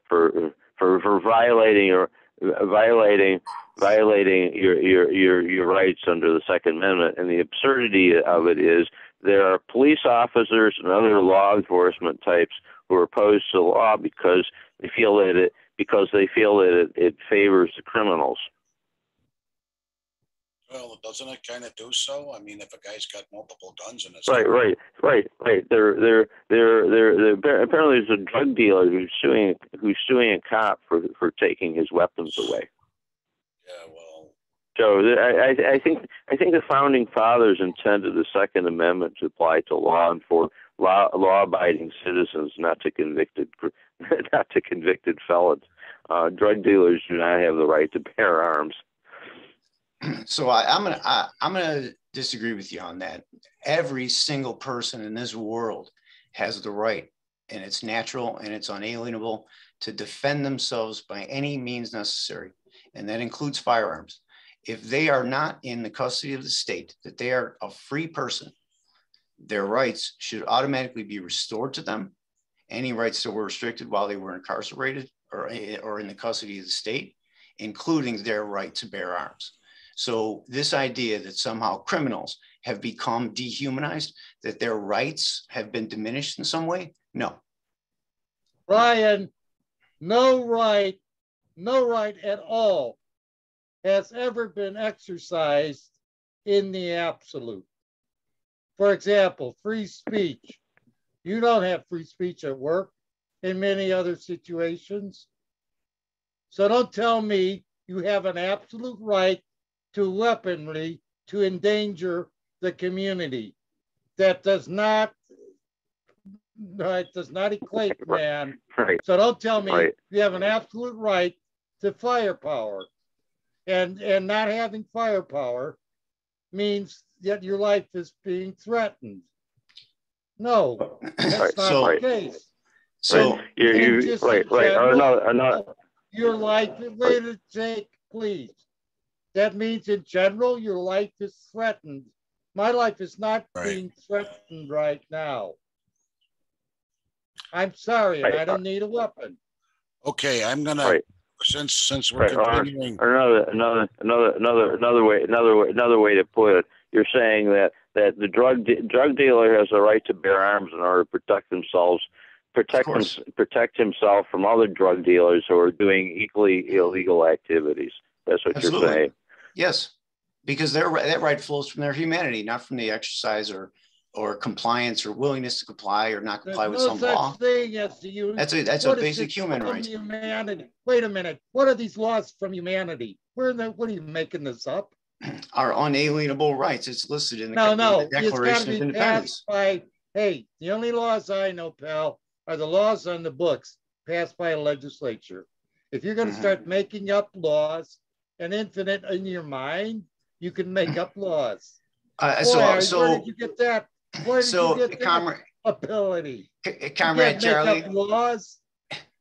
E: for for for violating or violating violating your, your your your rights under the Second Amendment. And the absurdity of it is there are police officers and other law enforcement types who are opposed to the law because they feel that it because they feel that it, it favors the criminals.
A: Well, doesn't it kind of do so? I mean, if a guy's got multiple guns in his
E: Right, right, right, right. There, there, there, there. there apparently, there's a drug dealer who's suing who's suing a cop for for taking his weapons away.
A: Yeah, well,
E: So I, I- think I think the founding fathers intended the Second Amendment to apply to law enfor law law-abiding citizens, not to convicted not to convicted felons. Uh, drug dealers do not have the right to bear arms.
I: so I, I'm gonna I, I'm gonna disagree with you on that. Every single person in this world has the right, and it's natural and it's unalienable to defend themselves by any means necessary, and that includes firearms. If they are not in the custody of the state, that they are a free person, their rights should automatically be restored to them. Any rights that were restricted while they were incarcerated or, eh, or in the custody of the state, including their right to bear arms. So this idea that somehow criminals have become dehumanized, that their rights have been diminished in some way, no.
B: Brian, no right, no right at all has ever been exercised in the absolute. For example, free speech. You don't have free speech at work in many other situations. So don't tell me you have an absolute right to weaponry to endanger the community. That does not, that does not equate, man.
E: Right.
B: So don't tell me
E: Right.
B: you have an absolute right to firepower. And, and not having firepower means that your life is being threatened. No, that's
E: Right,
B: not
E: so-
B: the case.
I: So
E: Right. You,
B: And
E: you,
B: just
E: right,
B: in
E: right.
B: general,
E: Another, another,
B: Your life, wait a sec, please. That means in general, your life is threatened. My life is not
A: Right.
B: being threatened right now. I'm sorry, and I don't need a weapon.
A: Okay, I'm gonna,
E: Right.
A: since, since we're
E: Right,
A: continuing,
E: or another, another, another, another, another way, another way, another way to put it. You're saying that that the drug de- drug dealer has a right to bear arms in order to protect themselves, protect them,
I: course.
E: protect himself from other drug dealers who are doing equally illegal activities. That's what
I: Absolutely.
E: you're saying.
I: Yes, because their that right flows from their humanity, not from the exercise or or compliance or willingness to comply or not
B: There's
I: comply with
B: no
I: some
B: such
I: law.
B: thing as the.
I: That's a that's a basic human right.
B: Humanity. Wait a minute. What are these laws from humanity? Where the, what are you making this up?
I: Our unalienable rights. It's listed in the,
B: No,
I: in
B: no,
I: the Declaration of Independence.
B: passed by, hey, the only laws I know, pal, are the laws on the books passed by a legislature. If you're gonna
I: Mhm.
B: start making up laws and infinite in your mind, you can make up laws.
I: Uh,
B: Boy,
I: so
B: where
I: so
B: did you get that? Where did
I: so
B: you get that
I: comrade
B: ability?
I: c-
B: You can't
I: comrade
B: make
I: Charlie,
B: up laws?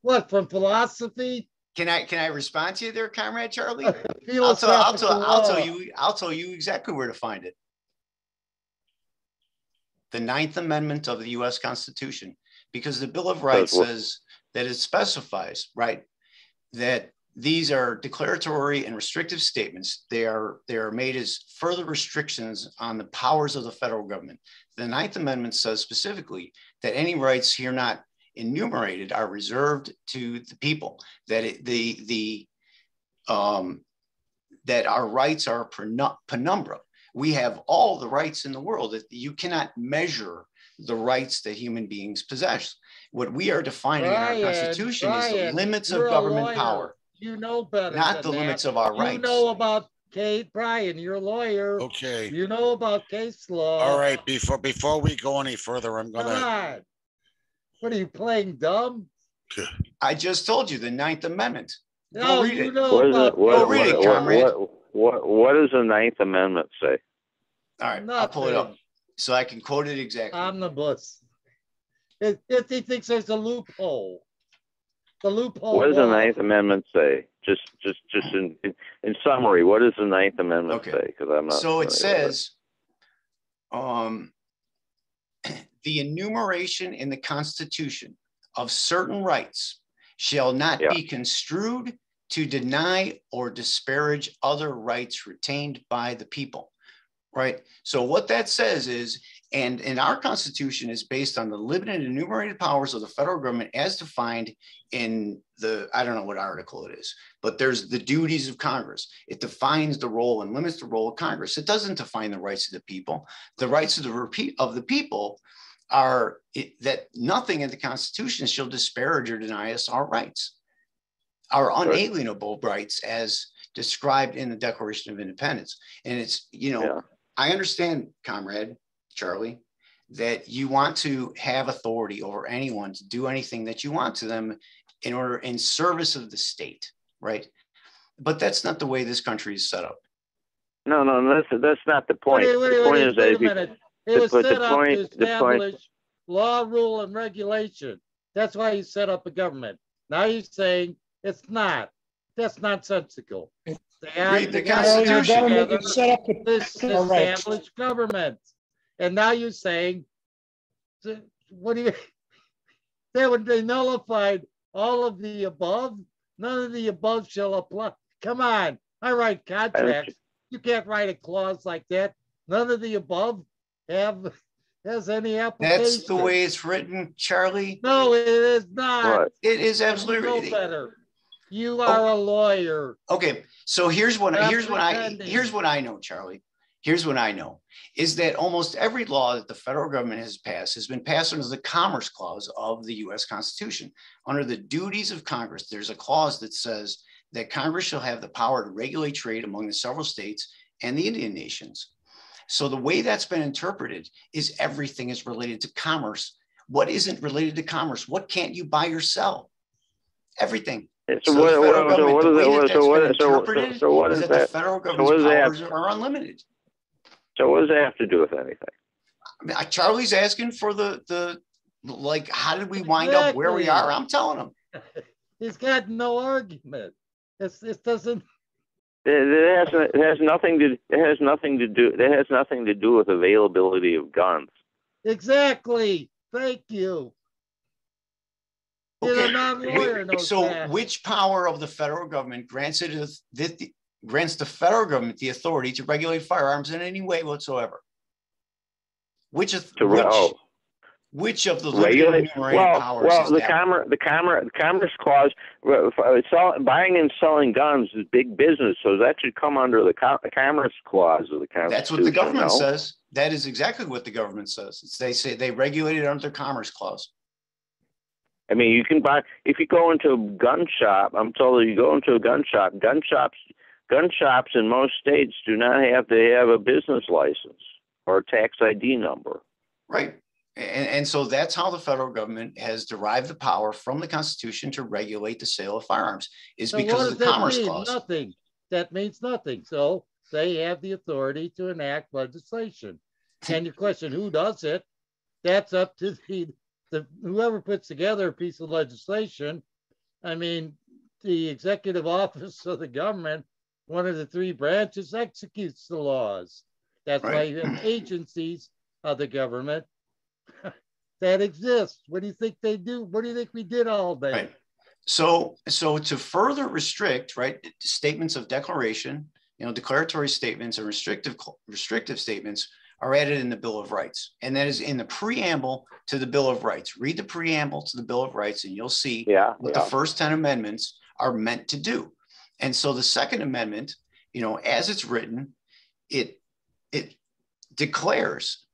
B: What, from philosophy?
I: can I can I respond to you there, comrade Charlie? I'll tell, I'll tell, I'll tell you, I'll tell you exactly where to find it. The Ninth Amendment of the US Constitution, because the Bill of Rights says that it specifies, right, that these are declaratory and restrictive statements. They are, they are made as further restrictions on the powers of the federal government. The Ninth Amendment says specifically that any rights here not enumerated are reserved to the people, that it, the, the, um, that our rights are penumbra. We have all the rights in the world that you cannot measure the rights that human beings possess. What we are defining in our constitution is the limits of government power,
B: You know better.
I: not
B: than
I: the
B: that.
I: limits of our
B: You
I: rights.
B: know about Kate Brian, you're lawyer.
A: okay.
B: You know about case law.
A: All right, before, before we go any further, I'm gonna,
B: on. What are you playing dumb?
I: I just told you the Ninth Amendment. Go
B: No,
I: read
B: you
I: it.
B: know
E: What is
B: about
E: it? What,
I: Go read it, comrade.
E: what, what, what does the Ninth Amendment say?
I: All right, I'll pull it up so I can quote it exactly.
B: Omnibus. If, if he thinks there's a loophole, the loophole.
E: What does the Ninth Amendment say? Just, just, just in, in, in summary, what does the Ninth Amendment
I: Okay.
E: say? Because I'm not.
I: So it
E: familiar with
I: says, um, the enumeration in the Constitution of certain rights shall not
E: Yeah.
I: be construed to deny or disparage other rights retained by the people. Right. So what that says is, and in our Constitution is based on the limited and enumerated powers of the federal government as defined in the, I don't know what article it is, but there's the duties of Congress. It defines the role and limits the role of Congress. It doesn't define the rights of the people. The rights of the repeat of the people are it, that nothing in the Constitution shall disparage or deny us our rights, our unalienable rights as described in the Declaration of Independence. And it's, you know,
E: Yeah.
I: I understand, comrade Charlie, that you want to have authority over anyone to do anything that you want to them in order in service of the state, right? But that's not the way this country is set up.
E: No, no, that's, that's not the point.
B: Wait, wait,
E: The
B: wait,
E: point
B: wait,
E: is that
B: wait a
E: you,
B: minute. It
E: the-
B: was
E: but the
B: set up to
E: point- the point-
B: establish law, rule, and regulation. That's why you set up a government. Now you're saying it's not. That's nonsensical. They
I: Read the
B: they gotta
F: your
I: Constitution.
F: government
B: together.
F: set up to
B: this
F: protect our
B: established government. And now you're saying, what do you, that would be nullified all of the above? None of the above shall apply. Come on, I write contracts. You can't write a clause like that. None of the above have, has any application.
I: That's the way it's written, Charlie.
B: No, it is not.
E: what?
I: It is
B: You know
I: absolutely.
B: better. You oh. are a lawyer.
I: Okay, so here's what
B: Not
I: here's what I here's what I know, Charlie. Here's what I know is that almost every law that the federal government has passed has been passed under the Commerce Clause of the US Constitution. Under the duties of Congress, there's a clause that says that Congress shall have the power to regulate trade among the several states and the Indian nations. So the way that's been interpreted is everything is related to commerce. What isn't related to commerce? What can't you buy or sell? Everything.
E: So, what,
I: federal
E: what, so
I: government,
E: what
I: the way
E: that? so what? So, so, what
I: is
E: is
I: that the federal government's powers are unlimited.
E: So what does that have to do with anything?
I: I mean, Charlie's asking for the the like, how did we wind up where we are? I'm telling him.
B: He's got no argument. It's, it doesn't,
E: It, it has it has nothing to it has nothing to do it has nothing to do with availability of guns.
B: exactly. Thank you. You're a non-lawyer
I: Whi-
B: knows
I: So
B: that.
I: which power of the federal government grants it that the- grants the federal government the authority to regulate firearms in any way whatsoever? Which of
E: To
I: which,
E: oh,
I: which of the
E: regulate well
I: powers
E: well
I: is
E: the commerce the commerce commerce clause uh, uh, sell, buying and selling guns is big business so that should come under the co- commerce clause of the constitution
I: That's what the government
E: no?
I: says. That is exactly what the government says. It's, they say they regulate it under the commerce clause.
E: I mean, you can buy if you go into a gun shop. I'm told you go into a gun shop. Gun shops, gun shops in most states do not have to have a business license or a tax ID number.
I: Right. And, and so that's how the federal government has derived the power from the Constitution to regulate the sale of firearms is
B: So
I: because of the
B: that
I: Commerce
B: mean?
I: Clause.
B: Nothing. That means nothing. So they have the authority to enact legislation. And your question, who does it? That's up to the, the whoever puts together a piece of legislation. I mean, the executive office of the government, one of the three branches executes the laws. That's why
I: Right.
B: you have agencies of the government that exist. What do you think they do? What do you think we did all day?
I: Right. So, so to further restrict, right, statements of declaration, you know, declaratory statements and restrictive restrictive statements are added in the Bill of Rights, and that is in the preamble to the Bill of Rights. Read the preamble to the Bill of Rights, and you'll see
E: Yeah,
I: what
E: yeah.
I: the first 10 amendments are meant to do. And so the second amendment, you know, as it's written, it it declares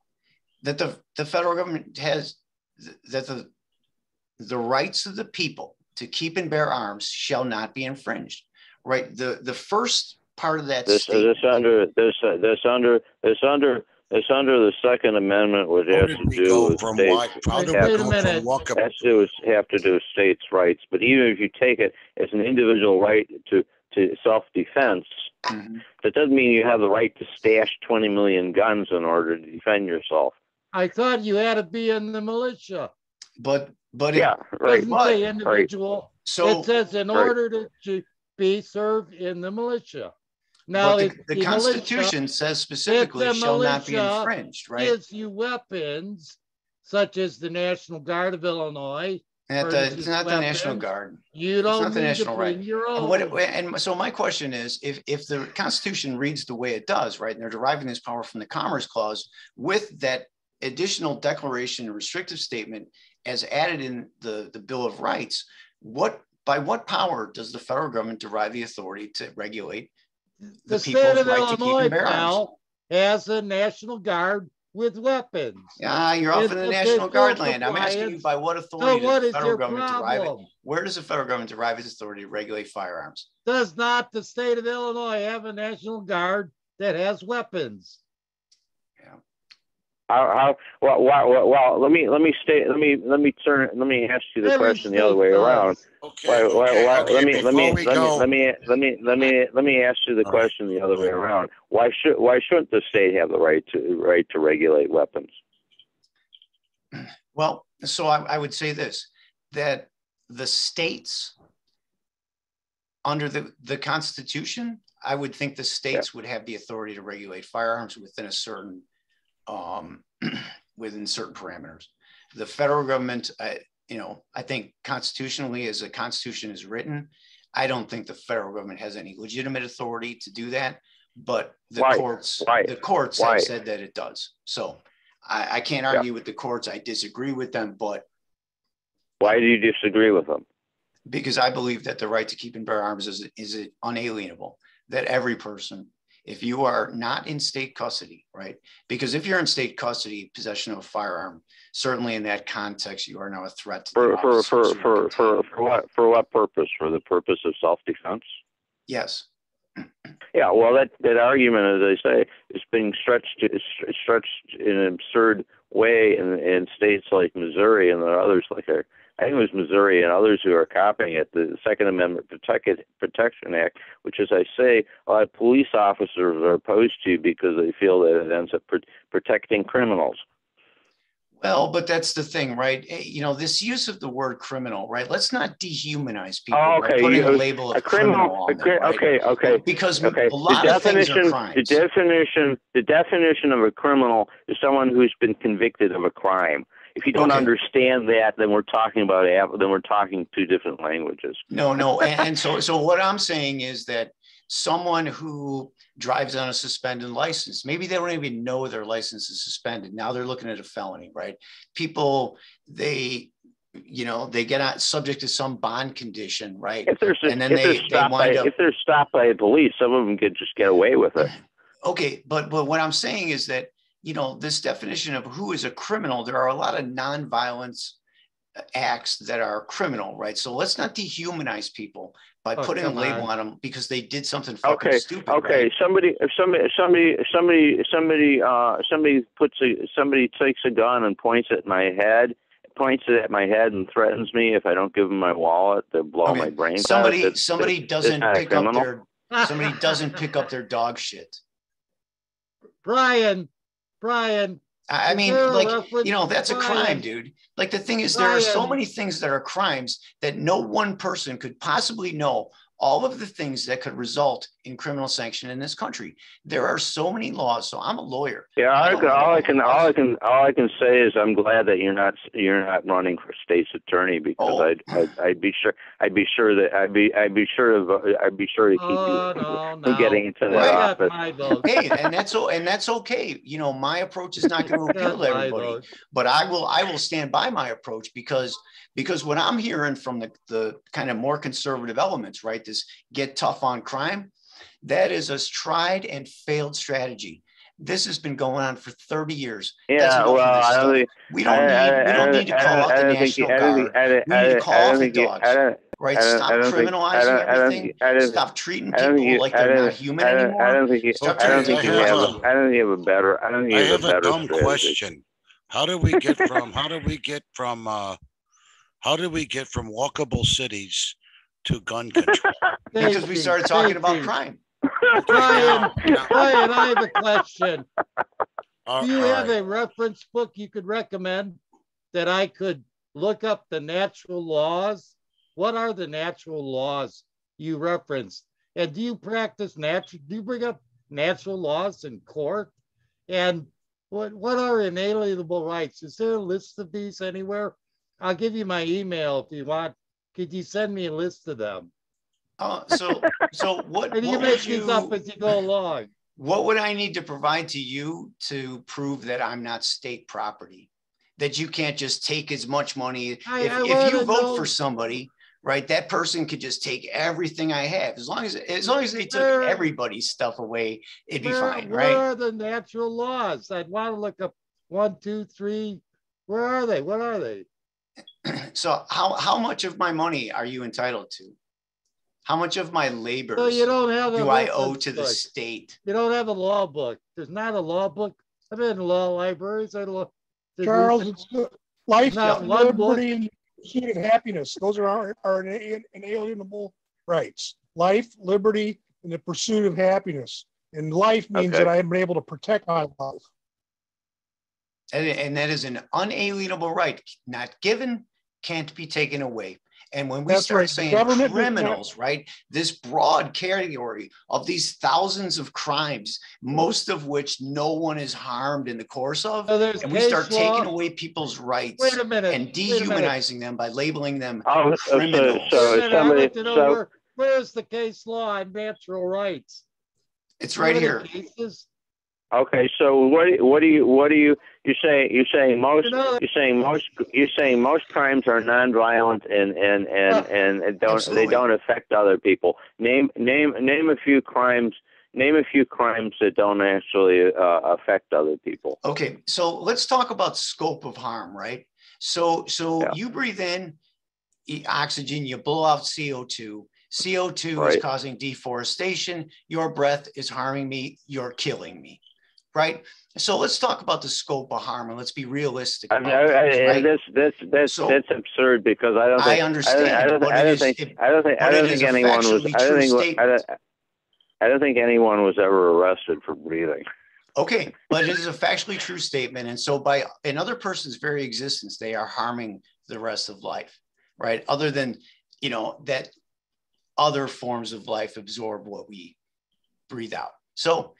I: that the, the federal government has that the the rights of the people to keep and bear arms shall not be infringed. Right. The the first part of that
E: This this under this uh, this under this under this under the Second Amendment, which has to do with states.
A: why,
B: Wait a minute.
A: from
E: has to do with, have to do with states' rights. But even if you take it as an individual right to to self defense,
I: Mhm.
E: that doesn't mean you have the right to stash 20 million guns in order to defend yourself.
B: I thought you had to be in the militia.
I: but but it-
E: Yeah, right.
B: Doesn't
I: but-
B: say individual.
I: so
B: it says in
E: right.
B: order to, to be served in the militia. Now,
I: the, the
B: the
I: Constitution says specifically shall not be infringed, right?
B: gives you weapons, such as the National Guard of Illinois,
I: the, it's not the National Guard.
B: you don't it's
I: not the national right. And what it- and so my question is, if if the Constitution reads the way it does, right, and they're deriving this power from the Commerce Clause with that additional declaration and restrictive statement as added in the the Bill of Rights, what by what power does the federal government derive the authority to regulate the,
B: the state of
I: right
B: Illinois
I: and bear arms?
B: now has a National Guard with weapons.
I: Yeah, you're off in the National Guard land. I'm asking you by what
B: So
I: authority
B: what
I: does the federal government derive it? Where does the federal government derive its authority to regulate firearms?
B: Does not the state of Illinois have a National Guard that has weapons?
E: How, how well, well, well, well, let me let me stay let me let me turn let me ask you the
B: Every
E: question the other way
B: does.
E: around.
A: Okay,
E: Why, why,
A: okay,
E: why,
A: okay,
E: let me let me
A: before we
E: let me let me let me let me let me ask you the
A: All right.
E: question the other way around. Why should why shouldn't the state have the right to right to regulate weapons?
I: Well, so I, I would say this, that the states under the, the Constitution, I would think the states would have the authority to regulate firearms within a certain, um, within certain parameters. The federal government, I, you know, I think constitutionally, as the Constitution is written, I don't think the federal government has any legitimate authority to do that. But the
E: Why?
I: courts,
E: Why?
I: the courts
E: Why?
I: have said that it does. So I, I can't argue with the courts. I disagree with them, but
E: Why do you disagree with them?
I: because I believe that the right to keep and bear arms is, is unalienable, that every person if you are not in state custody, right? Because if you're in state custody, possession of a firearm, certainly in that context, you are now a threat to
E: For
I: the
E: for for for for, for what for what purpose? For the purpose of self defense?
I: Yes.
E: Yeah, well, that that argument, as I say, is being stretched stretched in an absurd way in in states like Missouri and others like I think it was Missouri and others who are copying it. The Second Amendment Protect, Protection Act, which, as I say, a lot of police officers are opposed to because they feel that it ends up pr- protecting criminals.
I: Well, but that's the thing, right? Eh, You know, this use of the word criminal, right? Let's not dehumanize people
E: Oh,
I: by
E: okay,
I: putting a label of
E: A criminal,
I: criminal
E: a
I: on them, right?
E: okay, okay.
I: Because
E: Okay,
I: a lot
E: the
I: of things are
E: definition, the definition, the definition of a criminal is someone who's been convicted of a crime. If you don't
I: Okay.
E: understand that, then we're talking about then we're talking two different languages.
I: No, no, and, and so so what I'm saying is that someone who drives on a suspended license, maybe they don't even know their license is suspended. Now they're looking at a felony, right? People they you know they get on subject to some bond condition, right?
E: If they're
I: And then
E: if
I: they-
E: they're
I: they
E: stopped by
I: up-
E: if they're stopped by the police, some of them could just get away with it.
I: Okay, but but what I'm saying is that you know this definition of who is a criminal, there are a lot of nonviolence acts that are criminal, right? So let's not dehumanize people by
B: Oh,
I: putting a label
B: on.
I: on them because they did something fucking
E: Okay,
I: stupid.
E: okay.
I: right?
E: Somebody, if somebody, if somebody, if somebody, if somebody, uh, somebody puts a, somebody takes a gun and points it at my head, points it at my head and threatens me if I don't give them my wallet, to blow
I: Okay,
E: my brains
I: Somebody
E: out. that's-
I: somebody
E: that's-
I: doesn't
E: that's
I: pick up their somebody doesn't pick up their dog shit.
B: Brian, Brian.
I: I mean, like you know, that's a crime, dude. Like the thing is, there are so many things that are crimes that no one person could possibly know all of the things that could result in criminal sanction in this country. There are so many laws. So I'm a lawyer.
E: Yeah,
I: I
E: I,
I: don't
E: all I can, all I can, all I can say is I'm glad that you're not, you're not running for state's attorney because
I: Oh.
E: I'd, I'd, I'd be sure, I'd be sure that I'd be, I'd be sure of, I'd be sure to keep
B: Oh,
E: you
B: no,
E: from
B: no.
E: getting into
B: I
E: that
B: got
E: office.
I: Hey, and that's o- and that's okay. You know, my approach is not going to
B: Got
I: appeal to everybody.
B: vote.
I: but I will I will stand by my approach because because what I'm hearing from the the kind of more conservative elements, right? This get tough on crime, that is a tried and failed strategy. This has been going on for 30 years.
E: Yeah, well, I don't think.
I: We don't need we don't need to call out the National Guard.
E: I don't,
I: We need to call
E: I
I: off
E: don't
I: the
E: think you-
I: dogs,
E: I
I: Right? Stop
E: I don't think- I
I: criminalizing
E: don't- I don't
I: everything.
E: think- I don't-
I: Stop treating
E: I don't think
I: people
E: you,
I: like
E: I
I: they're
E: don't,
I: human
E: I don't,
I: anymore.
E: I don't think you,
I: Stop
E: I don't
I: treating
E: think you have,
A: like
E: a, I don't think you have a better, I don't think have,
A: have
E: a
A: a dumb question. How do we get from, how do we get from, uh, how do we get from walkable cities to gun control?
I: Because we started talking about
B: safety.
I: crime.
B: Brian, Brian, I have a question.
A: all-
B: Do you
A: all
B: have a reference book you could recommend that I could look up the natural laws? What are the natural laws you referenced? And do you practice natural, do you bring up natural laws in court? And what, what are inalienable rights? Is there a list of these anywhere? I'll give you my email if you want. Could you send me a list of them?
I: Uh, so so what,
B: And you
I: what
B: make these up as you go along.
I: what would I need to provide to you to prove that I'm not state property? That you can't just take as much money.
B: I-
I: if
B: I
I: if you vote
B: know-
I: for somebody, right, that person could just take everything I have. As long as as long as they took
B: Where-
I: everybody's stuff away, it'd be
B: Where,
I: fine,
B: where
I: right?
B: are the natural laws? I'd want to look up one, two, three. Where are they? What are they?
I: So how how much of my money are you entitled to? How much of my labor
B: So you don't have
I: do I owe
B: reference
I: to the
B: book.
I: state?
B: You don't have a law book. There's not a law book. I've been in law libraries. I lo- did
F: Charles, it's life,
B: Not one book.
F: liberty, and pursuit of happiness. Those are our, are inalienable rights. Life, liberty, and the pursuit of happiness. And life means
E: Okay.
F: that I am able to protect my life.
I: And, and that is an unalienable right, not given, can't be taken away. And when we
F: That's
I: start
F: right.
I: Saying
F: government
I: criminals, right, this broad category of these thousands of crimes, most of which no one is harmed in the course of,
B: So
I: and we start
B: law.
I: taking away people's rights
B: Wait a minute.
I: and
B: wait a
I: dehumanizing them by labeling them
E: Oh, so,
I: criminals.
E: so,
B: Wait
E: so somebody,
B: like to know
E: so,
B: where's the case law on natural rights?
I: It's right here.
B: Cases?
E: okay, so what, what do you, what do you, you say, you're saying most,
B: You know,
E: you're saying most, you're saying most crimes are nonviolent and, and, and,
B: Uh,
E: and don't,
I: absolutely.
E: they don't affect other people. Name, name, name a few crimes, name a few crimes that don't actually uh, affect other people.
I: Okay, so let's talk about scope of harm, right? So, so
E: Yeah.
I: you breathe in oxygen, you blow out CO2. CO2 is causing deforestation. Your breath is harming me. You're killing me, right? So let's talk about the scope of harm and let's be realistic.
E: I,
I: about
E: I, I,
I: things, right?
E: and that's that's that's
I: So-
E: that's absurd because I don't
I: I
E: think
I: understand,
E: I don't, I don't
I: is-
E: think I don't think I don't think
I: is a
E: anyone was I don't think I don't. I don't think anyone was ever arrested for breathing.
I: Okay, but it is a factually true statement. And so by another person's very existence, they are harming the rest of life, right? Other than, you know, that other forms of life absorb what we breathe out. So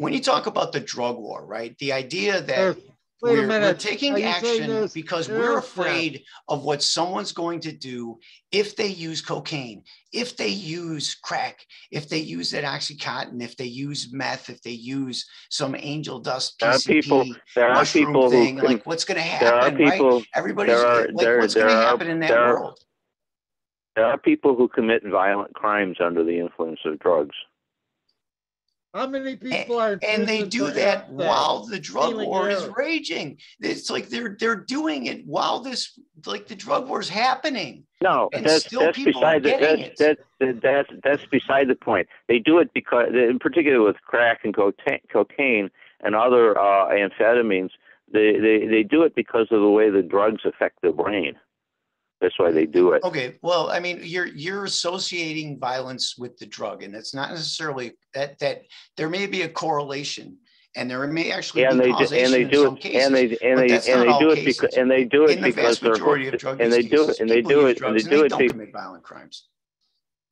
I: when you talk about the drug war, right? The idea that
B: Earth. Wait
I: we're, we're
B: minute.
I: taking
B: Are you
I: action because
B: Earth
I: we're
B: now?
I: afraid of what someone's going to do if they use cocaine, if they use crack, if they use that oxycontin, if they use meth, if they use some angel dust
E: There are people. There are
I: mushroom
E: people
I: thing,
E: who. Can,
I: like what's going to
E: there are
I: happen, right? Everybody's
E: there are-
I: like,
E: there-
I: what's going to happen in that
E: there are-
I: world?
E: There are people who commit violent crimes under the influence of drugs.
B: How many people are?
I: and they do
B: for
I: that while the drug
B: Stealing
I: war is raging. It's like they're they're doing it while this like the drug war is happening.
E: No,
I: And
E: that's
I: still
E: that's
I: people are
E: beside the,
I: getting
E: that's, that's that's that's beside the point. They do it because, in particular, with crack and cocaine, cocaine and other uh, amphetamines, they, they they do it because of the way the drugs affect the brain. That's why they do it.
I: Okay, well, I mean, you're you're associating violence with the drug, and it's not necessarily that that there may be a correlation, and there may actually
E: and
I: be
E: they do, and they
I: in
E: do
I: some
E: it,
I: cases.
E: and they and they and they do it
I: cases.
E: because and they do it
I: the
E: because
I: vast
E: they're
I: majority of drug
E: and they do it and they do it and they do it
I: don't commit violent crimes.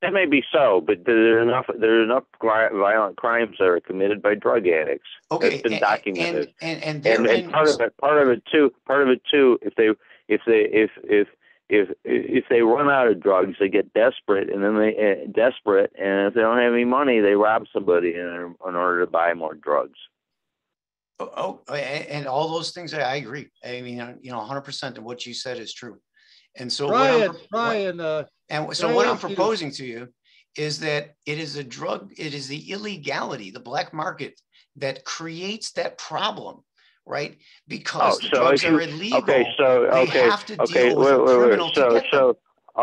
E: That may be so, but there's enough there's enough violent crimes that are committed by drug addicts.
I: Okay,
E: That's been
I: and-
E: documented.
I: and and and,
E: and, and part of it part of it too part of it too if they if they if if if if they run out of drugs they get desperate and then they uh, desperate and if they don't have any money they rob somebody in, in order to buy more drugs
I: Oh, oh, a- and all those things, I I agree. I mean, uh, you know, hundred percent of what you said is true. And so, what I'm, what-
B: Ryan, uh,
I: and so
B: can I
I: what I'm proposing to you is that it is a drug, it is the illegality, the black market that creates that problem, right? Because
E: Oh, so
I: drugs
E: you-
I: are illegal.
E: okay so
I: they
E: okay
I: have to
E: okay
I: deal with a
E: wait, wait, wait.
I: criminal to
E: so
I: them.
E: so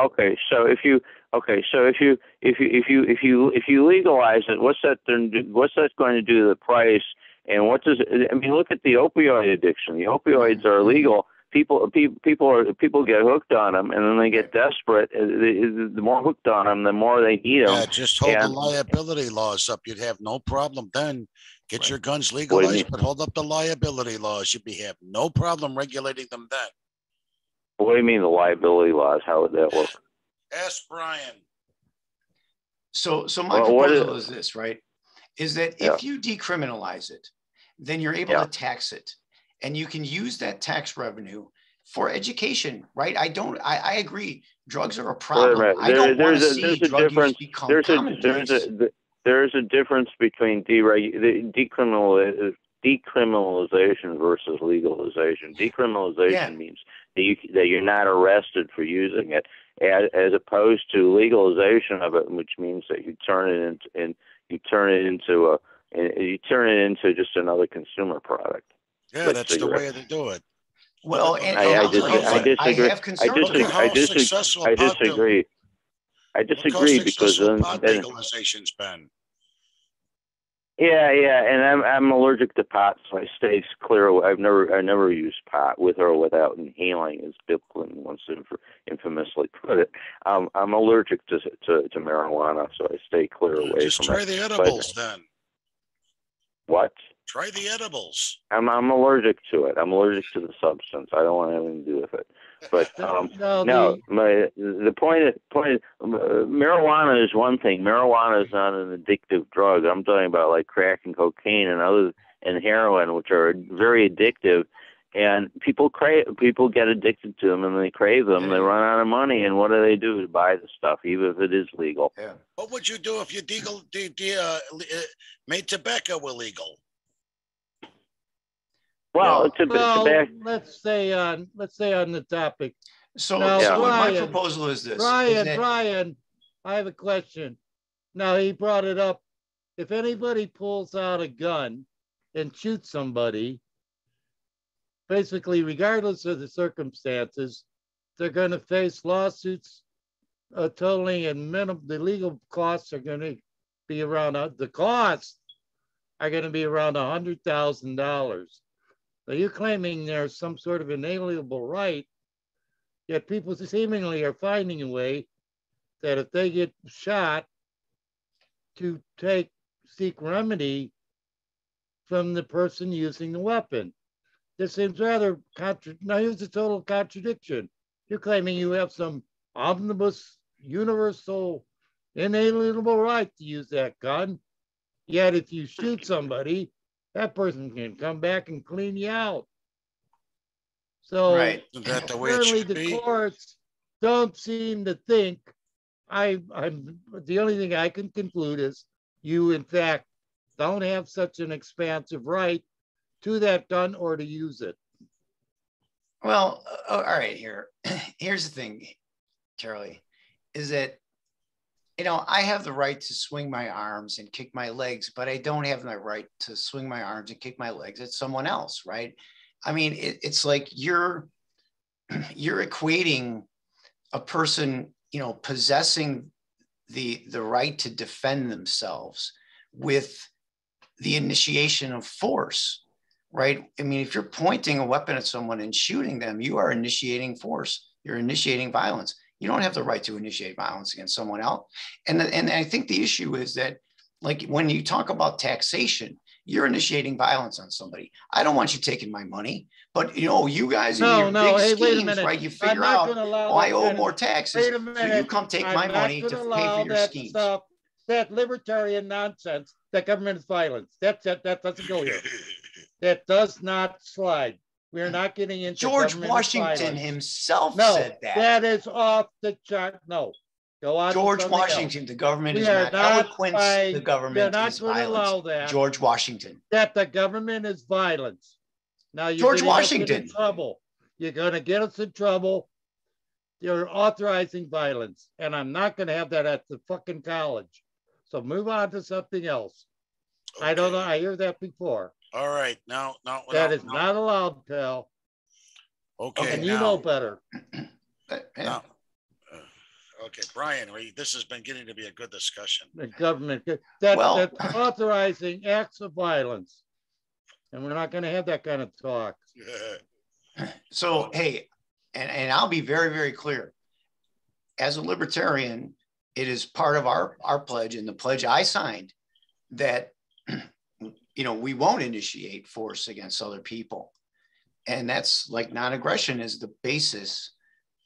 E: okay so if you okay so if you if you if you if you if you legalize it what's that then what's that going to do to the price and what does I mean look at the opioid addiction the opioids are illegal people people people are people get hooked on them and then they get desperate Uh, the, the more hooked on them the more they need them
A: Yeah, just hold the liability laws up. You'd have no problem then. Get
I: Right.
A: your guns
E: do you
A: legalized, but hold up the liability laws. You'd be have no problem regulating them then.
E: what do you mean the liability laws how would that work
A: Ask Brian.
I: So, so my
E: Well,
I: proposal
E: is-
I: is this, right? Is that
E: Yeah.
I: if you decriminalize it, then you're able
E: Yeah.
I: to tax it and you can use that tax revenue for education, right? I don't, I, I agree. Drugs are a problem.
E: minute.
I: I don't
E: There-
I: want to
E: there's a-
I: see
E: there's a
I: use
E: difference-
I: become
E: there's a there's a th- there's a difference between dereg- decriminal decriminalization versus legalization. Decriminalization
I: Yeah.
E: means that you that you're not arrested for using it, as, as opposed to legalization of it, which means that you turn it into and you turn it into a and you turn it into just another consumer product.
A: Yeah,
E: Like
A: that's the way to do it.
I: well, and,
A: I-
I: and
A: I
I: I'll
A: dis-
I: tell you
A: I
E: disagree.
I: have
E: I
I: concerns
A: Look
E: disagree.
A: at
E: I disagree. I disagree. I disagree because then, then
A: legalization's been.
E: Yeah, yeah, and I'm I'm allergic to pot, so I stay clear. away. I've never I never used pot with or without inhaling, as Bill Clinton once inf- infamously put it. Um, I'm allergic to, to to marijuana, so I stay clear away
A: Just
E: from
A: try
E: it.
A: the edibles then.
E: What?
A: Try the edibles.
E: I'm I'm allergic to it. I'm allergic to the substance. I don't want anything to do with it. But um,
B: no,
E: no,
B: the-
E: my the point is, point is, uh, marijuana is one thing. Marijuana is not an addictive drug. I'm talking about like crack and cocaine and other and heroin, which are very addictive. And people crave, people get addicted to them, and they crave them. They run out of money, and what do they do to buy the stuff, even if it is legal?
I: Yeah.
A: What would you do if you degal, de, de, uh, uh, made tobacco illegal?
E: Well, to,
B: well,
E: tobacco.
B: let's say on let's say on the topic.
I: So,
B: Now,
I: so my proposal is this. is
B: Brian,
I: that-
B: Brian, I have a question. Now he brought it up if anybody pulls out a gun and shoots somebody, basically, regardless of the circumstances, they're going to face lawsuits uh, totaling and minimum, the legal costs are going to be around, uh, the costs are going to be around a hundred thousand dollars. You're claiming there's some sort of inalienable right, yet people seemingly are finding a way that if they get shot to take, seek remedy from the person using the weapon. This seems rather contra, now here's a total contradiction. You're claiming you have some omnibus universal inalienable right to use that gun. Yet if you shoot somebody, that person can come back and clean you out. So
I: Right.
A: Isn't that the way it
B: apparently the
A: be?
B: courts don't seem to think, I, I'm, the only thing I can conclude is you in fact don't have such an expansive right to that gun or to use it.
I: Well, uh, all right, here. Here's the thing, Charlie, is that you know, I have the right to swing my arms and kick my legs, but I don't have the right to swing my arms and kick my legs at someone else, right? I mean, it, it's like you're you're equating a person, you know, possessing the the right to defend themselves with the initiation of force right? I mean, if you're pointing a weapon at someone and shooting them, you are initiating force. You're initiating violence. You don't have the right to initiate violence against someone else. And and I think the issue is that, like, when you talk about taxation, you're initiating violence on somebody. I don't want you taking my money, but you know, you guys in
B: No,
I: your
B: no,
I: big
B: hey,
I: schemes,
B: minute.
I: right? You figure out, oh, I owe more taxes,
B: Wait a
I: so you come take
B: I'm
I: my money to pay for your schemes.
B: stuff, That libertarian nonsense, that government is violence. That's that, that doesn't go here. That does not slide. We're not getting into
I: George Washington
B: violence.
I: himself
B: No,
I: said that.
B: that is off the chart. No. Go on.
I: George
B: something else.
I: Washington, the government
B: We
I: is
B: are
I: not,
B: not
I: eloquence,
B: by-
I: the
B: They're
I: government
B: not
I: is
B: going to allow
I: violence.
B: that.
I: George Washington.
B: That the government is violence. Now you're
I: George
B: getting us into
I: Washington.
B: trouble. You're gonna get us in trouble. You're authorizing violence, and I'm not gonna have that at the fucking college. So move on to something else. I don't know. I heard that before.
A: All right, now, now.
B: That
A: now-
B: is not allowed, pal,
A: Okay,
B: and you know better.
I: Uh,
A: now, uh, Okay, Brian, we, this has been getting to be a good discussion.
B: The government that
I: Well-
B: that's authorizing acts of violence, and we're not gonna have that kind of talk.
I: So, hey, and, and I'll be very, very clear. As a libertarian, it is part of our, our pledge and the pledge I signed that, you know, we won't initiate force against other people. And that's like non-aggression is the basis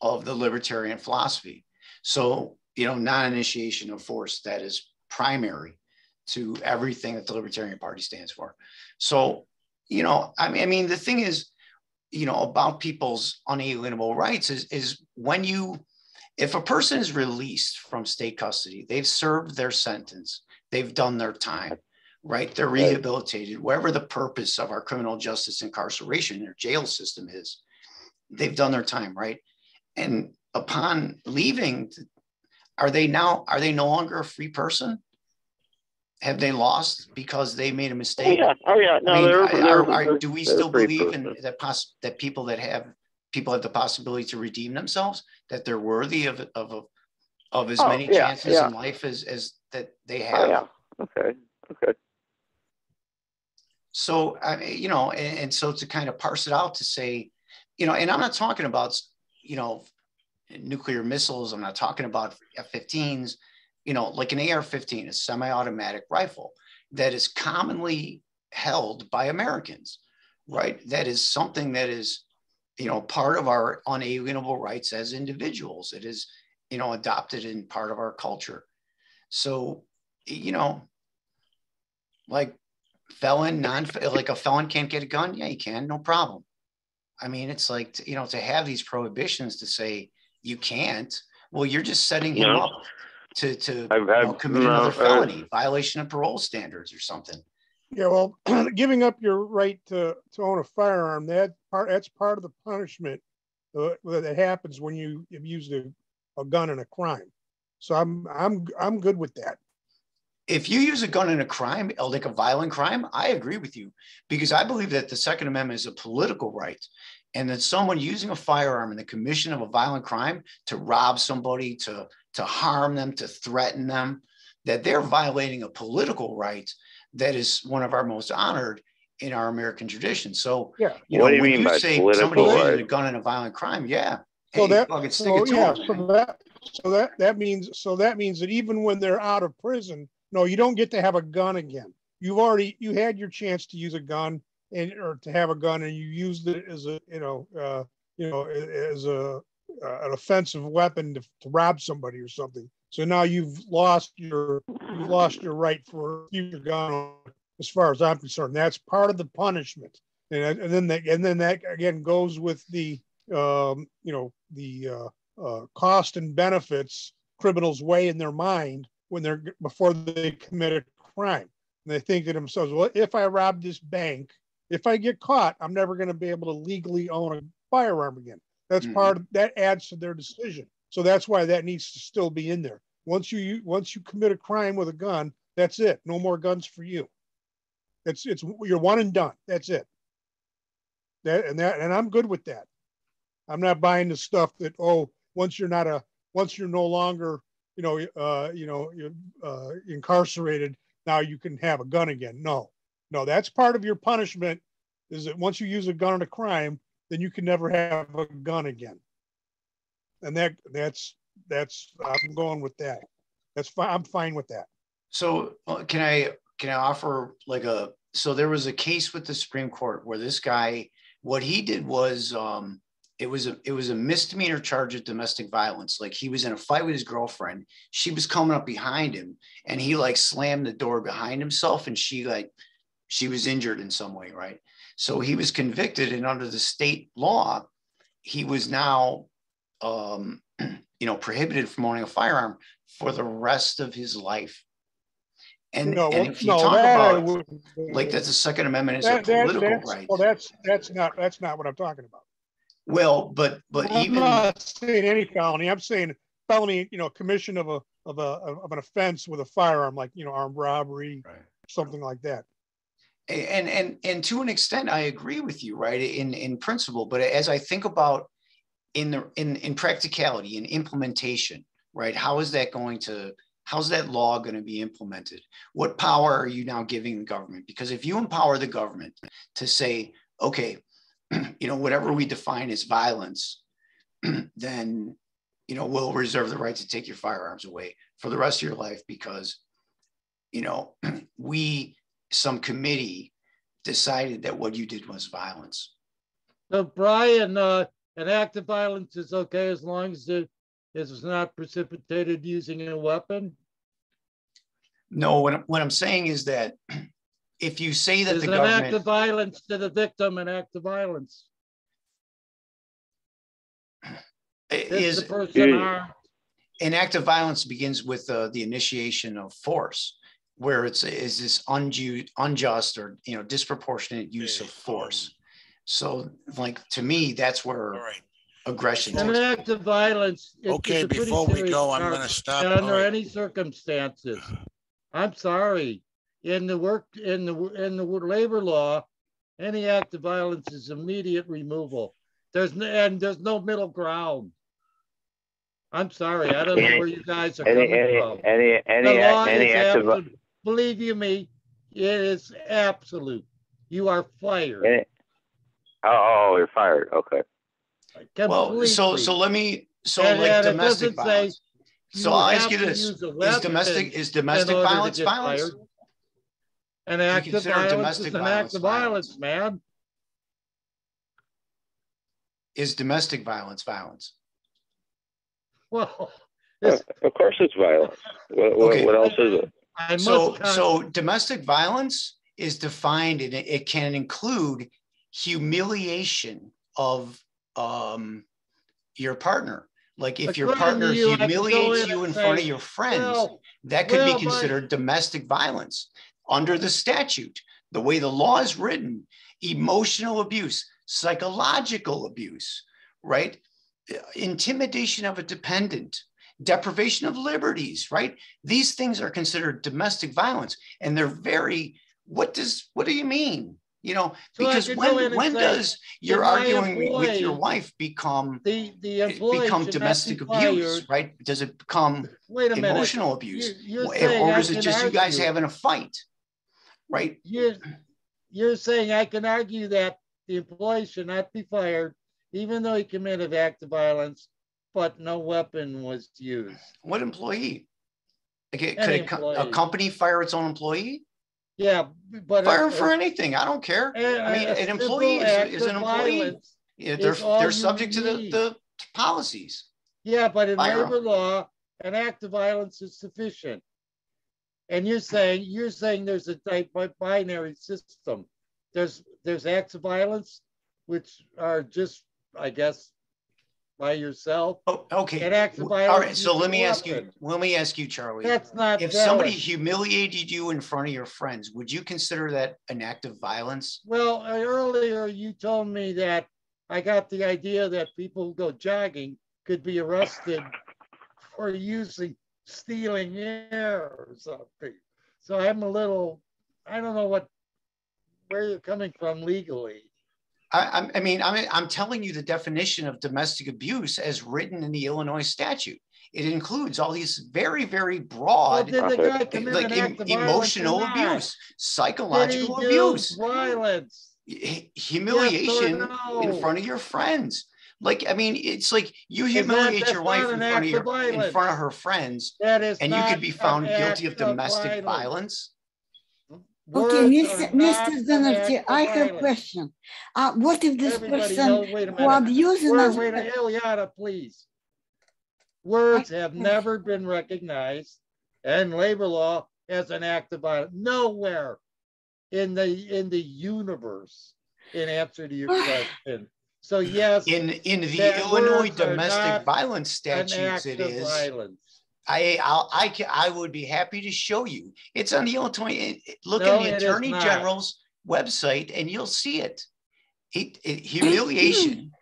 I: of the libertarian philosophy. So, you know, non-initiation of force, that is primary to everything that the Libertarian Party stands for. So, you know, I mean, I mean, the thing is, you know about people's unalienable rights is is when you if a person is released from state custody they've served their sentence they've done their time right they're rehabilitated whatever the purpose of our criminal justice incarceration or jail system is they've done their time right and upon leaving are they now are they no longer a free person have they lost because they made a
E: Oh
I: mistake
E: yeah, oh yeah. No,
I: I mean,
E: they're,
I: are-
E: they're,
I: are-
E: they're-
I: do we still believe in that poss- that people that have people have the possibility to redeem themselves, that they're worthy of of of, of as
E: Oh,
I: many
E: yeah,
I: chances
E: yeah.
I: in life as as that they
E: Oh
I: have?
E: yeah. Okay. Okay.
I: So I you know, and, and so to kind of parse it out to say, you know, and I'm not talking about you know nuclear missiles. I'm not talking about F-15s. You know, like an AR-15, a semi-automatic rifle that is commonly held by Americans, right? That is something that is, you know, part of our unalienable rights as individuals. It is, you know, adopted in part of our culture. So, you know, like felon, non, like a felon can't get a gun. Yeah, you can, no problem. I mean, it's like, you know, to have these prohibitions to say you can't, well, you're just setting him
E: No.
I: up to, to
E: I've-
I: you know, commit
E: no,
I: another
E: uh,
I: felony, violation of parole standards or something.
F: Yeah, well, giving up your right to, to own a firearm, that part, that's part of the punishment uh, that happens when you have used a, a gun in a crime. So I'm, I'm, I'm good with that.
I: If you use a gun in a crime, like a violent crime, I agree with you because I believe that the Second Amendment is a political right. And that someone using a firearm in the commission of a violent crime to rob somebody, to, to harm them, to threaten them, that they're violating a political right that is one of our most honored in our American tradition. So,
F: Yeah.
I: you know,
E: What do you
I: when
E: mean
I: you
E: by
I: say
E: political
I: somebody using a gun in a violent crime, yeah.
F: So
I: Hey,
F: that,
I: fucking stick
F: so
I: it to
F: yeah,
I: 'em,
F: so that, so that, that means, so that means that even when they're out of prison, no, you don't get to have a gun again. You've already, you had your chance to use a gun and, or to have a gun and you used it as a, you know, uh, you know, as a, uh, an offensive weapon to, to rob somebody or something. So now you've lost your, you've lost your right for future gun as far as I'm concerned. That's part of the punishment. And, and then that, and then that again goes with the, um, you know, the, uh, uh, cost and benefits criminals weigh in their mind when they're before they commit a crime. And they think to themselves, well, if I rob this bank, if I get caught, I'm never going to be able to legally own a firearm again. That's
I: Mhm.
F: part of that adds to their decision. So that's why that needs to still be in there. Once you you- once you commit a crime with a gun, that's it. No more guns for you. It's it's you're one and done. That's it. That and that and I'm good with that. I'm not buying the stuff that oh once you're not a once you're no longer you know uh you know uh incarcerated now you can have a gun again. No. No, that's part of your punishment is that once you use a gun in a crime, then you can never have a gun again. And that that's that's I'm going with that. That's fine. I'm fine with that.
I: So uh, can I can I offer like a so there was a case with the Supreme Court where this guy what he did was um it was a it was a misdemeanor charge of domestic violence. Like he was in a fight with his girlfriend. She was coming up behind him and he like slammed the door behind himself and she like she was injured in some way right? So he was convicted and under the state law he was now um you know prohibited from owning a firearm for the rest of his life. And,
F: no,
I: and if you
F: no,
I: talk
F: that
I: about like that the second amendment is
F: that-
I: a
F: that-
I: political
F: that's-
I: right.
F: Well, that's that's not that's not what I'm talking about.
I: Well but but
F: I'm
I: even
F: not saying any felony. I'm saying felony, you know, commission of a of a of an offense with a firearm, like you know, armed robbery,
I: Right.
F: something like that.
I: and and and to an extent i agree with you right in in principle but as i think about in the in in practicality in implementation right how is that going to how's that law going to be implemented what power are you now giving the government because if you empower the government to say okay you know whatever we define as violence then you know we'll reserve the right to take your firearms away for the rest of your life because you know we some committee decided that what you did was violence.
B: So Brian, uh, an act of violence is okay as long as it is not precipitated using a weapon?
I: No, what, I'm- what I'm saying is that if you say that
B: Is
I: the
B: an act of violence to the victim an act of violence? Is
I: is
B: the
I: an act of violence begins with uh, the initiation of force, where it's is this undue, unjust or you know disproportionate use of force. So, like to me, that's where
A: All right.
I: aggression.
B: An
I: takes
B: act of violence. is- is
A: Okay,
B: a
A: before we
B: serious
A: go, I'm gonna stop.
B: Under
A: right.
B: any circumstances, I'm sorry, in the work, in the, in the labor law, any act of violence is immediate removal. There's, no and there's no middle ground. I'm sorry, I don't know where you guys are
E: Any
B: coming
E: any
B: from.
E: any
B: The law
E: any
B: is
E: act of
B: absolute. Believe you me, it is absolute. You are fired.
E: any, oh, oh you're fired. Okay.
I: well, so so let me so
B: And-
I: like
B: and
I: domestic
B: doesn't say
I: violence. So I'll ask you this: is domestic is domestic violence violence?
B: fired. An act of violence is an
I: violence
B: act of
I: violence?
B: violence, man.
I: Is domestic violence violence?
B: Well,
E: of course, it's violence. What, what,
I: Okay.
E: what else is it?
B: I must.
I: So,
B: con-
I: so domestic violence is defined and it, it can include humiliation of um, your partner. Like if your partner
B: you, I can go
I: humiliates you
B: and
I: in front of your friends,
B: well,
I: that could
B: well,
I: be
B: but-
I: considered domestic violence under the statute. The way the law is written, emotional abuse, psychological abuse, right? Intimidation of a dependent, deprivation of liberties, right? These things are considered domestic violence, and they're very. What does what do you mean? You know,
B: So
I: because when when
B: say,
I: does your arguing with your wife become
B: The, the
I: eh,
B: employee
I: become domestic abuse, right? Does it become
B: a minute.
I: emotional abuse,
B: You're- you're
I: or or is it just you guys having a fight, right?
B: You're, you're saying I can argue that the employee should not be fired, even though he committed an act of violence, but no weapon was used.
I: What employee? Okay, could a, co- a company fire its own employee?
B: Yeah, but.
I: Fire
B: a-
I: them for anything. I don't care.
B: a-
I: I mean, an employee is, is an employee. Yeah, they're they're subject to the, the policies.
B: Yeah, but in
I: Fire
B: labor law, an act of violence is sufficient. And you're saying, you're saying there's a binary system. There's, there's acts of violence, which are just, I guess, by yourself.
I: Oh, okay.
B: And acts of violence
I: right. So let me ask you. Let me ask you, Charlie.
B: That's not
I: if somebody humiliated you in front of your friends, would you consider that an act of violence?
B: Well, uh, earlier you told me that I got the idea that people who go jogging could be arrested for using, stealing air or something. So I'm a little, I don't know what, where you're coming from legally.
I: I, I'm- mean, I'm, I'm telling you the definition of domestic abuse as written in the Illinois statute. It includes all these very, very
B: Well,
I: broad,
B: did the guy commit
I: like em-
B: act of violence
I: emotional abuse, psychological abuse,
B: Violence.
I: hu- humiliation in
B: no?
I: front of your friends. Like, I mean, it's like you
B: Is that-
I: humiliate your wife in front of your, in front of her friends,
B: That is
I: and you could be found guilty of
B: act
I: domestic violence.
D: Okay, Mr.
B: are
D: Mr.
B: an
D: Zenerty,
B: act of
D: I have a question. Uh, what if this
B: Everybody
D: person
B: knows- wait a
D: who
B: minute.
D: abusing
B: Wait,
D: us?
B: wait, Ileana, please. Words have never been recognized and labor law as an act of violence. Nowhere in the in the universe. In answer to your question, so yes,
I: In, in the Illinois domestic violence statutes,
B: act
I: it
B: of
I: is.
B: violence.
I: I, I'll, I can, I would be happy to show you. It's on the Illinois, it- it- look
B: No,
I: at the Attorney. General's website and you'll see it. It, it- humiliation.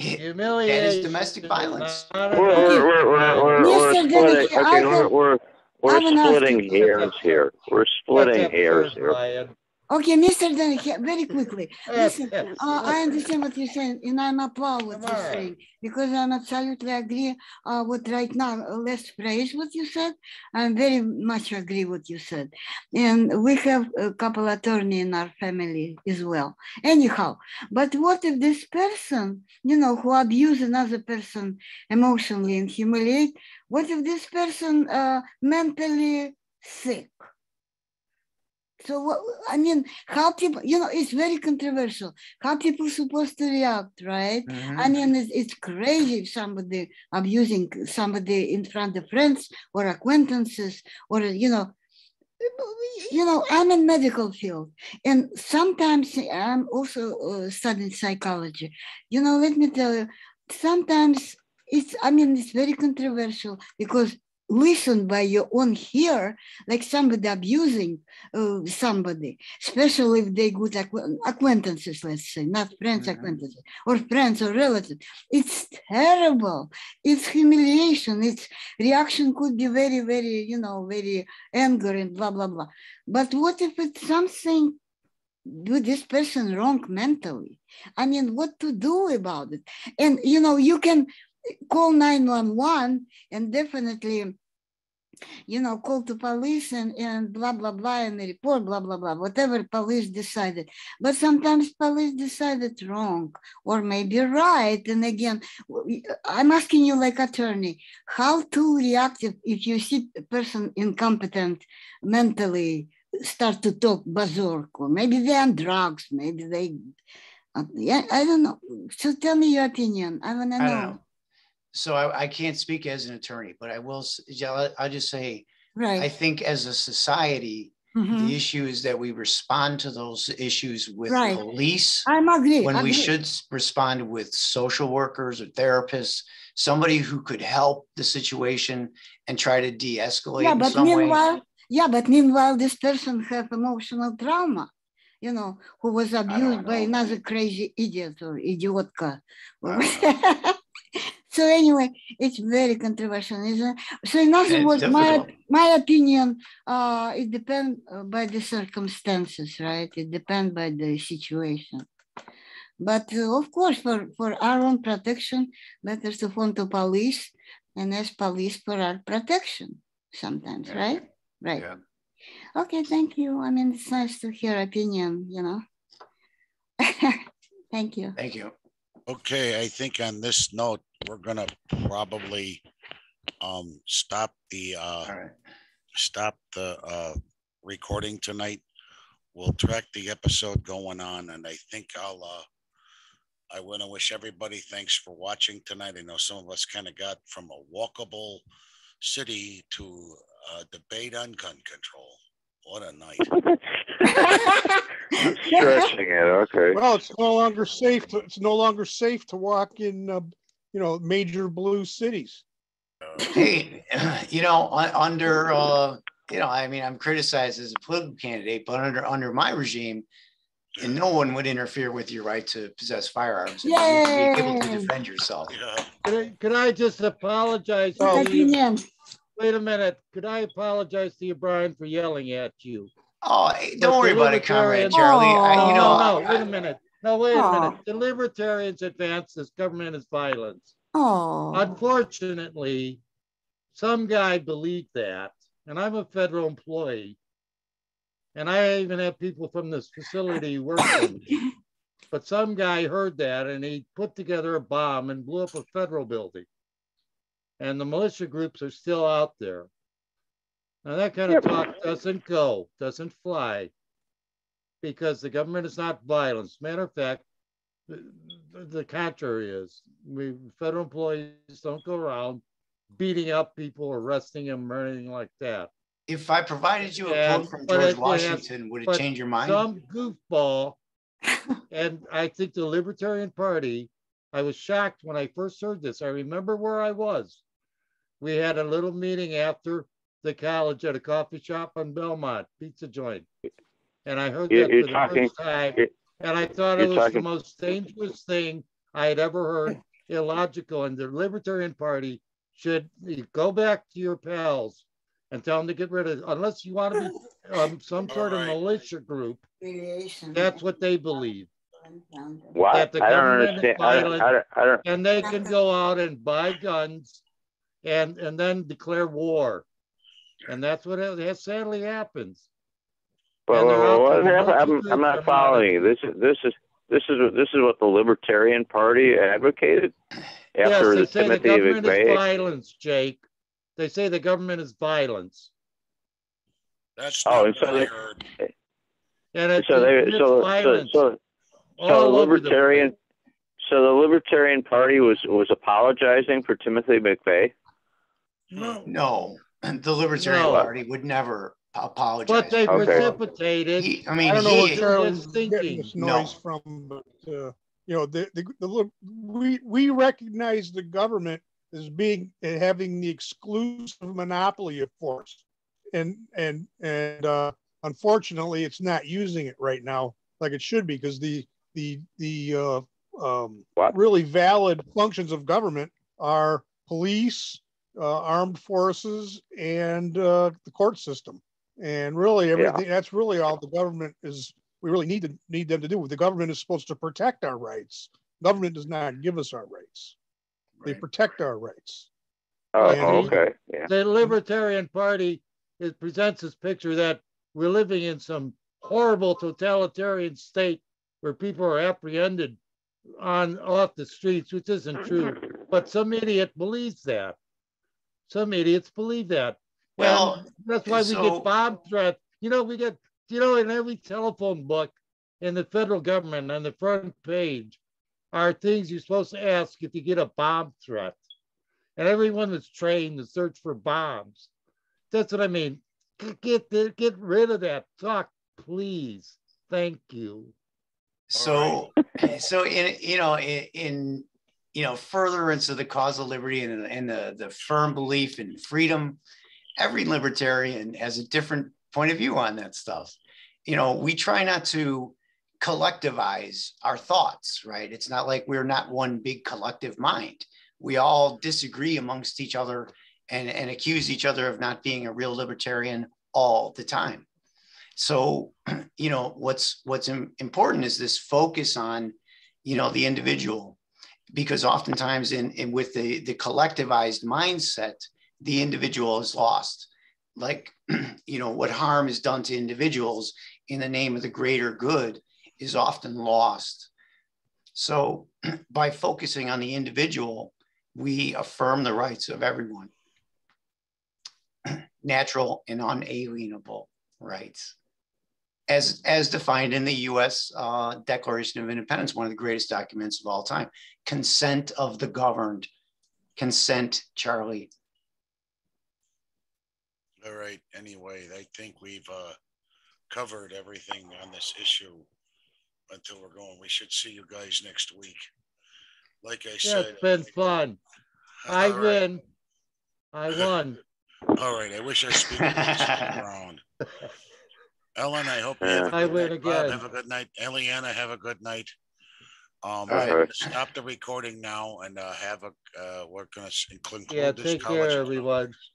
I: It-
B: Humiliation.
I: domestic violence.
E: We're, we're, we're, we're, we're,
B: violence.
E: we're
D: Mr.
E: splitting, okay, we're, we're, we're splitting hairs here. We're splitting hairs
B: absurd,
E: here.
D: Okay, Mr. Dennehy, very quickly. Listen, uh. I understand what you're saying, and I'm applaud what you're saying because I'm absolutely agree uh, with right now. uh, Let's praise what you said. I very much agree what you said, and we have a couple attorney in our family as well. Anyhow, but what if this person, you know, who abuse another person emotionally and humiliate? What if this person uh, mentally sick? So I mean, how people, you know, it's very controversial. How people supposed to react, right?
I: Mhm.
D: I mean, it's, it's crazy if somebody abusing somebody in front of friends or acquaintances, or you know, you know, I'm in medical field, and sometimes I'm also uh, studying psychology. You know, let me tell you, sometimes it's, I mean, it's very controversial because listen by your own ear, like somebody abusing uh, somebody, especially if they good acquaint- acquaintances, let's say, not friends,
I: Mhm.
D: acquaintances, or friends or relatives. It's terrible. It's humiliation. Its reaction could be very, very, you know, very anger and blah blah blah. But what if it's something do this person wrong mentally? I mean, what to do about it? And you know, you can call 911 and definitely you know call to police and, and blah blah blah and report blah blah blah whatever police decided. But sometimes police decided wrong or maybe right. And again I'm asking you like attorney how to react if, if you see a person incompetent mentally start to talk bazork or maybe they're on drugs maybe they uh, yeah i don't know. So tell me your opinion. I want to know.
I: know. So I, I can't speak as an attorney, but I will, I'll- just say, I think as a society,
D: Mhm.
I: the issue is that we respond to those issues with
D: Right.
I: police
D: i'm agree
I: when we should respond with social workers or therapists, somebody who could help the situation and try to de-escalate
D: yeah but
I: some way.
D: meanwhile yeah but meanwhile this person have emotional trauma you know who was abused by another crazy idiot or idiotka So anyway, it's very controversial, isn't it? So in other
I: It's
D: words, my my opinion, uh, it depends by the circumstances, right? It depends by the situation. But uh, of course, for, for our own protection, better to phone to police and ask police for our protection sometimes,
I: Yeah.
D: right? Right.
I: Yeah.
D: Okay, thank you. I mean, it's nice to hear opinion, you know. thank you.
I: Thank you.
A: Okay, I think on this note, we're gonna probably um stop the uh
I: All right.
A: stop the uh recording tonight. We'll track the episode going on and I think I'll uh I want to wish everybody thanks for watching tonight. I know some of us kind of got from a walkable city to a debate on gun control. What a night.
E: Stretching it, okay.
F: Well, it's no longer safe. To, it's no longer safe to walk in, uh, you know, major blue cities.
I: You know, under, uh, you know, I mean, I'm criticized as a political candidate, but under, under my regime, and no one would interfere with your right to possess firearms. and you'd Be able to defend yourself.
A: Yeah,
B: Could I, could I just apologize?
F: Oh.
B: to you? Wait a minute. Could I apologize to you, Brian, for yelling at you?
I: Oh, don't worry about it, Comrade
B: libertarians-
I: Charlie. I,
B: No,
I: you know,
B: no, no, wait a minute. No, wait a minute. The libertarians advance this government is violence.
D: Oh,
B: Unfortunately, some guy believed that, and I'm a federal employee. And I even have people from this facility who work for me. But some guy heard that and he put together a bomb and blew up a federal building. And the militia groups are still out there. Now that kind of talk doesn't go, doesn't fly. Because the government is not violence. Matter of fact, the, the contrary is. We federal employees don't go around beating up people, arresting them, or anything like that.
I: if I provided you a
B: Yeah,
I: quote from George
B: it- it has-
I: Washington, would it change your mind?
B: Some goofball, and I think the Libertarian Party, I was shocked when I first heard this. I remember where I was. We had a little meeting after the college at a coffee shop on Belmont, pizza joint. And I heard that
E: you're
B: for the first time, and I thought it
E: you're
B: was the most dangerous thing I had ever heard, illogical, and the Libertarian Party should go back to your pals and tell them to get rid of, unless you want to be um, some sort of militia group,
D: Variation.
B: that's what they believe.
E: What? I
B: That the
E: don't
B: government is
E: understand. I don't, I don't, I don't,
B: And they can go out and buy guns and, and then declare war. And that's what it- that sadly happens.
E: Well,
B: And they're out
E: what
B: to
E: happened? I'm, I'm not following you. This is, this is, this is, this is what the Libertarian Party advocated after Yes,
B: they
E: the
B: say the
E: Timothy
B: government is violence, Jake. They say the government is violence.
A: that's
E: Oh,
A: not
E: and so they-
B: And it's,
E: So they, so, so,
B: violence
E: so,
B: all
E: so the
B: over the
E: Libertarian, so the Libertarian Party was, was apologizing for Timothy McVeigh?
B: No,
I: No, the Libertarian
B: No.
I: Party would never apologize.
B: but they
E: Okay.
B: precipitated.
I: He- I
F: I don't know what
I: he,
F: Charlie's
B: thinking.
F: getting this
I: No.
F: noise from, but, uh, you know, the, the, the, look, we, we recognize the government as being, uh, having the exclusive monopoly of force. And, and, and, uh, unfortunately, it's not using it right now like it should be, because the, the, the, uh, um,
E: What?
F: really valid functions of government are police, uh, armed forces, and, uh, the court system. And really, everything, that's really all the government is, we really need to, need them to do. The government is supposed to protect our rights. Government does not give us our rights. They protect our rights.
E: Oh,
B: Yeah,
E: okay, yeah.
B: the Libertarian Party it presents this picture that we're living in some horrible totalitarian state where people are apprehended on off the streets, which isn't true. But some idiot believes that. Some idiots believe that.
I: Well,
B: And that's why we
I: so-
B: get bomb threats. You know, we get, you know, in every telephone book in the federal government on the front page are things you're supposed to ask if you get a bomb threat. And everyone is trained to search for bombs. That's what I mean. Get, get, rid of that talk, please. Thank you.
I: So, so in, you know, in, in, you know, furtherance of the cause of liberty and, and the, the firm belief in freedom, every libertarian has a different point of view on that stuff. You know, we try not to collectivize our thoughts, right? It's not like we're not one big collective mind. we all disagree amongst each other and, and accuse each other of not being a real libertarian all the time. So, you know, what's what's important is this focus on, you know, the individual, because oftentimes in, in with the the collectivized mindset, the individual is lost. Like, you know, what harm is done to individuals in the name of the greater good is often lost. So, by focusing on the individual, we affirm the rights of everyone natural and unalienable rights as, as defined in the US uh, Declaration of Independence, one of the greatest documents of all time. Consent of the governed. Consent, Charlie.
A: All right. Anyway, I think we've uh, covered everything on this issue until we're going. We should see you guys next week. Like I
B: Yeah,
A: said,
B: it's been fun. I
A: All right.
B: win. I won.
A: All right. I wish I speak around. Ellen, I hope you have a
B: I
A: good
B: win
A: night. Bob,
B: again.
A: have a good night. Eliana, have a good night. Um,
I: right.
A: stop the recording now and uh, have a, uh, we're gonna s- conclude
B: Yeah,
A: this
B: take
A: college
B: care, everyone.
A: Conference.